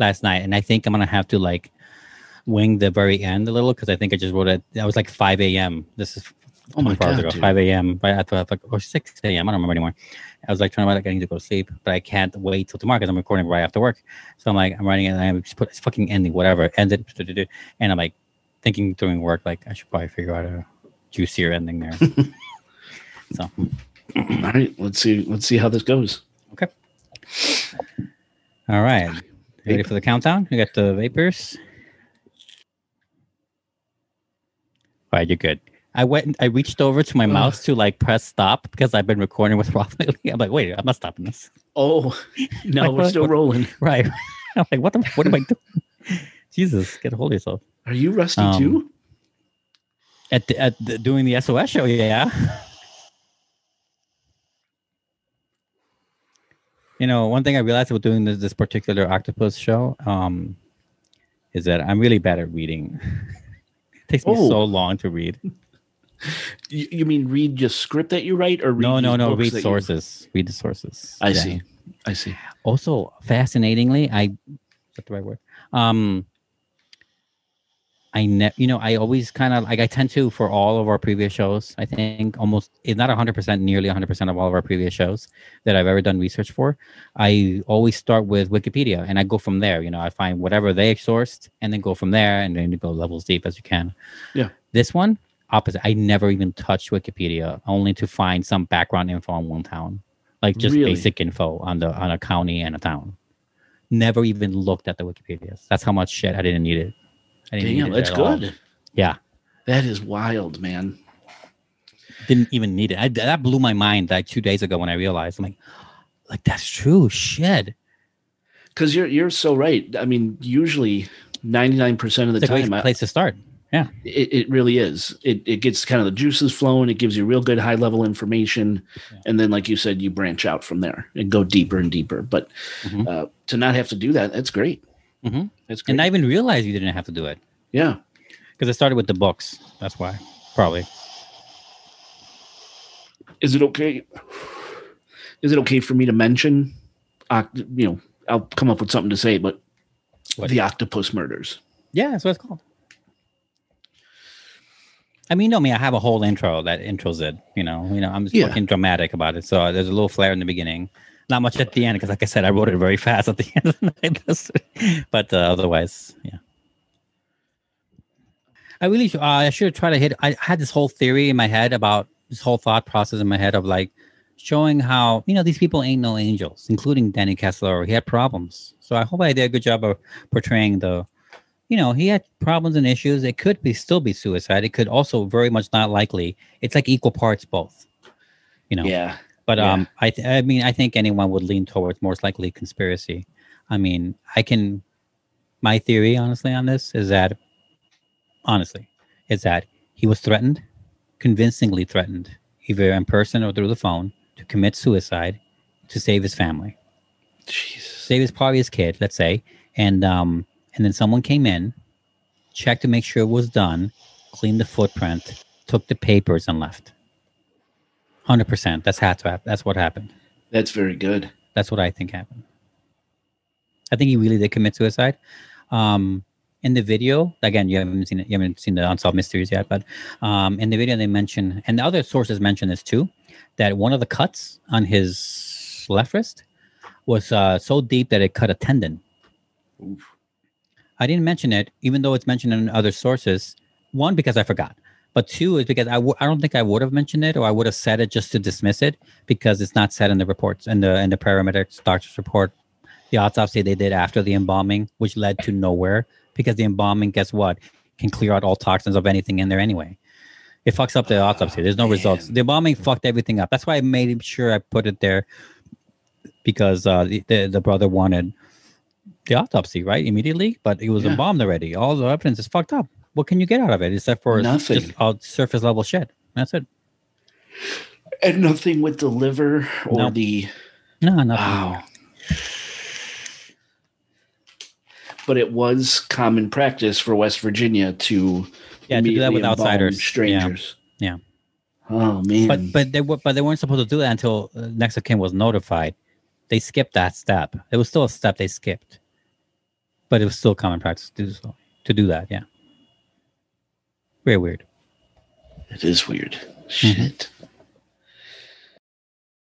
last night and i think i'm gonna have to like wing the very end a little because i think i just wrote it that was like 5 a.m this is Oh my God, ago, dude. 5 a.m. right after like or 6 a.m. I don't remember anymore. I was like trying to like I need to go to sleep, but I can't wait till tomorrow because I'm recording right after work. So I'm like I'm writing it and I'm just put it's fucking ending whatever ended and I'm like thinking during work like I should probably figure out a juicier ending there. so All right, let's see. Let's see how this goes. Okay. All right. You ready for the countdown? You got the vapors. All right, you're good. I went. I reached over to my mouse to like press stop because I've been recording with Roth lately. I'm like, wait, I'm not stopping this. Oh no, we're still rolling. Right. I'm like, what the? What am I doing? Jesus, get a hold of yourself. Are you rusty Um, too? At the, at the, doing the SOS show, yeah. You know, one thing I realized with doing this, this particular octopus show um, is that I'm really bad at reading. it takes me Oh. so long to read. You, you mean read just script that you write, or read No, no, no. Read that you- sources. Read the sources. I Yeah. see. I see. Also, fascinatingly, I is the right word? Um, I ne- you know, I always kind of like I tend to for all of our previous shows. I think almost if not hundred percent, nearly hundred percent of all of our previous shows that I've ever done research for. I always start with Wikipedia and I go from there. You know, I find whatever they sourced and then go from there and then you go levels deep as you can. Yeah. This one opposite. I never even touched Wikipedia, only to find some background info on one town, like just Really? basic info on the on a county and a town. Never even looked at the Wikipedia. That's how much shit I didn't need it. I didn't Damn, need it that's at all. good. Yeah, That is wild, man. didn't even need it. I, that blew my mind like two days ago when I realized I'm like, like that's true. Shit. Because you're you're so right. I mean, usually ninety nine percent of the It's time, I- place to start. Yeah. it, it really is. It it gets kind of the juices flowing. It gives you real good high level information, and then, like you said, you branch out from there and go deeper and deeper. But Mm-hmm. uh, to not have to do that, that's great. Mhm. That's great. And I even realized you didn't have to do it yeah. because I started with the books. That's why, probably. Is it okay? Is it okay for me to mention? Oct- you know, I'll come up with something to say, but the octopus murders. Yeah, that's what it's called. I mean, you know me. I have a whole intro that intros it. You know, you know, I'm just Yeah. fucking dramatic about it. So there's a little flair in the beginning, not much at the end because, like I said, I wrote it very fast at the end of the night. But uh, otherwise, yeah. I really, uh, I should try to hit. I had this whole theory in my head about this whole thought process in my head of like showing how you know these people ain't no angels, including Danny Casolaro. He had problems, so I hope I did a good job of portraying the you know, he had problems and issues. It could be still be suicide. It could also very much not likely. It's like equal parts both. You know. Yeah. But Yeah. um, I th- I mean, I think anyone would lean towards most likely conspiracy. I mean, I can. My theory, honestly, on this is that, honestly, is that he was threatened, convincingly threatened, either in person or through the phone, to commit suicide to save his family. Save his probably his kid, let's say, and um, and then someone came in, checked to make sure it was done, cleaned the footprint, took the papers, and left. Hundred percent. That's had to happen. That's what happened. That's very good. That's what I think happened. I think he really did commit suicide. Um, in the video, again, you haven't seen it, you haven't seen the unsolved mysteries yet, but um, in the video they mention, and the other sources mention this too, that one of the cuts on his left wrist was uh, so deep that it cut a tendon. I didn't mention it, even though it's mentioned in other sources. One, because I forgot, but two is because I w- I don't think I would have mentioned it, or I would have said it just to dismiss it because it's not said in the reports in the in the paramedics doctor's report, the autopsy they did after the embalming, which led to nowhere because the embalming, guess what, can clear out all toxins of anything in there anyway. It fucks up the autopsy. There's no results. The embalming fucked everything up. That's why I made sure I put it there because uh, the, the the brother wanted the autopsy right immediately, but it was Yeah. embalmed already. All the evidence is fucked up. What can you get out of it except for Nothing. just all surface level shit? That's it. And nothing with the liver or No. the No, nothing. Wow. But it was common practice for West Virginia to Yeah, to do that with outsiders. Yeah. strangers. Yeah. Oh man. But but they were but they weren't supposed to do that until uh, next of kin was notified. They skipped that step. It was still a step they skipped, but it was still common practice to do so to do that. Yeah. Very weird. It is weird. Mm-hmm. Shit.